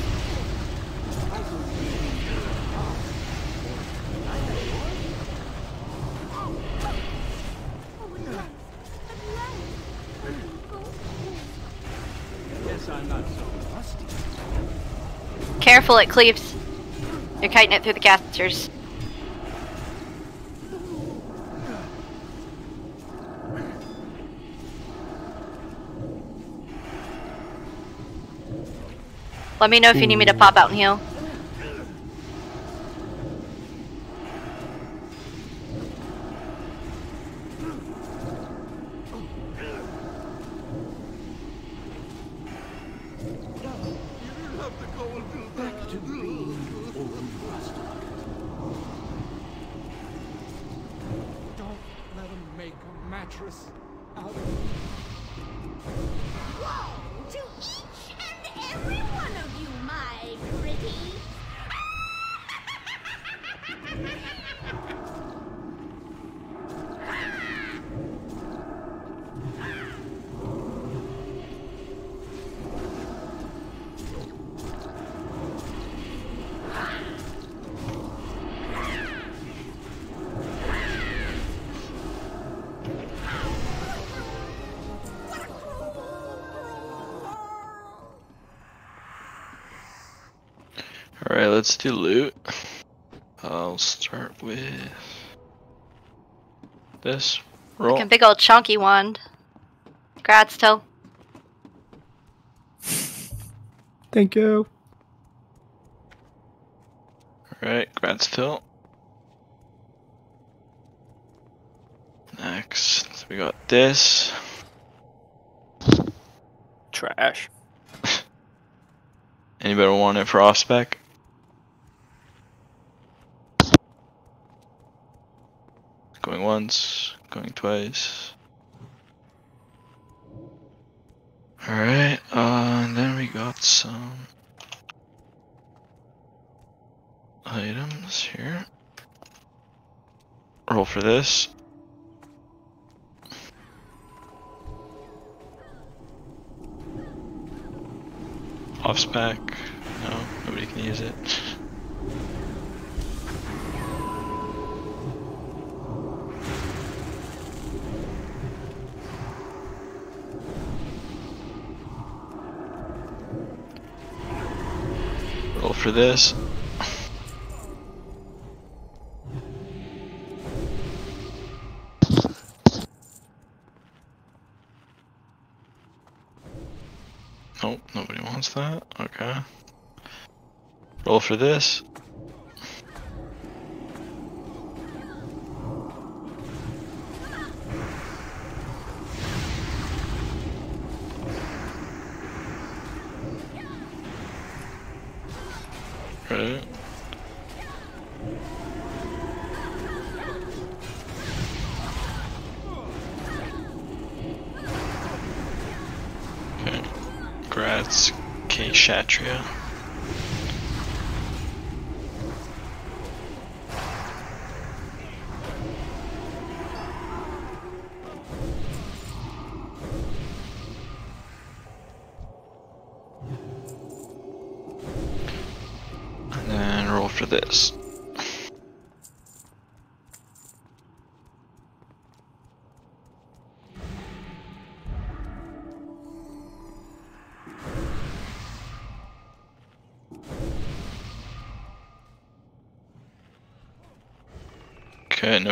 Careful, it cleaves. You're kiting it through the casters. Let me know if you need me to pop out and heal. Let's do loot. I'll start with this. Roll. Like a big old chunky wand. Congrats, Till. Thank you. Alright, Grad's tilt. Next, we got this. Trash. Anybody want it for off spec? Going once, going twice. Alright, uh, and then we got some items here. Roll for this. Off spec. No, nobody can use it. For this. Nope, nobody wants that. Okay. Roll for this.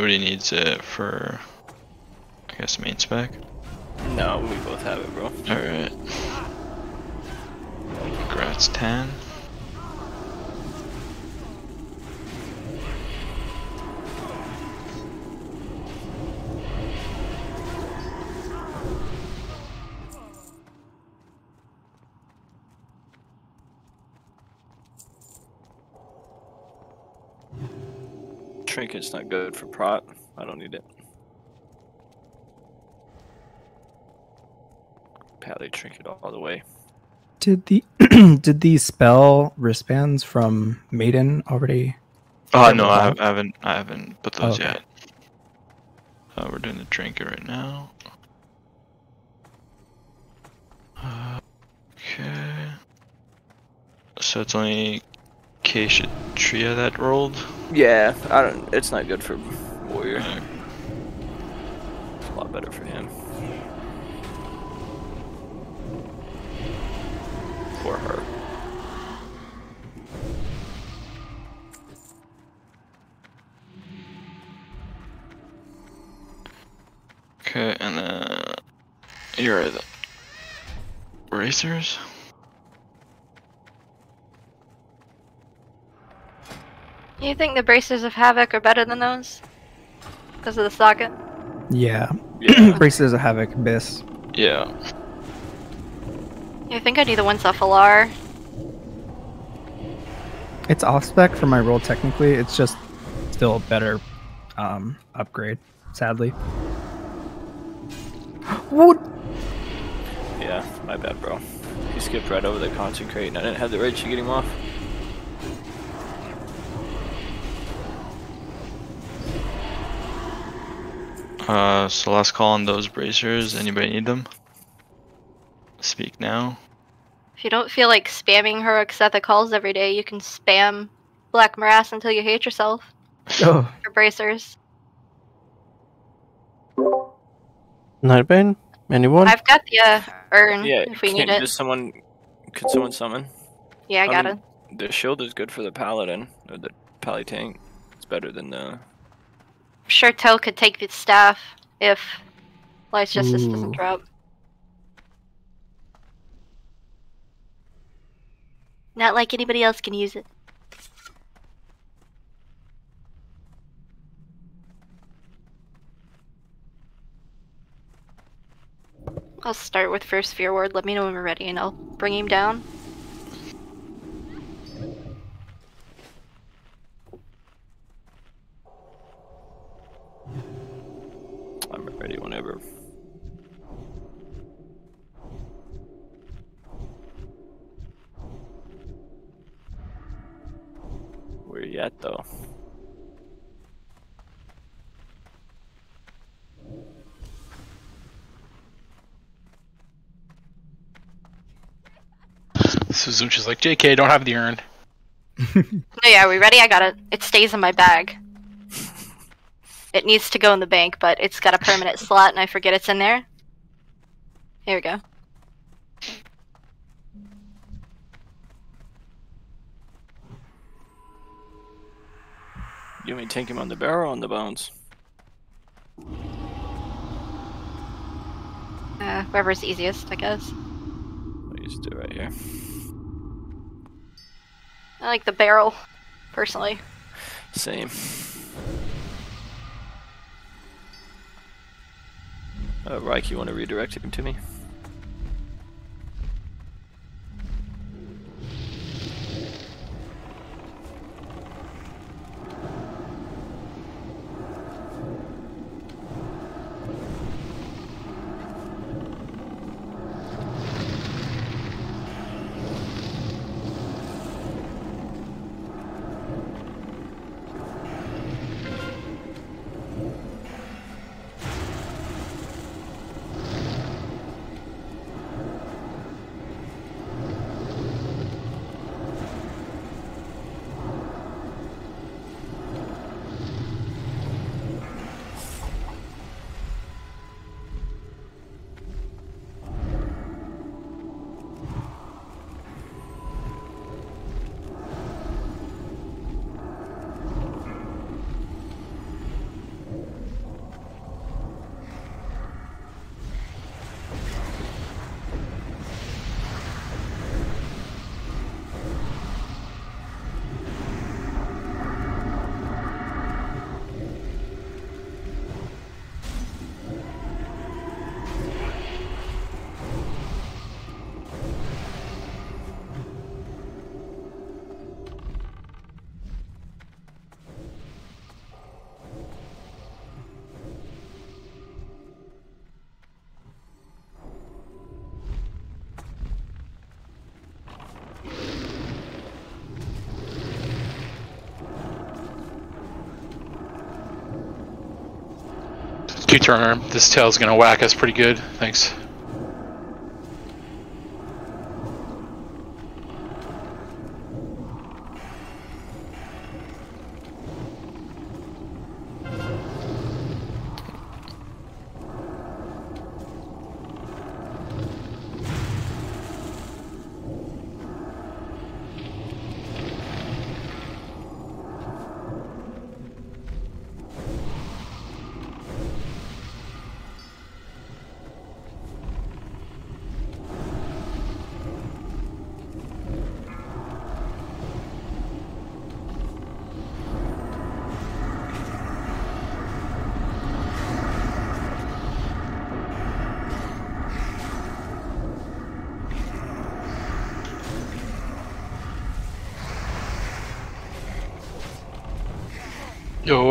Nobody needs it for, I guess, main spec. No, we both have it, bro. Alright. Congrats, 10. Trinket's not good for prot. I don't need it. Pally trinket all the way. Did the did the spell wristbands from Maiden already? Oh come no, I, have, I haven't. I haven't put those Okay. yet. Uh, we're doing the trinket right now. Uh, okay. So it's only Keisha Tria that rolled. Yeah, I don't. It's not good for warrior. It's a lot better for him. Poor her. Okay, and uh, then here are the racers. You think the Bracers of Havoc are better than those? Because of the socket? Yeah. Bracers of Havoc, Abyss. Yeah. I think I need the ones off Al'ar. It's off spec for my role technically. It's just still a better um, upgrade, sadly. What? Yeah, my bad, bro. You skipped right over the consecrate, and I didn't have the rage to get him off. Uh, so last call on those bracers. Anybody need them? Speak now. If you don't feel like spamming heroic Sethekk Halls every day, you can spam Black Morass until you hate yourself. Oh. For bracers. Nightbane? Anyone? I've got the uh, urn Yeah, if we can- need it. Does someone, could someone summon? Yeah, I got mean, The shield is good for the paladin, or the pally tank. It's better than the sure Tel could take the staff if Light's Justice Ooh. doesn't drop. Not like anybody else can use it. I'll start with first fear ward. Let me know when we're ready and I'll bring him down. Where you at though? Suzuchi's like, JK, don't have the urn. Oh yeah, are we ready? I got it. It stays in my bag. It needs to go in the bank, but it's got a permanent slot, and I forget it's in there. Here we go. You may take him on the barrel or on the bones. Uh, whoever's easiest, I guess. I'll just do it right here. I like the barrel, personally. Same. Uh, Reich, you want to redirect him to me? Q turn. This tail's gonna whack us pretty good. Thanks.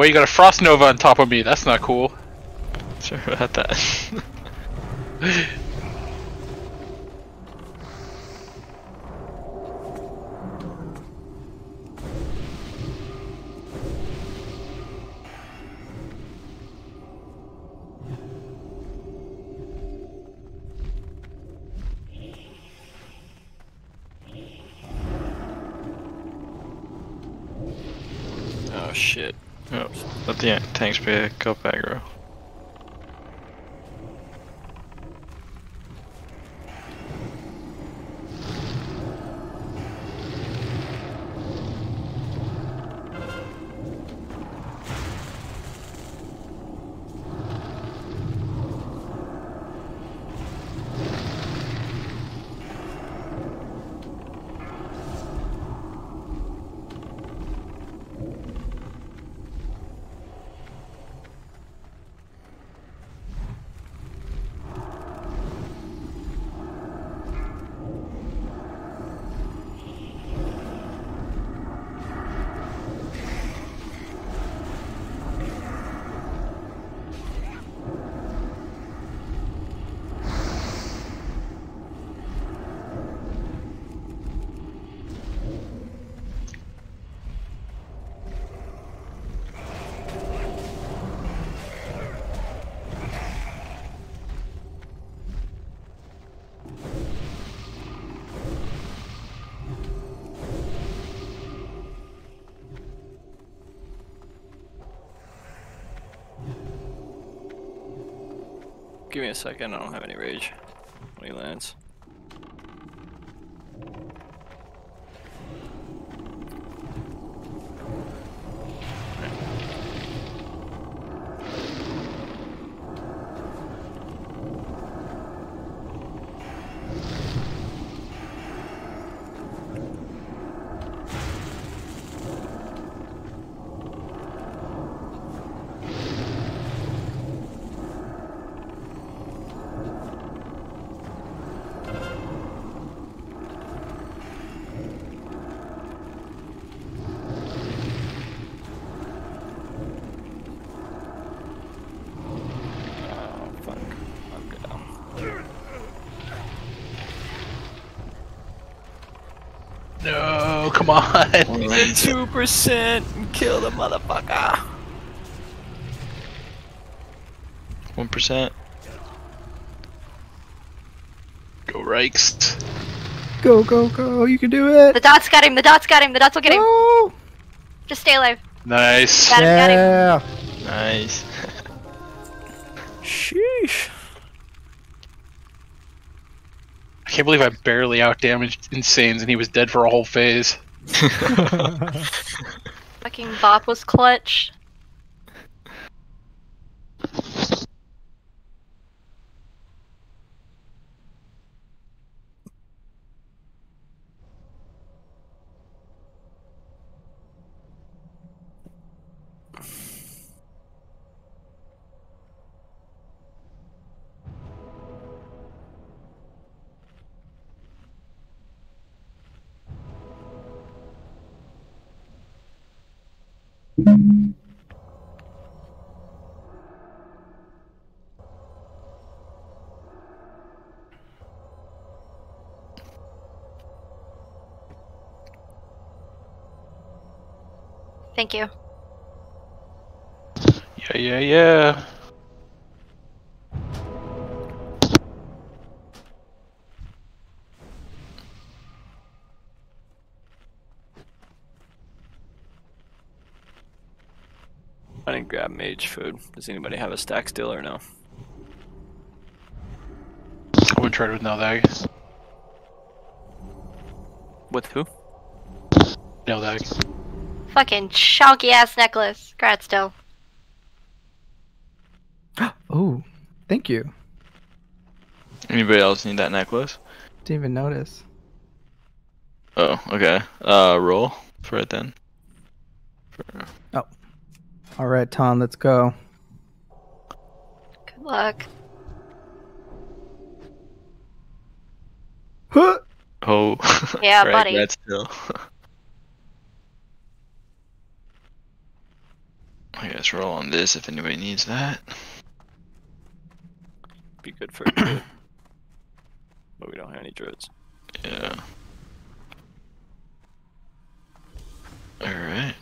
Why you got a frost nova on top of me? That's not cool. Sorry about that. the tanks pick Give me a second. I don't have any rage when he lands. Oh, fuck. I'm down. No, come on. Two percent. And kill the motherfucker. One percent. Go Reichs. Go, go, go. You can do it. The dots got him. The dots got him. The dots will get him. Just stay alive. Nice. Got him, got him. Nice. Sheesh. I can't believe I barely outdamaged Insanes and he was dead for a whole phase. Fucking Bop was clutch. Thank you. Yeah, yeah, yeah. I didn't grab mage food. Does anybody have a stack still or no? I would trade with Neldeg. With who? Neldeg. Fucking chonky ass necklace. Congrats, still. Oh, thank you. Anybody else need that necklace? Didn't even notice. Oh, okay. Uh, roll for it then. Oh. All right, Tom, let's go. Good luck. Huh. Oh. Yeah, right, buddy. That's still. I guess roll on this if anybody needs that. Be good for a druid. but we don't have any druids. Yeah. Alright.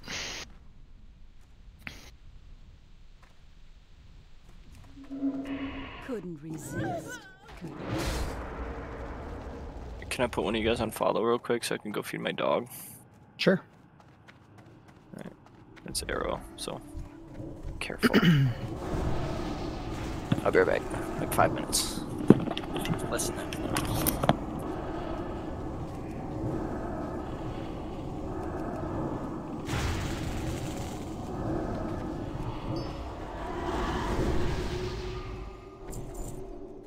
Couldn't resist. Can I put one of you guys on follow real quick so I can go feed my dog? Sure. Alright. It's arrow, so careful. I'll be right back. Like five minutes. Less than that.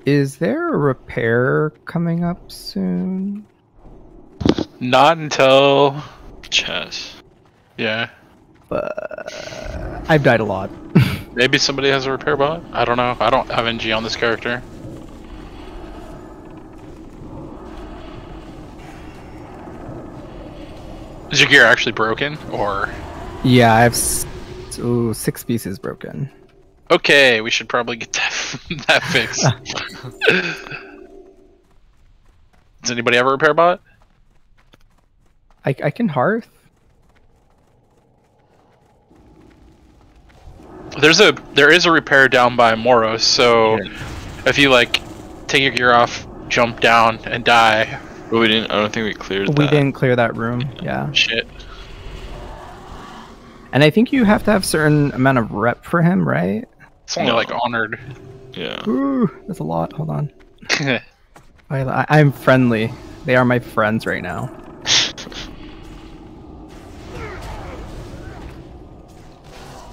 Is there a repair coming up soon? Not until chess. Yeah. But I've died a lot. Maybe somebody has a repair bot. I don't know. I don't have NG on this character. Is your gear actually broken, or Yeah, I have s- ooh, six pieces broken. okay? We should probably get that that fixed. Does anybody have a repair bot? I, I can hearth. There's a there is a repair down by Moroes, so if you like take your gear off, jump down, and die. But we didn't. I don't think we cleared We that. didn't clear that room. Yeah. Shit. And I think you have to have certain amount of rep for him, right? It's only like honored. Yeah. Ooh, that's a lot. Hold on. I, I'm friendly. They are my friends right now.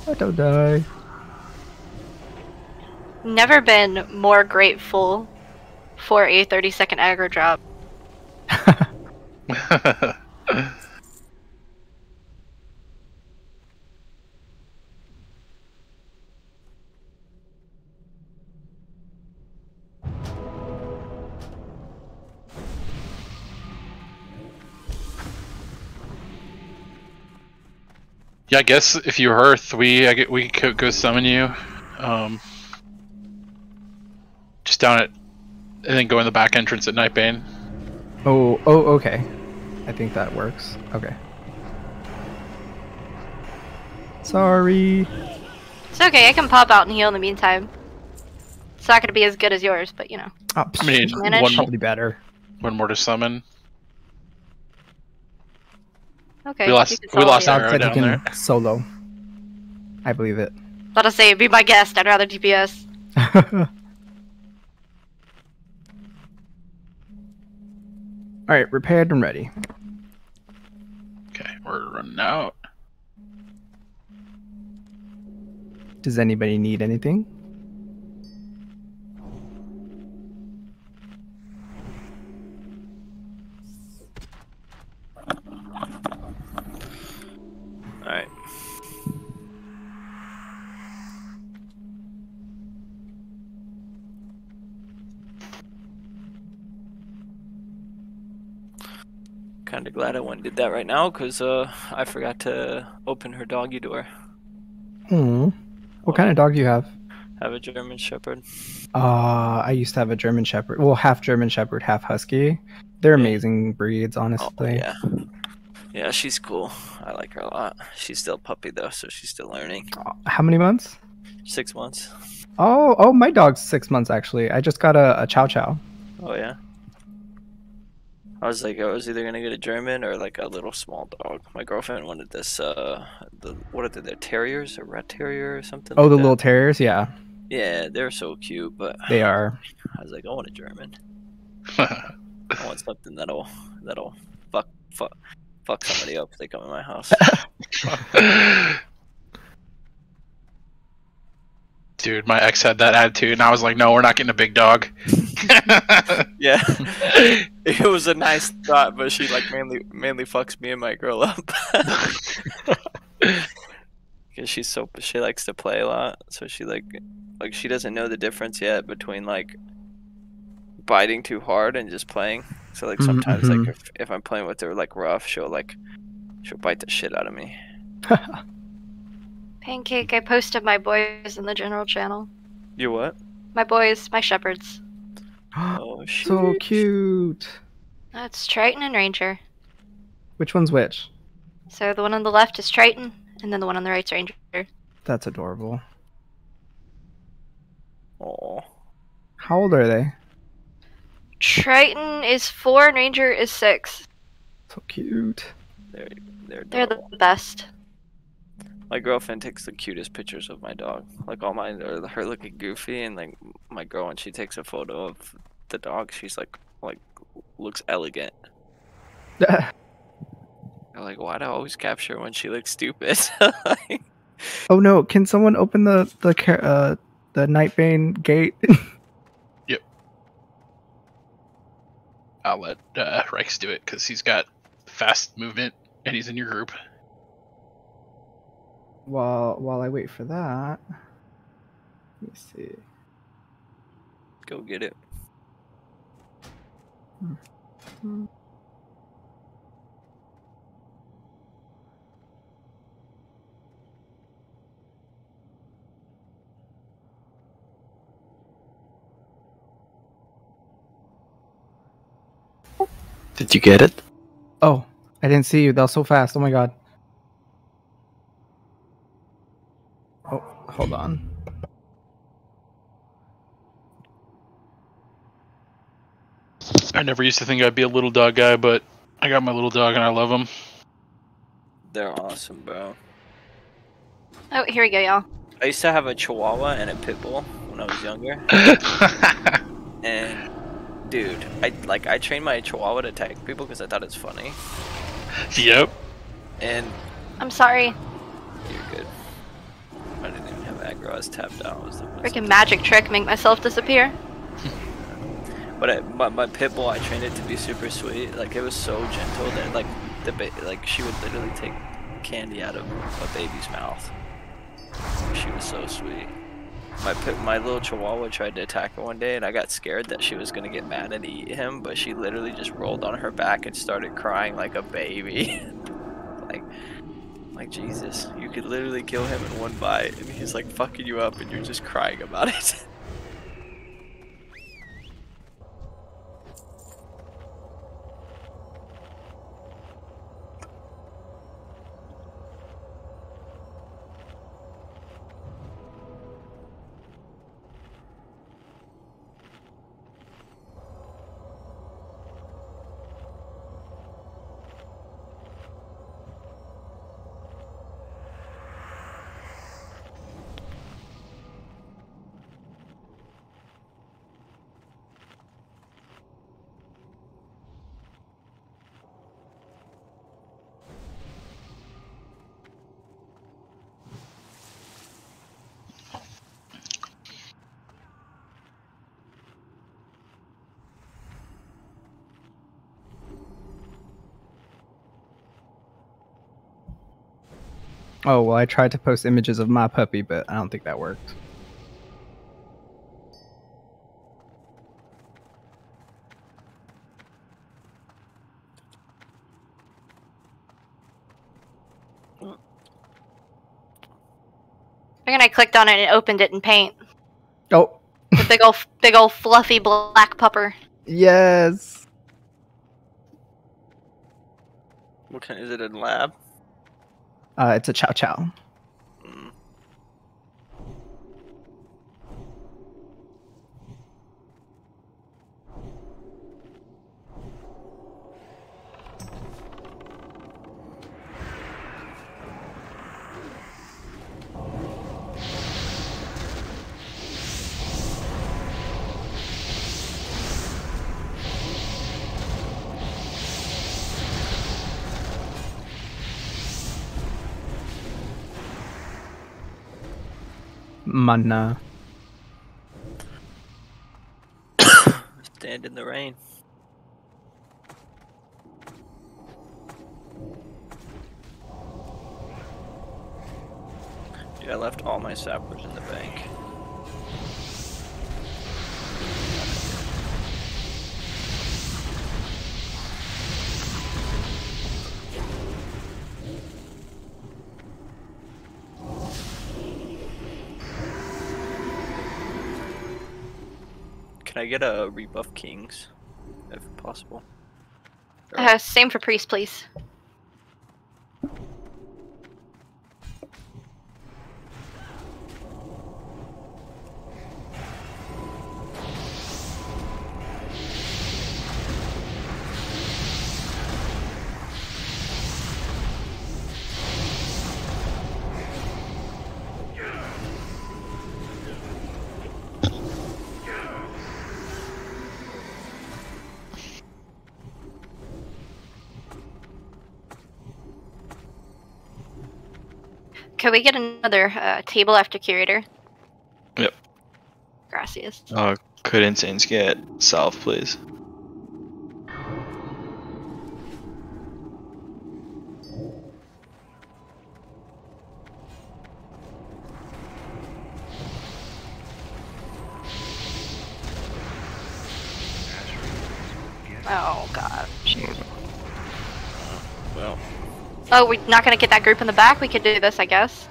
I don't die. Never been more grateful for a 30 second aggro drop. Yeah, I guess if you Hearth, we I get, we could go summon you. Um, just down at, and then go in the back entrance at Nightbane. Oh, oh, okay. I think that works. Okay. Sorry. It's okay, I can pop out and heal in the meantime. It's not gonna be as good as yours, but you know. Oh, I mean, Manage. one more, probably better. one more to summon. Okay. We lost- we solo lost you. our- Sounds down you there. solo. I believe it. Let us say, be my guest. I'd rather DPS. All right, repaired and ready. Okay, we're running out. Does anybody need anything? Alright. Kind of glad I went and did that right now because uh, I forgot to open her doggy door. Hmm. What kind of dog do you have? I Have a German Shepherd. Uh, I used to have a German Shepherd. Well, half German Shepherd, half Husky. They're amazing breeds, honestly. Oh, yeah. Yeah, she's cool. I like her a lot. She's still a puppy though, so she's still learning. How many months? Six months. Oh, oh, my dog's six months actually. I just got a, a Chow Chow. Oh yeah. I was like, I was either gonna get a German or like a little small dog. My girlfriend wanted this. Uh, the what are they? They're terriers a rat terrier or something. Oh, like the that. little terriers, yeah, Yeah, they're so cute, but they are. I was like, I want a German. I want something that'll that'll fuck fuck fuck somebody up if they come in my house. Dude, my ex had that attitude, and I was like, "No, we're not getting a big dog." yeah, it was a nice thought, but she like mainly mainly fucks me and my girl up. Because she's so she likes to play a lot, so she like like she doesn't know the difference yet between like biting too hard and just playing. So like Mhm, sometimes mhm. like if, if I'm playing with her like rough, she'll like she'll bite the shit out of me. Pancake, I posted my boys in the general channel. You what? My boys, my shepherds. Oh So cute. That's Triton and Ranger. Which one's which? So the one on the left is Triton, and then the one on the right's Ranger. That's adorable. Oh. How old are they? Triton is four and Ranger is six. So cute. They're they're They're the best. My girlfriend takes the cutest pictures of my dog. Like all mine are her looking goofy, and like my girl when she takes a photo of the dog, she's like like looks elegant. I'm like, why do I always capture when she looks stupid? Oh no! Can someone open the the uh the Nightbane gate? Yep. I'll let uh, Rex do it because he's got fast movement and he's in your group. While while I wait for that, let me see. Go get it. Did you get it? Oh, I didn't see you. That was so fast. Oh my god. Oh, hold on. I never used to think I'd be a little dog guy, but I got my little dog and I love him. They're awesome, bro. Oh, here we go, y'all. I used to have a Chihuahua and a Pit Bull when when I was younger. and dude, I like I trained my Chihuahua to attack people because I thought it's funny. Yep. And I'm sorry. you're good. I didn't I was tapped out. Was the Freaking magic trick, make myself disappear. But I, my, my pit bull, I trained it to be super sweet. Like it was so gentle that like the ba- like she would literally take candy out of a baby's mouth. She was so sweet. My pit, my little chihuahua tried to attack her one day, and I got scared that she was gonna get mad and eat him. But she literally just rolled on her back and started crying like a baby. like, like Jesus, you could literally kill him in one bite, and he's like fucking you up, and you're just crying about it. Oh well, I tried to post images of my puppy, but I don't think that worked. And I clicked on it and opened it in paint. Oh, The big old, big ol' fluffy black pupper. yes. what kind? Is it in lab? Uh, it's a chow chow. Mana. Stand in the rain. Dude, I left all my sappers in the bank. Can I get a rebuff kings, if possible? Uh, same for priest, please. Could we get another uh, table after curator? Yep. Gracias. Uh, could Insanes get salve, please? Oh, we're not gonna get that group in the back? We could do this, I guess.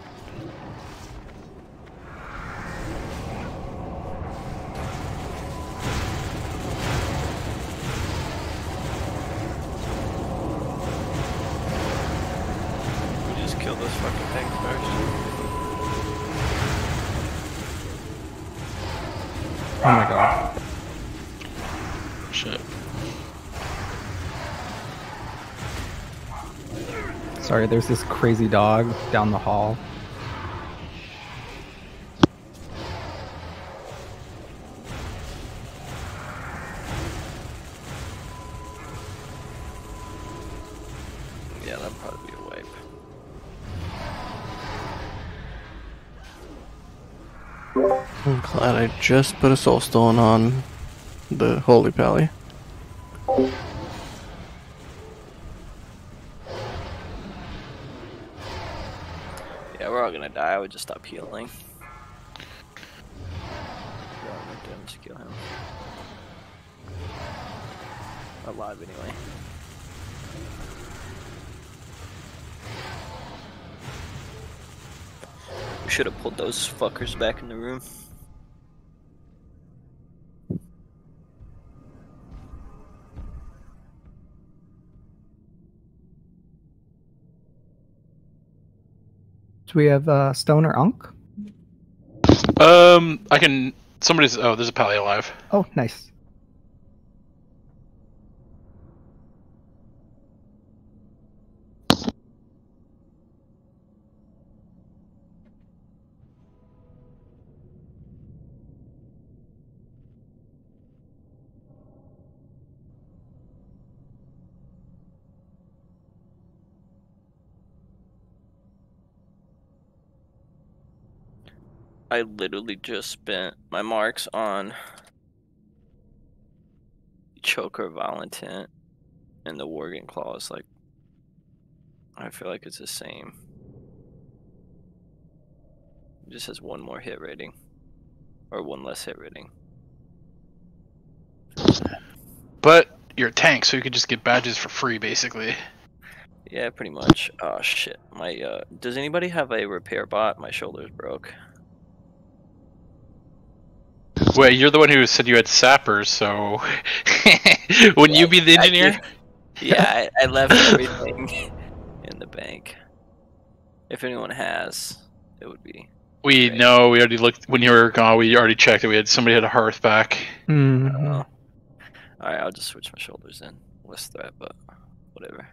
there's this crazy dog down the hall. Yeah, that'd probably be a wipe. I'm glad I just put a soulstone on the Holy Pally. Would just stop healing. Yeah, damage kill him. Alive anyway. We should have pulled those fuckers back in the room. Do we have uh, Stone or Ankh? Um, I can. Somebody's. Oh, there's a pally alive. Oh, nice. I literally just spent my marks on Choker of Vile Intent and the Worgen Claws. Like, I feel like it's the same. It just has one more hit rating, or one less hit rating. But you're a tank, so you could just get badges for free, basically. Yeah, pretty much. Oh shit. My uh does anybody have a repair bot? My shoulder's broke. Wait, you're the one who said you had sappers, so wouldn't you be the engineer? did- Yeah, I, I left everything in the bank. If anyone has, it would be. We know. We already looked when you were gone. We already checked it. We had somebody had a hearth back. Mm-hmm. Alright, I'll just switch my shoulders in. Less threat, but whatever.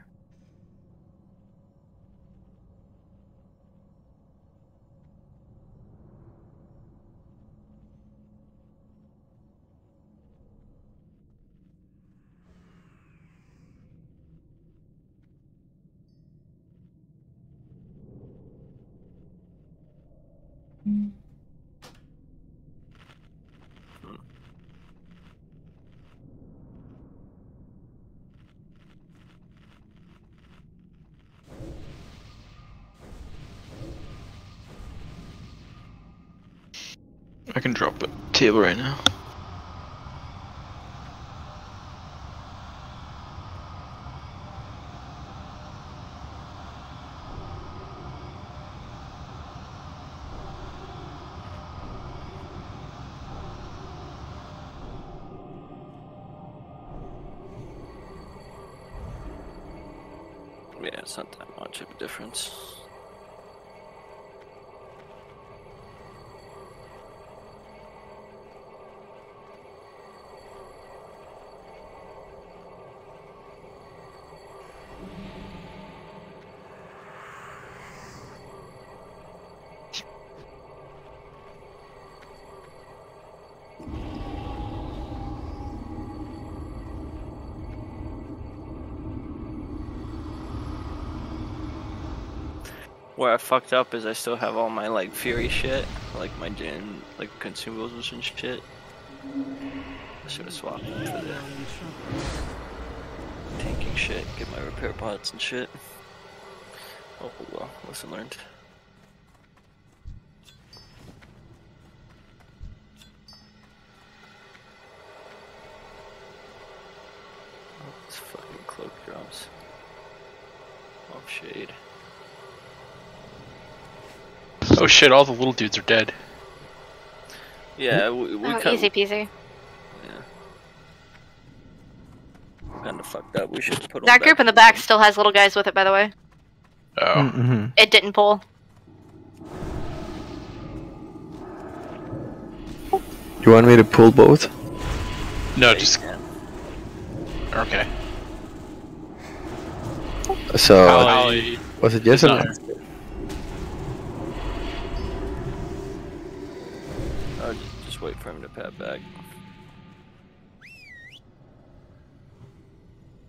I can drop a table right now. Where I fucked up is I still have all my like fury shit, like my gin, like consumables and shit. I should have swapped them for the tanking shit, get my repair pots and shit. Oh well, lesson learned. Shit! All the little dudes are dead. Yeah, we, we Oh, cut- easy peasy. Kinda fucked up. We should put 'em That back. group in the back still has little guys with it, by the way. Oh. Mm-hmm. It didn't pull. You want me to pull both? No, just. Okay. So Pally was it yes or no? not- Oh, just, just wait for him to pat back.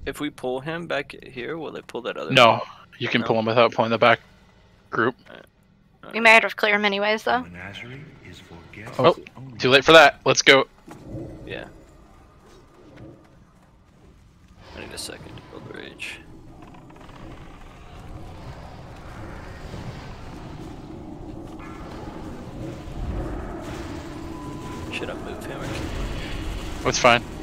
If we pull him back here, will they pull that other? No, one? you can No? pull him without pulling the back group. We might have to clear him anyways, though. Oh, too late for that. Let's go. Yeah. I need a second to build the rage. Should I move him or That's fine.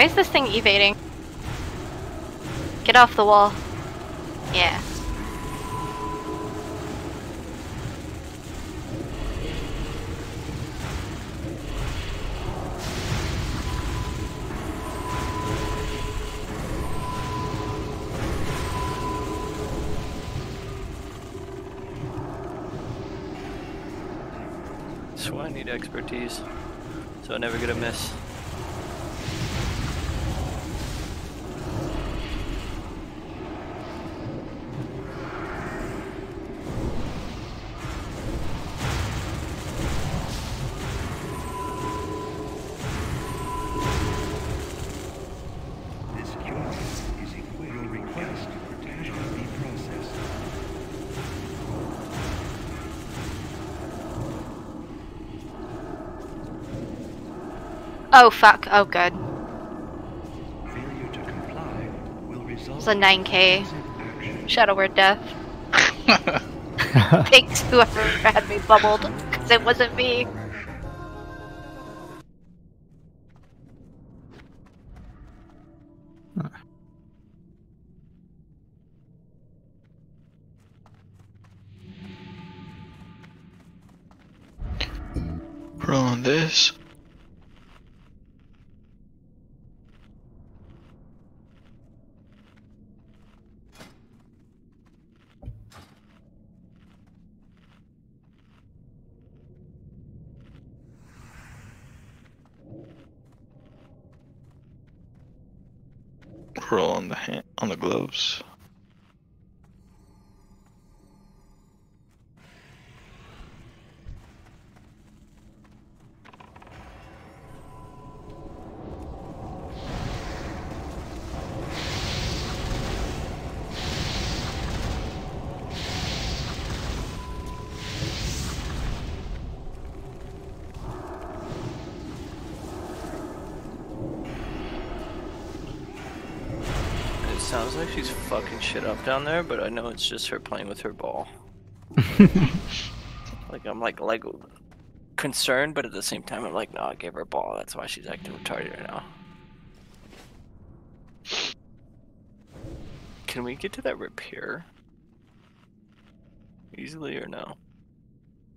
Why is this thing evading? Get off the wall. Yeah. Oh fuck. Oh good. Failure to comply will result It's a 9k Shadow Word death. Thanks whoever had me bubbled, because it wasn't me. On shit up down there, but I know it's just her playing with her ball. like I'm like like concerned, but at the same time I'm like, no, I gave her a ball. That's why she's acting retarded right now. Can we get to that repair easily or no?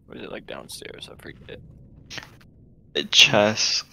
Or is it like downstairs? I forget. A chest.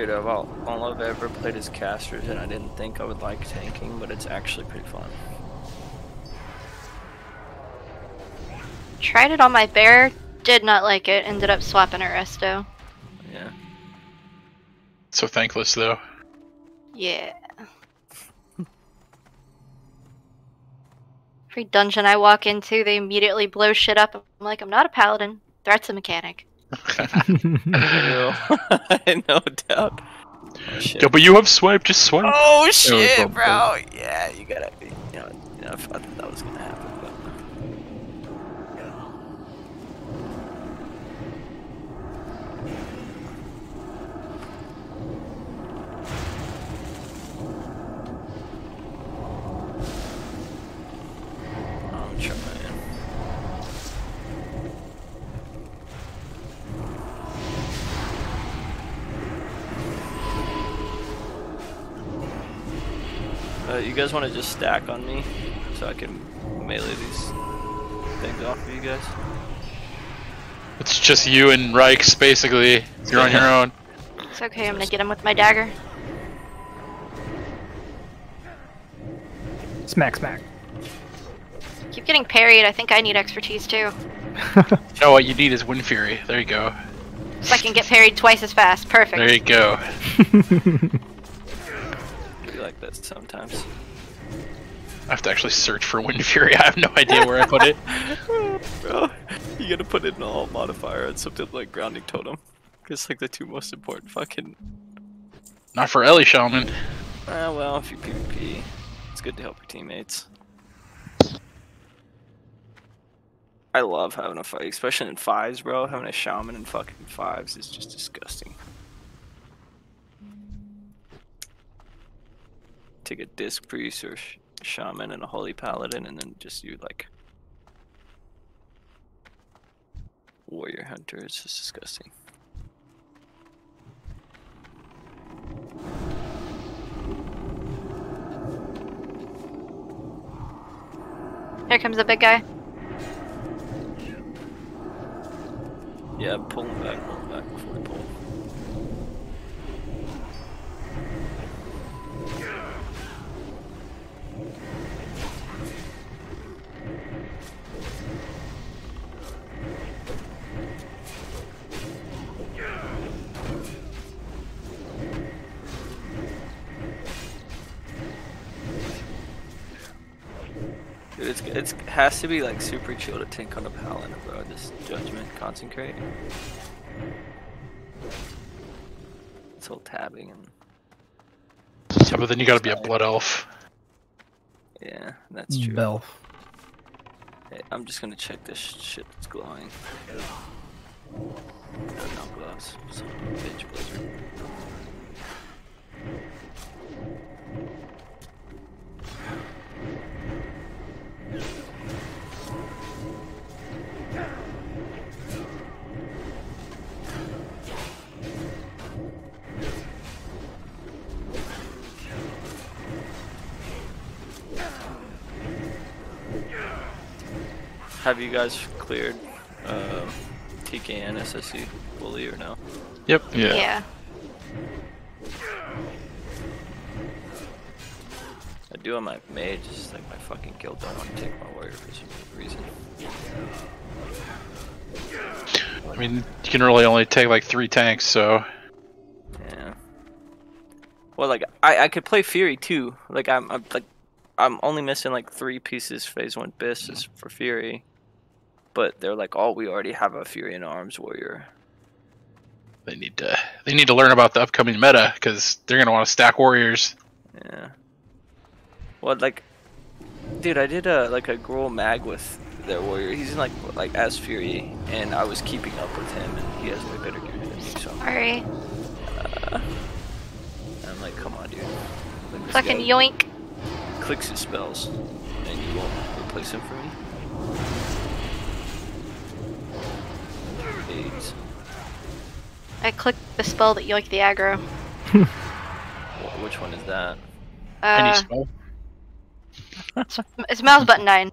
Dude, I've all, all I've ever played as casters, and I didn't think I would like tanking, but it's actually pretty fun. Tried it on my bear, did not like it, ended up swapping a resto. Yeah. So thankless though. Yeah. Every dungeon I walk into, they immediately blow shit up. I'm like, I'm not a paladin. Threat's a mechanic. no doubt. Yo, but you have swipe. Just swipe. Oh shit, bro! Yeah, you gotta. You know, you know, I thought that was gonna happen. But... you guys want to just stack on me so I can melee these things off of you guys? It's just you and Rikes, basically. You're on your own. It's okay, I'm gonna get him with my dagger. Smack, smack. Keep getting parried, I think I need expertise too. You know what you need is Wind Fury. There you go. So I can get parried twice as fast. Perfect. There you go. That sometimes. I have to actually search for Wind Fury. I have no idea where I put it. Bro, you gotta put it in all modifier and something like grounding totem. It's like the two most important fucking. Not for Ele Shaman. Ah, well, if you PvP, it's good to help your teammates. I love having a fight, especially in fives, bro. Having a shaman in fucking fives is just disgusting. Take a disc priest or sh- shaman and a holy paladin, and then just you like warrior hunter. It's just disgusting. Here comes the big guy. Yeah, pull him back, it's it's has to be like super chill to tank on a paladin, bro. This judgment consecrate. This whole tabbing and Yeah, but then you gotta be a blood elf. yeah, that's true. Belf. Hey, I'm just gonna check this shit that's glowing. No, no gloves. Son of a bitch, Blizzard. Have you guys cleared uh, TK and SSC fully or no? Yep. Yeah. I do on my mage, just like my fucking guild don't want to take my warrior for some reason. I mean, you can really only take like three tanks, so. Yeah. Well, like I, I could play Fury too. Like I'm, I'm like I'm only missing like three pieces phase one Bisses for Fury, but they're like, oh, we already have a Fury and Arms warrior. They need to they need to learn about the upcoming meta because they're gonna want to stack warriors. Yeah. Well, like, dude, I did a like a Gruul mag with their warrior. He's in like like as Fury, and I was keeping up with him, and he has way better gear than me. So Sorry. uh, I'm like, come on, dude. Like, Fucking yoink. Clicks his spells, and you won't replace him for me. Eight. I clicked the spell that yoinked the aggro. Which one is that? Uh, spell? It's mouse button nine.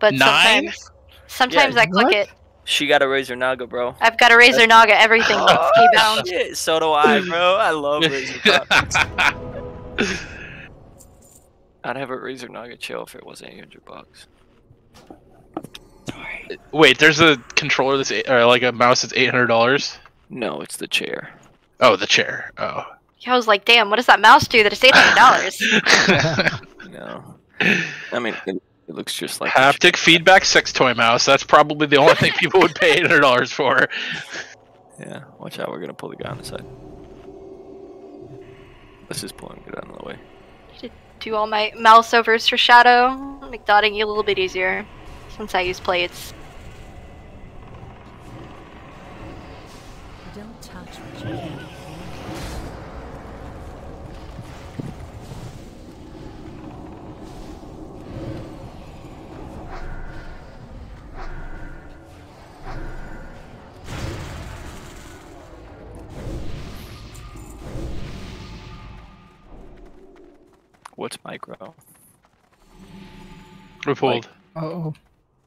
But Nine? sometimes, sometimes I click it. She got a Razer Naga, bro. I've got a Razer Naga. Everything Oh, keybound. shit, so do I, bro. I love Razer Nagas. I'd have a Razer Naga chill if it wasn't 800 bucks. Wait, there's a controller that's eight, or like a mouse that's eight hundred dollars. No, it's the chair. Oh, the chair. Oh. Yeah, I was like, damn, what does that mouse do that it's eight hundred dollars? No. I mean, it, it looks just like. Haptic feedback sex toy mouse. That's probably the only thing people would pay eight hundred dollars for. Yeah, watch out. We're gonna pull the guy on the side. Let's just pull him, get out of the way. Need to do all my mouse overs for shadow, make dotting you a little bit easier since I use plates. Don't touch what you can't afford. What's micro? We pulled. Oh,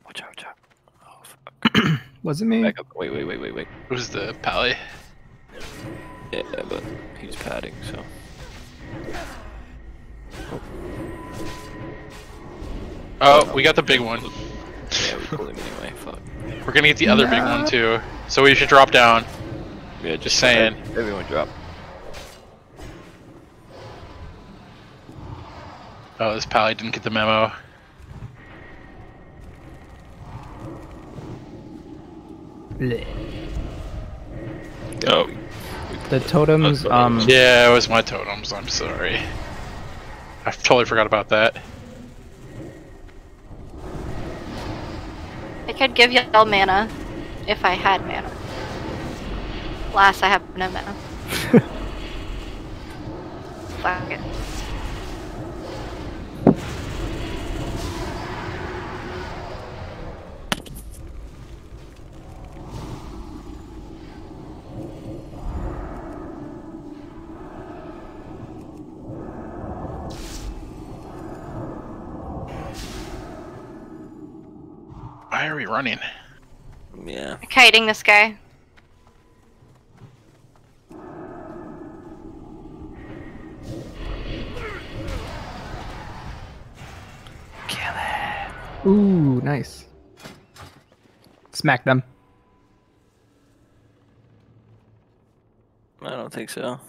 Watch out, watch out. Oh, was it me? Back up. Wait, wait, wait, wait, wait. It was the pally. Yeah, but he's padding, so. Oh, we got the big one. Yeah, we pulled him anyway. Fuck. We're gonna get the other big one too. So we should drop down. Yeah, Just saying. Everyone drop. Oh, this pally didn't get the memo. Bleh. Oh. The totems, um, Yeah, it was my totems. I'm sorry. I totally forgot about that. I could give y'all mana if I had mana. Last, I have no mana. Fuck it. Why are we running? Yeah. Kiting this guy. ooh, nice. Smack them. I don't think so.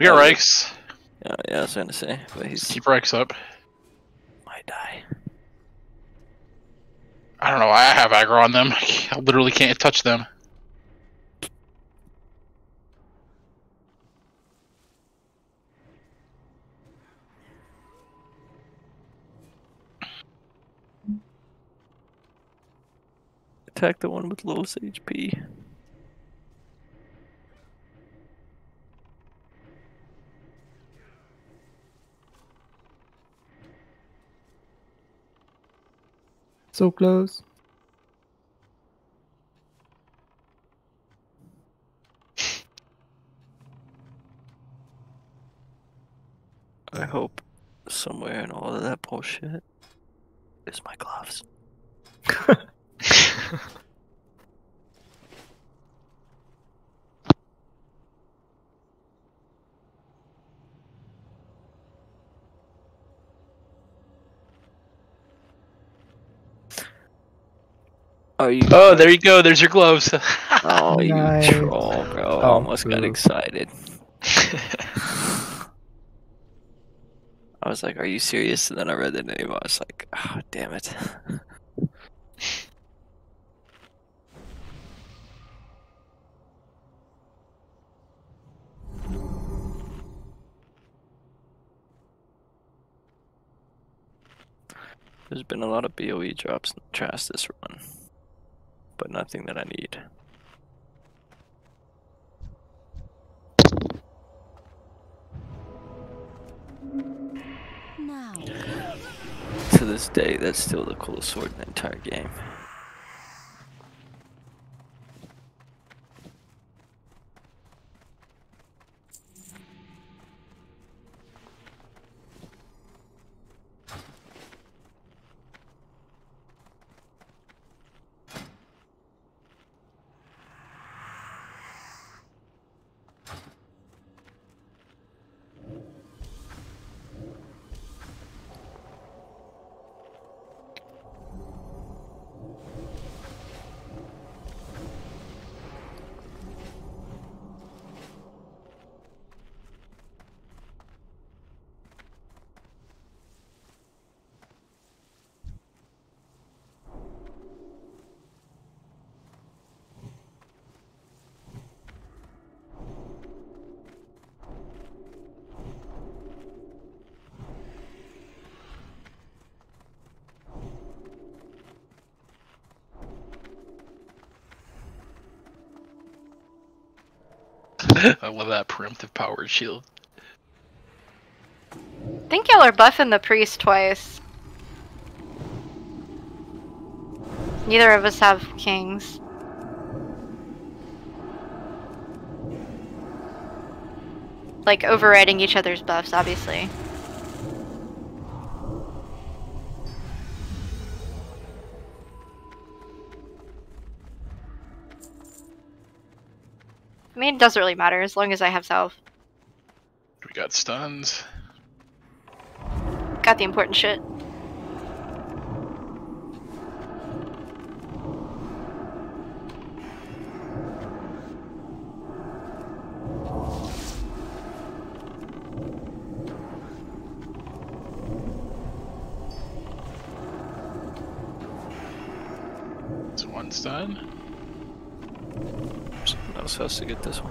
We got Oh, Yeah, yeah, I was trying to say, but he's Keep Reichs up. might die. I don't know why I have aggro on them. I literally can't touch them. Attack the one with lowest HP. So close. I hope somewhere in all of that bullshit is my gloves. Are you? Oh, there you go. There's your gloves. Oh, you Nice. troll, bro! I Oh, almost got excited. I was like, "Are you serious?" And then I read the name. I was like, "Oh, damn it!" There's been a lot of BOE drops in the trash this run, but nothing that I need. Now, To this day, that's still the coolest sword in the entire game. I love that preemptive powered shield. I think y'all are buffing the priest twice. Neither of us have kings. Like overriding each other's buffs, obviously. Doesn't really matter as long as I have self. We got stuns. Got the important shit. It's one stun. Someone else has to get this one.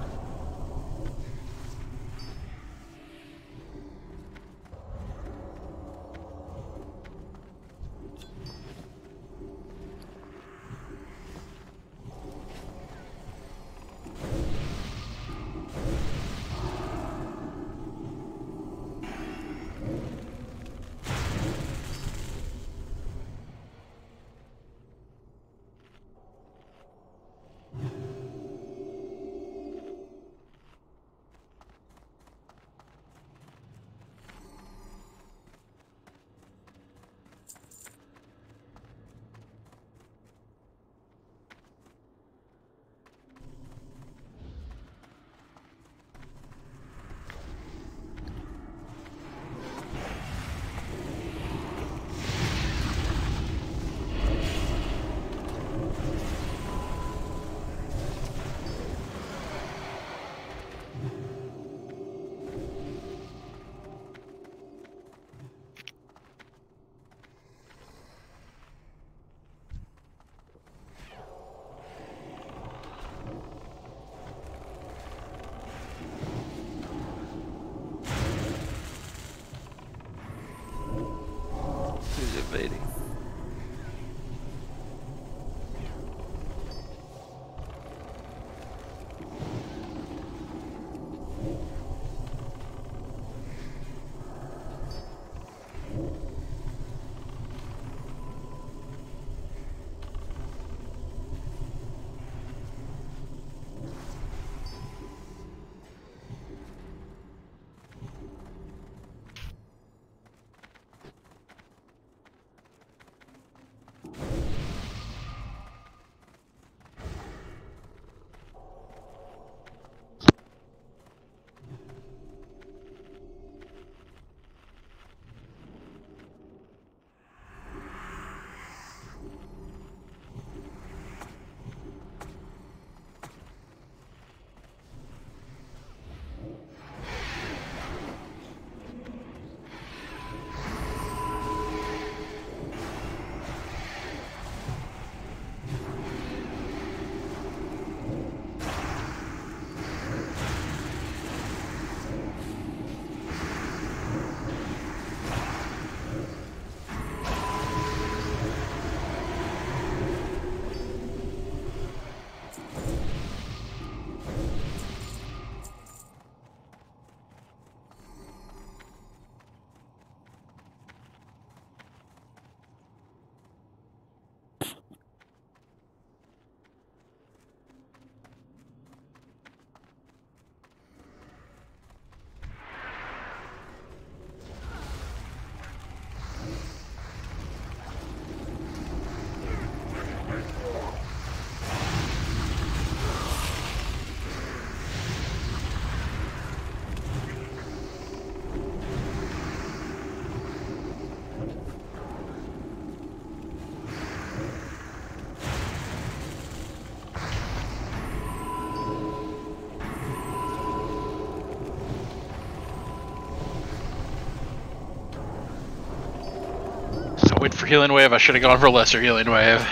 For healing wave. I should have gone for lesser healing wave.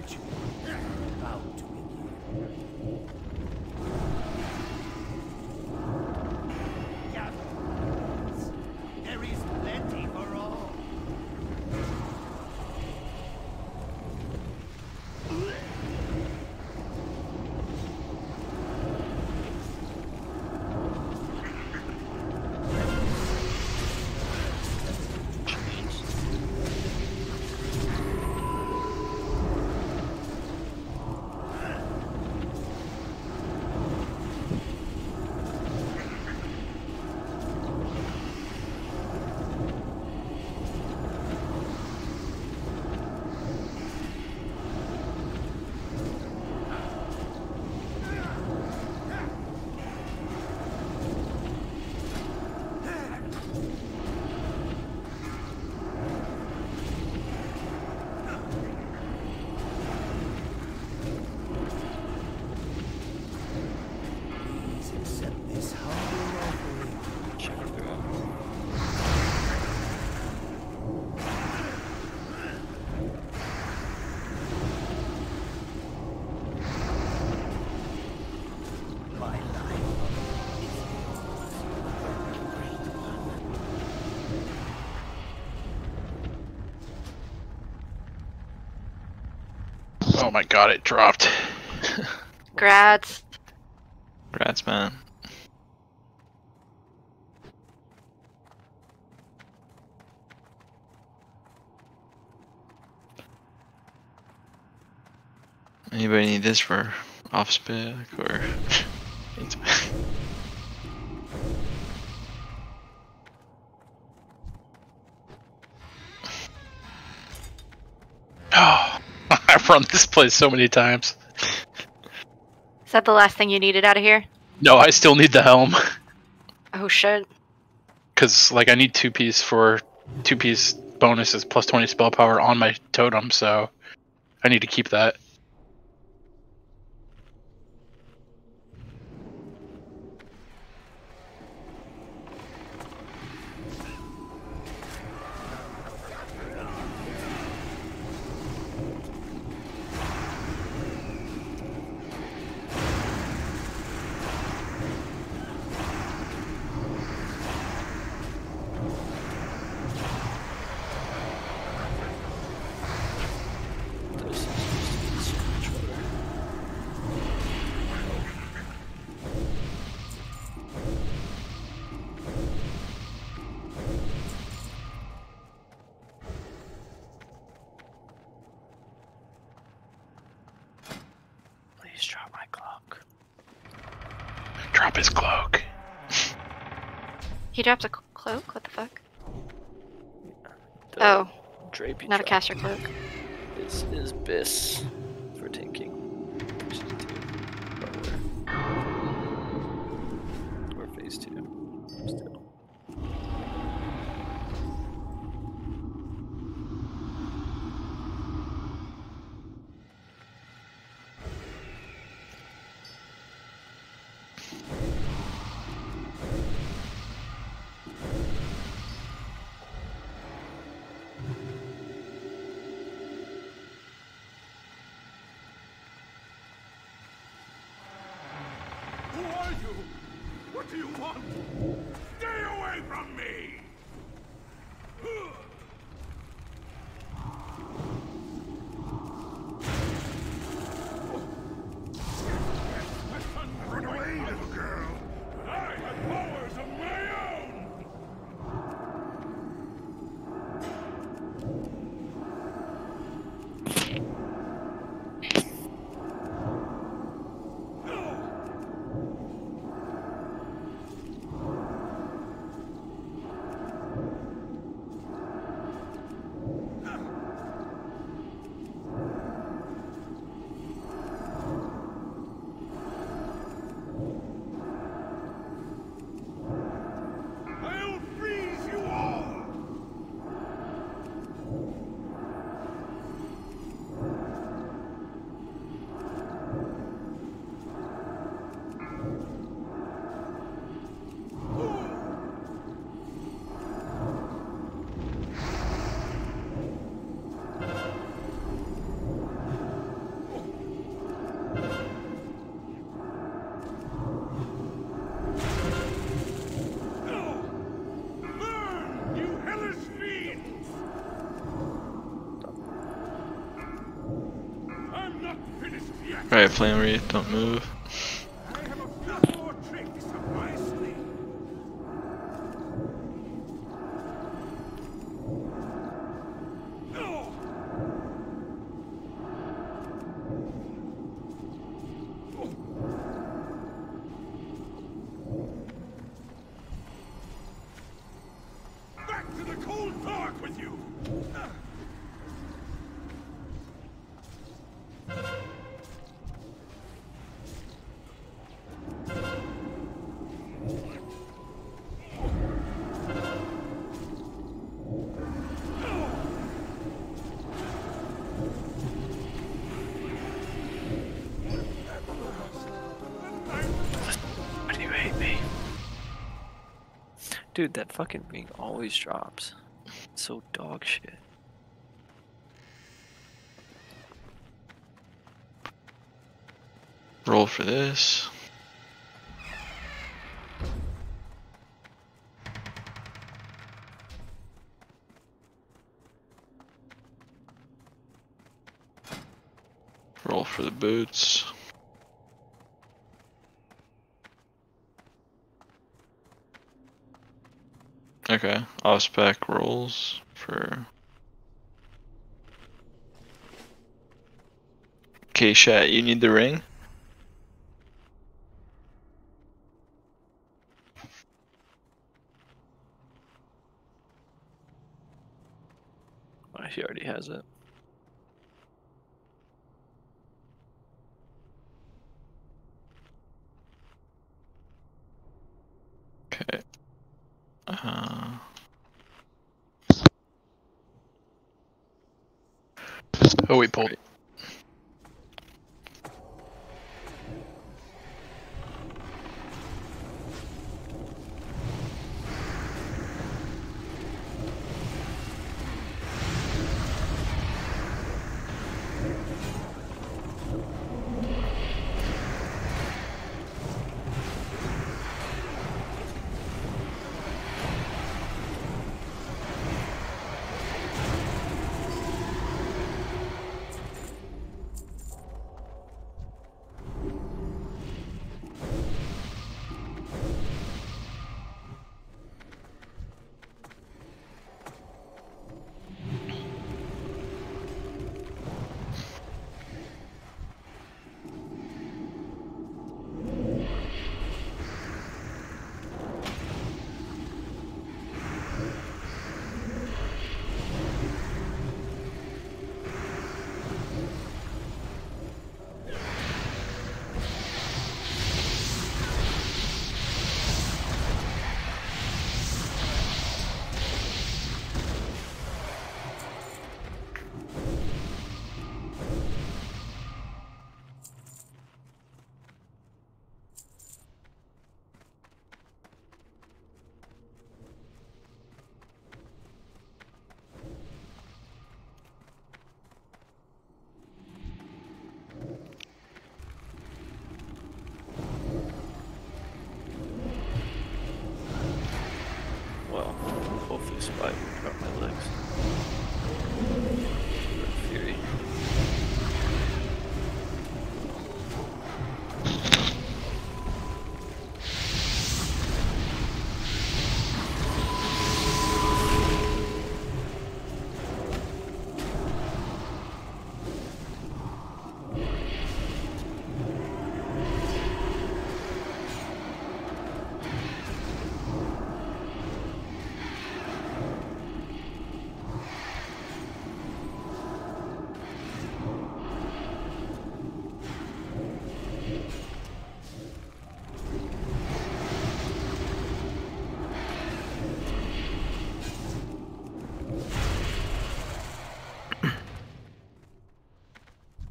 The Oh my god, it dropped. Grats. Congrats, man. Anybody need this for off spec or? run this place so many times. Is that the last thing you needed out of here? No, I still need the helm. Oh shit. Because, like, I need two piece for two piece bonuses plus 20 spell power on my totem, so I need to keep that. Not a caster cloak. This is Biss Alright, Flame Wreath, don't move. Dude, that fucking ring always drops. It's so dog shit. Roll for this. Roll for the boots. Okay, off-spec rolls for Okay, Shat, you need the ring?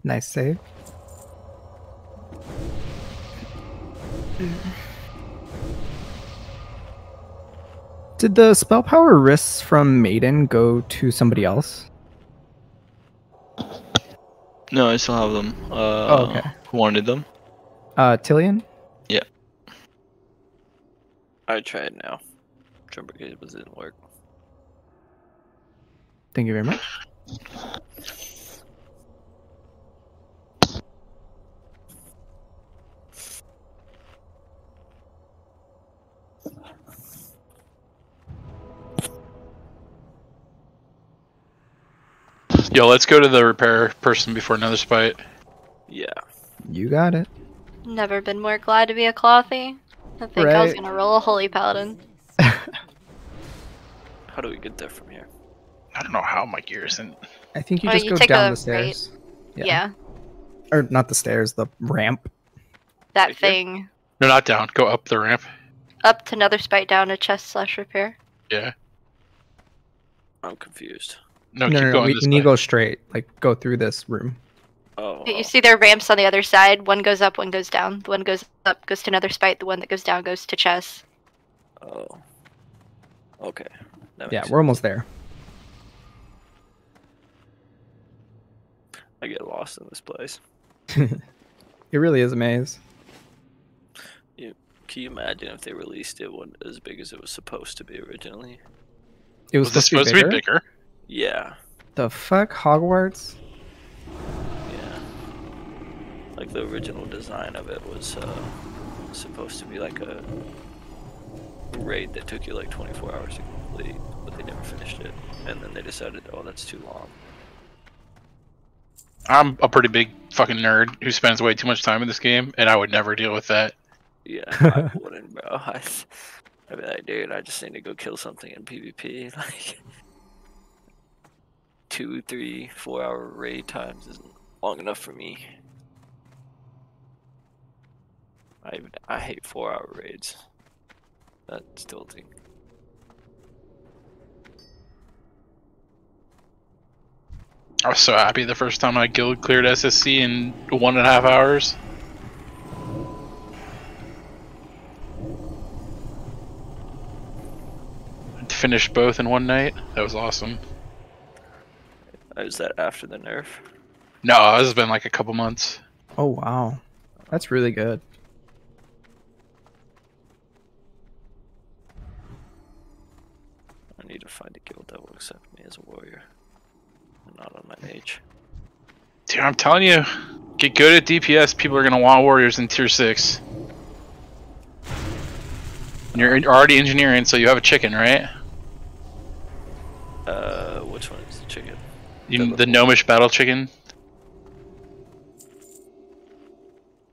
Nice save. Did the spell power wrists from Maiden go to somebody else? no, I still have them. Uh, Oh, okay. Who wanted them? Uh, Tillian? Yeah. I tried now. Jumper cables didn't work. Thank you very much. Yo, let's go to the repair person before Netherspite. Yeah. You got it. Never been more glad to be a clothy. I think I was gonna roll a holy paladin. How do we get there from here? I don't know how my gear isn't. I think you Oh, just you go take down a the stairs. Yeah. Or not the stairs, the ramp. That thing. No, not down. Go up the ramp. Up to Netherspite down to chest slash repair. Yeah. I'm confused. No, no, keep no, going we, this you need to go straight. Like go through this room. Oh. You see their ramps on the other side. One goes up, one goes down. The one goes up goes to Netherspite. The one that goes down goes to chess. Oh. Okay. Yeah, makes we're almost there. I get lost in this place. It really is a maze. You, can you imagine if they released it one as big as it was supposed to be originally? It was, Was this supposed, to be bigger. Yeah. The fuck, Hogwarts? Yeah. Like the original design of it was uh, supposed to be like a raid that took you like 24 hours to complete, but they never finished it. And then they decided, oh, that's too long. I'm a pretty big fucking nerd who spends way too much time in this game, and I would never deal with that. Yeah, I wouldn't, bro. I, I'd be like, dude, I just need to go kill something in PvP. Like, two, three, four hour raid times isn't long enough for me. I I hate four hour raids. That's tilting. I was so happy the first time my guild cleared SSC in one and a half hours. Finished both in one night. That was awesome. Is that after the nerf? No, it's been like a couple months. Oh wow, that's really good. I need to find a guild that will accept me as a warrior. and Not on my mage. Dude, I'm telling you, get good at DPS. People are gonna want warriors in tier six. And you're already engineering, so you have a chicken, right? Uh, which one is the chicken? You, the gnomish battle chicken.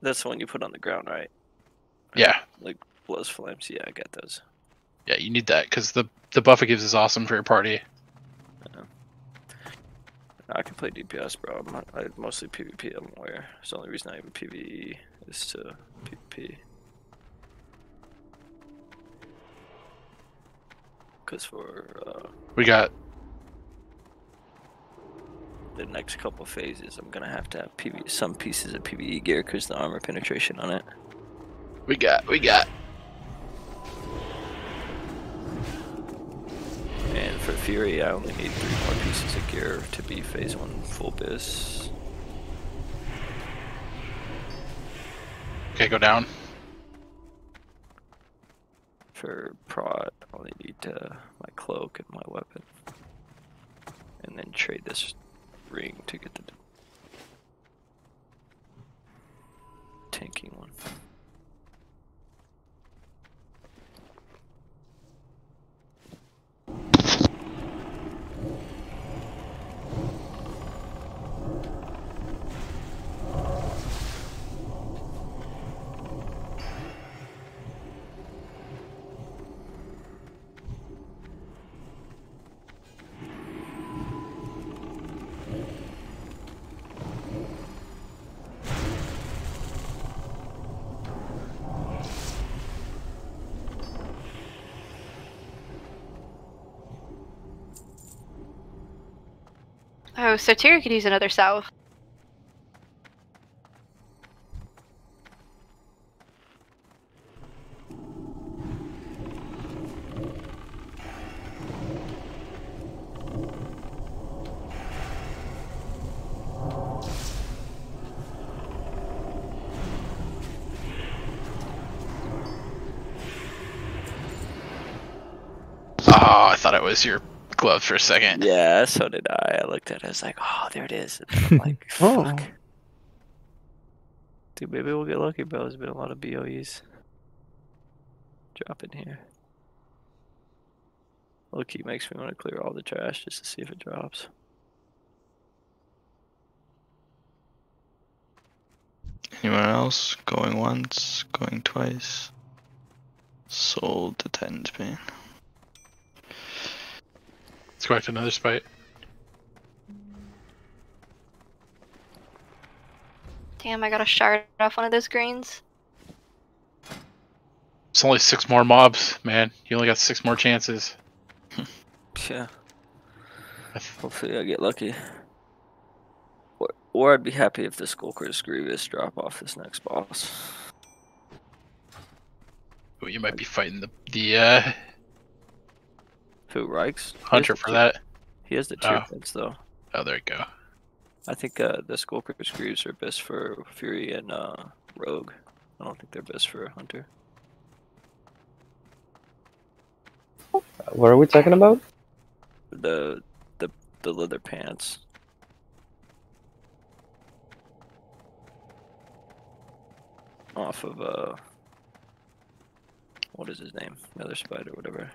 That's the one you put on the ground, right? Yeah, Like blows flames. Yeah, I got those. yeah, you need that because the the buff it gives is awesome for your party. I can play DPS, bro. I'm not, I mostly PvP. I'm aware. It's the only reason I even PvE is to PvP. Cause for uh, We got the next couple phases, I'm gonna have to have PV some pieces of PVE gear because the armor penetration on it. we got we got And for Fury, I only need three more pieces of gear to be phase one full bis. okay. Go down. For prod, I only need uh, my cloak and my weapon. And then trade this ring to get the tanking one. Oh, so Tyr could use another salve. Oh, ah, I thought it was your club for a second. Yeah, so did I. I looked at it. I was like, oh, there it is. I'm like, oh. fuck. Dude, maybe we'll get lucky, bro. There's been a lot of BOEs. Drop in here. Low key makes me want to clear all the trash just to see if it drops. Anyone else? Going once, going twice. Sold the 10 pin. Let's go back to Netherspite. Damn, I got a shard off one of those greens. It's only six more mobs, man. You only got six more chances. Yeah. Hopefully I get lucky. Or, or I'd be happy if the Skulkers Greaves drop off this next boss. But you might be fighting the the uh, Who, Rikes? Hunter for that. He has the tier Oh. points though. Oh, there you go. I think uh, the Skulkers Greaves are best for Fury and uh, Rogue. I don't think they're best for Hunter. What are we talking about? The the the leather pants. Off of uh what is his name? Netherspite, whatever.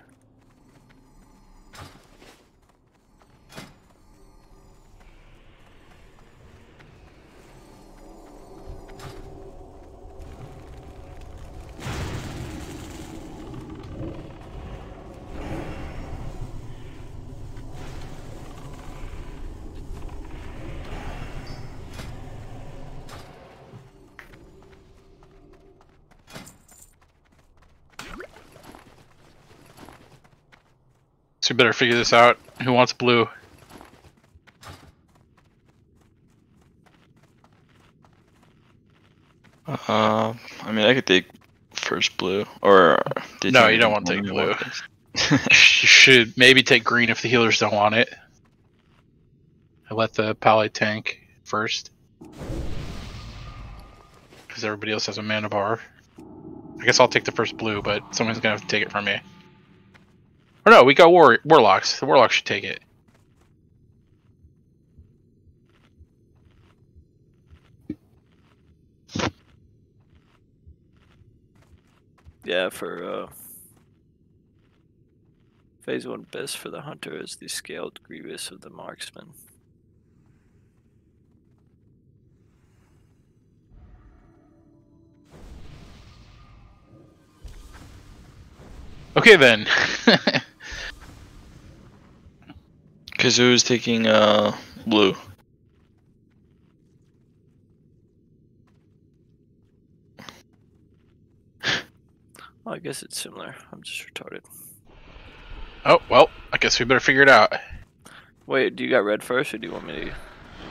Better figure this out. Who wants blue? Uh, I mean, I could take first blue, or did No, you don't want to take blue. you should maybe take green if the healers don't want it. I let the pally tank first. Because everybody else has a mana bar. I guess I'll take the first blue, but someone's gonna have to take it from me. Or no, we got war warlocks. The warlock should take it. Yeah, for uh Phase one best for the hunter is the scaled greaves of the marksman. Okay then. Kazoo's taking uh blue. Well, I guess it's similar. I'm just retarded. oh well, I guess we better figure it out. Wait, do you got red first, or do you want me to?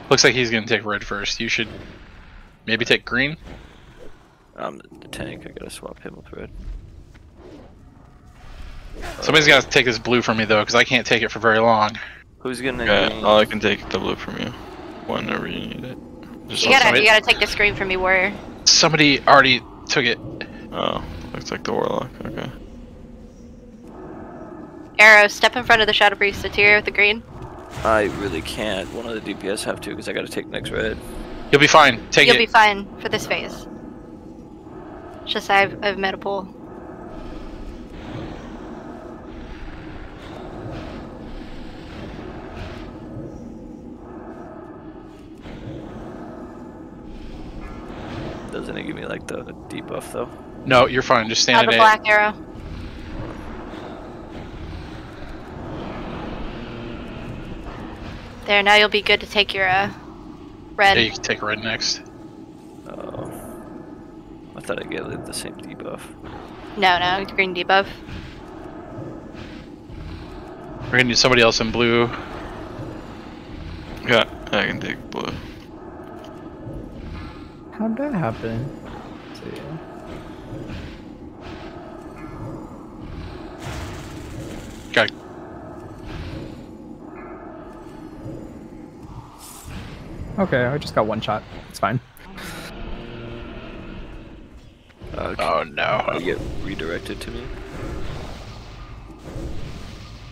Looks like he's gonna take red first. You should maybe take green. I'm the, the tank. I gotta swap him with red. Somebody's gotta take this blue from me though, because I can't take it for very long. Who's gonna? Yeah, I can take the blue from you whenever you need it. Just You gotta, you gotta take the screen from me, warrior. Somebody already took it. Oh, looks like the warlock. Okay. Arrow, step in front of the Shadow Priest, the tier with the green. I really can't. One of the DPS have to because I gotta take next red. You'll be fine. Take it. You'll be fine for this phase. It's just I've, I've met a pool. Doesn't it give me like the debuff though? No, you're fine. Just stand Have in a it. black arrow. There, now you'll be good to take your uh, red. Yeah, you can take red next. Oh, I thought I gave it the same debuff. No, no, green debuff. We're gonna need somebody else in blue. Yeah, I can take blue. How'd that happen? Let's see. Got Okay, I just got one shot. It's fine. Oh no. You get redirected to me.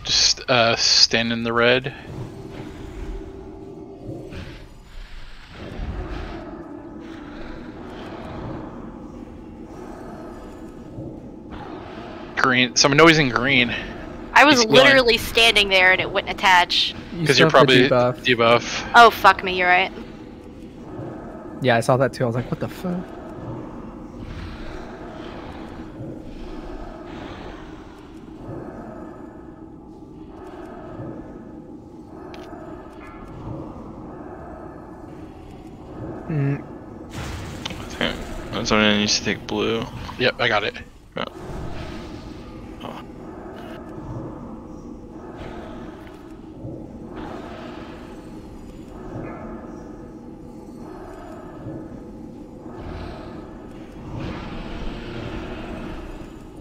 Just uh, stand in the red. green. So I know he's in green. I was He's literally standing there and it wouldn't attach. Because you are probably debuff. debuff. Oh fuck me, you're right. Yeah, I saw that too. I was like, what the fuck? Mm. I think that's when I need to take blue. Yep, I got it. Yeah.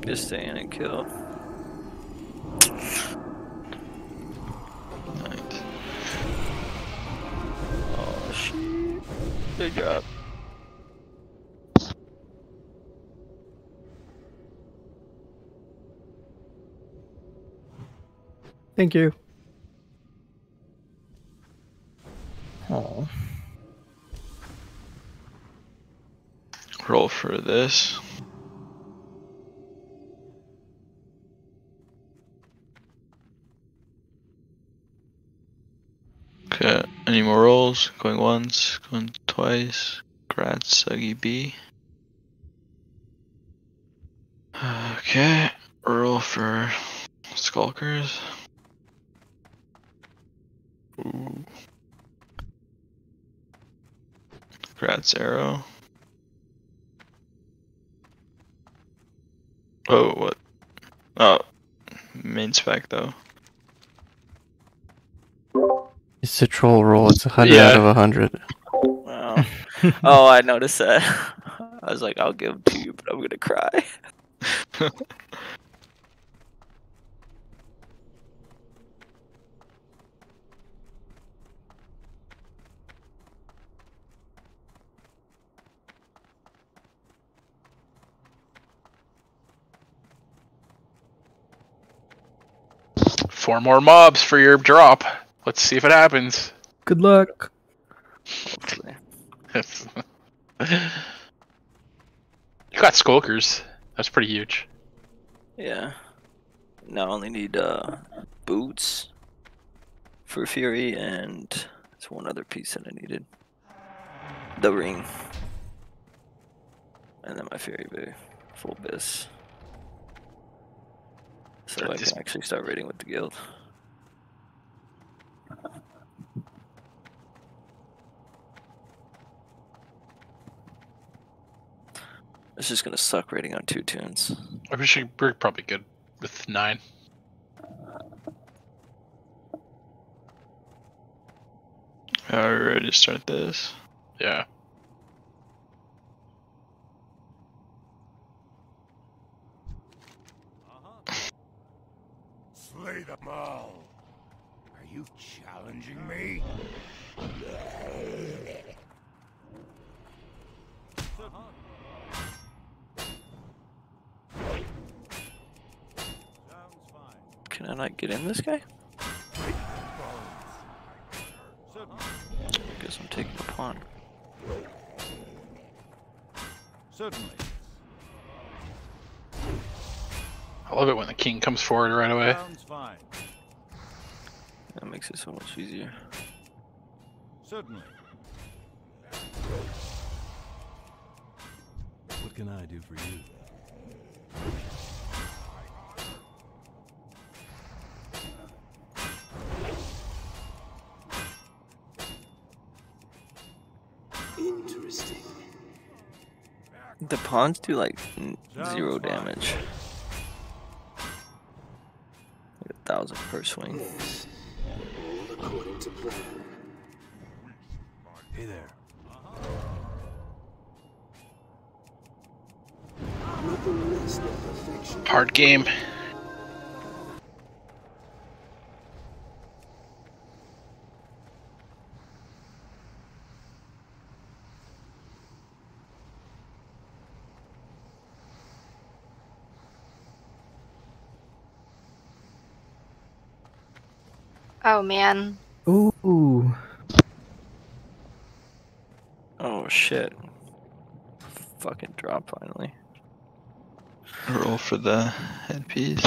Just stay in and kill. Oh shit. Good job. thank you. Oh, Roll for this. Okay, any more rolls? Going once, going twice. Grats, Suggy B. Okay, roll for Skulkers. Ooh. Grats Arrow. Oh, what? Oh, main spec though. Citral roll. It's a hundred Yeah. out of a hundred. Wow. oh, I noticed that. I was like, I'll give them to you, but I'm gonna cry. Four more mobs for your drop. Let's see if it happens. good luck. you got skulkers. That's pretty huge. Yeah. Now I only need uh boots for Fury and there's one other piece that I needed. The ring. And then my Fury Boo. Full bis. So I Just- can actually start raiding with the guild. It's just gonna suck raiding on two tunes. I wish you- we're probably good with nine. Are we ready to start this? Yeah. Slay them all. Are you challenging me? Can I not get in this guy? I Guess I'm taking a pawn. Certainly. I love it when the king comes forward right away. Sounds fine. That makes it so much easier. Certainly. What can I do for you? Interesting. The pawns do like zero damage. Like a thousand per swing. All according to plan. Hey there. Nothing less than perfection. Hard game. Oh man. Ooh. Oh shit. Fucking drop finally. Roll for the headpiece.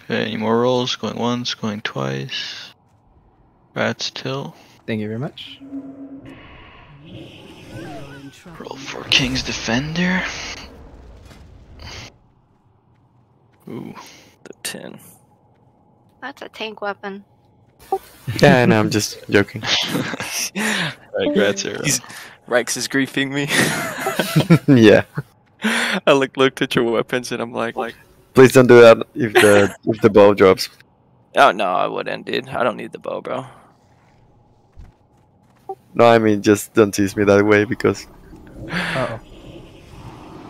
Okay, any more rolls? Going once, going twice. Rats till. Thank you very much. Roll for King's Defender. Ooh. The 10. That's a tank weapon. Yeah, no, I'm just joking. Alright, grats, Hero. Rex is griefing me. yeah. I like looked at your weapons and I'm like, like, Please don't do that if the if the bow drops. oh no, I wouldn't, dude. I don't need the bow, bro. No, I mean just don't tease me that way because oh.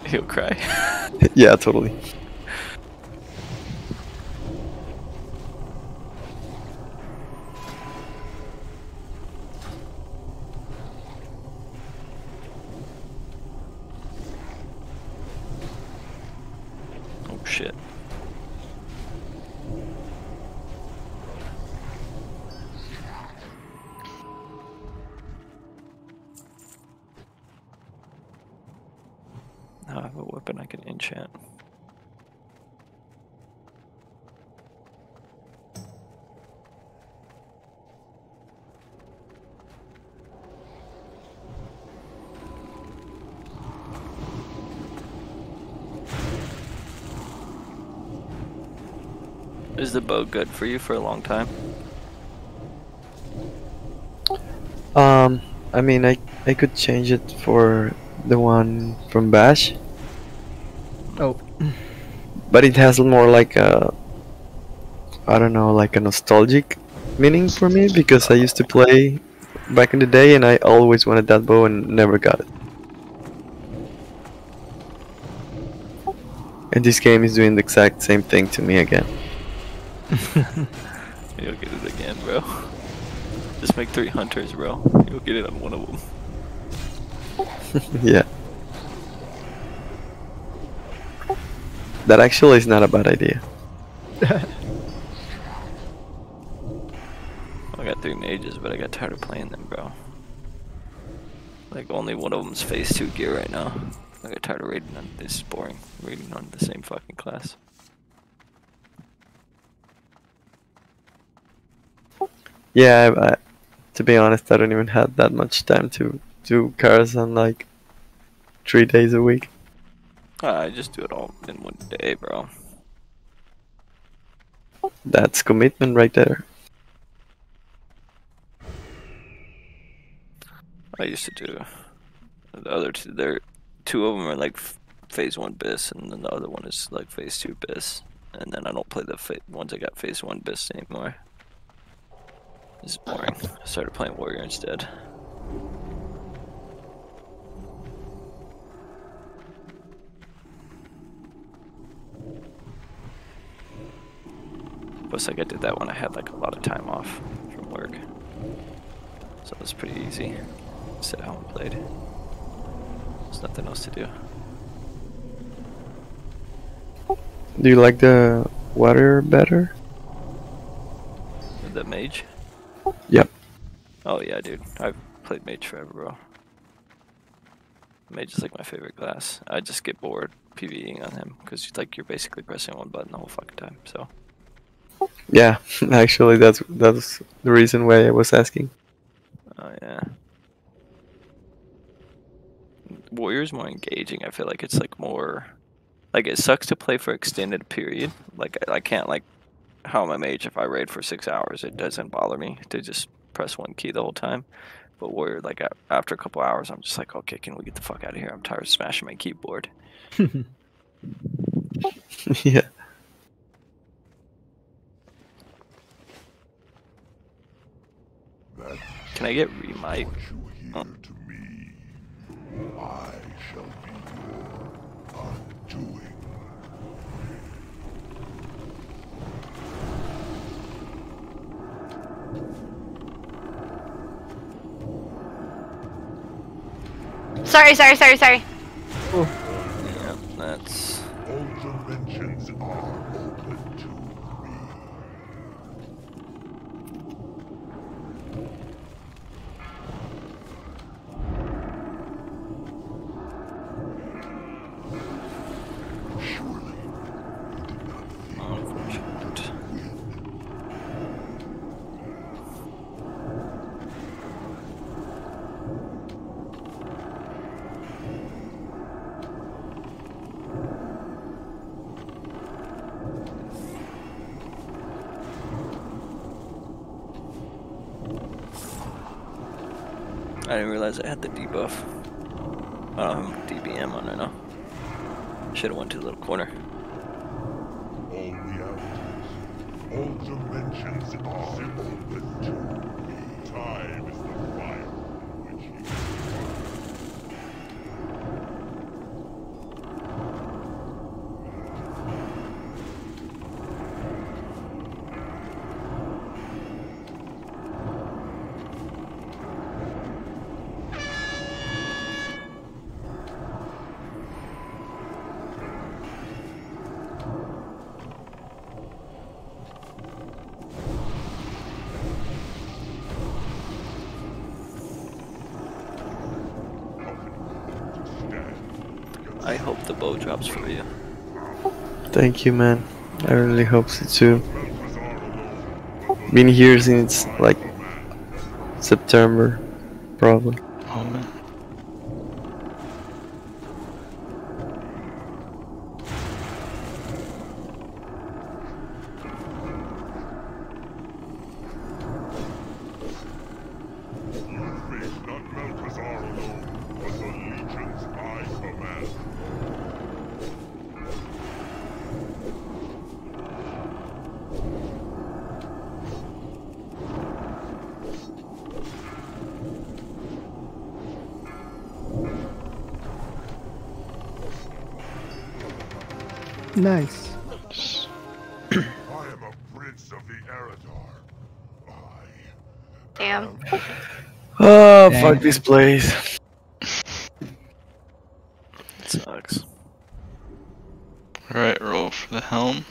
He'll cry. yeah, totally. Now I have a weapon I can enchant. Is the bow good for you for a long time? Um, I mean, I I could change it for the one from Bash, Oh, but it has more like a I don't know, like a nostalgic meaning for me because I used to play back in the day and I always wanted that bow and never got it. And this game is doing the exact same thing to me again. You'll get it again, bro. Just make three hunters, bro. You'll get it on one of them. yeah. That actually is not a bad idea. I got three mages, but I got tired of playing them, bro. Like only one of them's phase two gear right now. I got tired of raiding on this is boring. Raiding on the same fucking class. Yeah, I, I, to be honest, I don't even have that much time to do Karas on like three days a week. I just do it all in one day, bro. That's commitment right there. I used to do the other two. There, two of them are like phase one bis, and then the other one is like phase two bis. And then I don't play the ones I got phase one bis anymore. This is boring. I started playing warrior instead. Plus, like I did that when I had like a lot of time off from work, so it was pretty easy. Sit home and played. There's nothing else to do. Do you like the warrior better? The mage? Yep. Oh yeah, dude. I've played mage forever, bro. Mage is like my favorite class. I just get bored PvEing on him because like you're basically pressing one button the whole fucking time. So Yeah, actually, that's that's the reason why I was asking. Oh yeah. Warrior's more engaging. I feel like it's like more like it sucks to play for extended period. Like I, I can't like how I'm a mage if I raid for six hours, it doesn't bother me to just press one key the whole time. But Warrior, like after a couple hours, I'm just like, okay, can we get the fuck out of here? I'm tired of smashing my keyboard. yeah. Can I get remite? Oh. I shall be your undoing. Sorry, sorry, sorry, sorry. Yeah, that's All dimensions are open to me. Surely unfortunate. I didn't realize I had the debuff. Um, I have DBM on right now. Should have went to the little corner. All realities, all dimensions are. Time is the fire which you I drops for you. Thank you, man. I really hope so too. Been here since like September, probably. This place. Sucks. Alright, roll for the helm.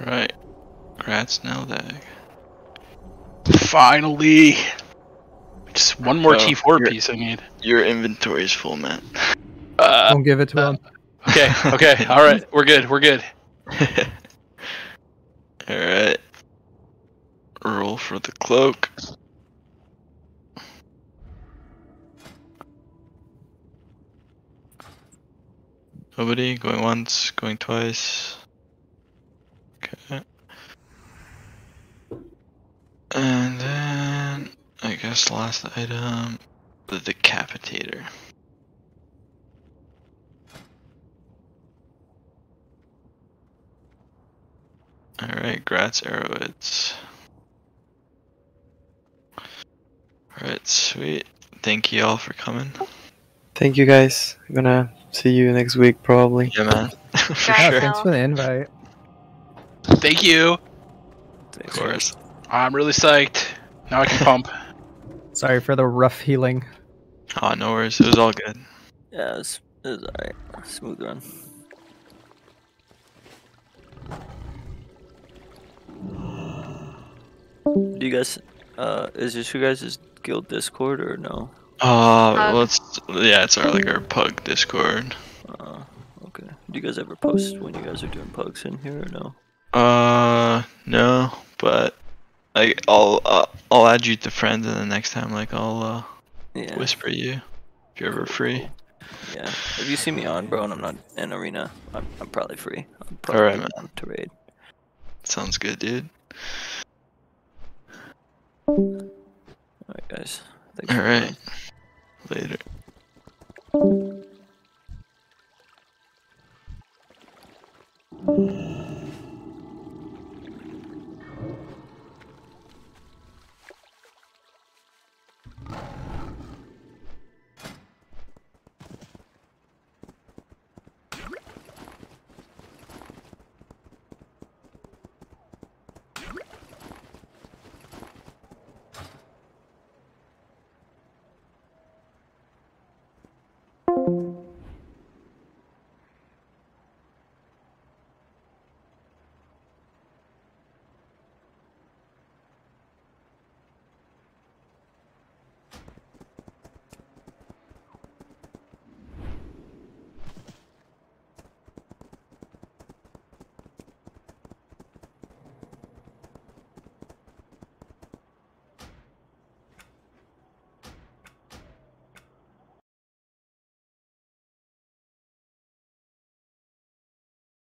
Right. Grats Neldeg. Finally! Just one more Oh, T4 piece I need. Your inventory is full, man. Uh, Don't give it to him. Okay, okay, alright, we're good, we're good. Alright. Roll for the cloak. Nobody going once, going twice. Okay. And then I guess last item the decapitator. Alright, Gratz Arrowheads. Alright, sweet. Thank you all for coming. Thank you guys. I'm gonna see you next week probably. Yeah, man. for Yeah, sure. thanks for the invite. Thank you! Of course. I'm really psyched. Now I can pump. Sorry for the rough healing. Oh, no worries. It was all good. Yeah, it's, it's alright. Smooth run. Guys, uh, is this you guys' guild Discord or no? Uh, Pug. well, it's yeah, it's our like our pug Discord. Uh, okay. Do you guys ever post when you guys are doing pugs in here or no? Uh, no, but I I'll uh, I'll add you to friends, and the next time like I'll uh Yeah. whisper you if you're ever free. Yeah. If you see me on, bro, and I'm not in arena, I'm, I'm probably free. I'm All right, probably man. to raid. Sounds good, dude. Alright, guys. Alright. Later.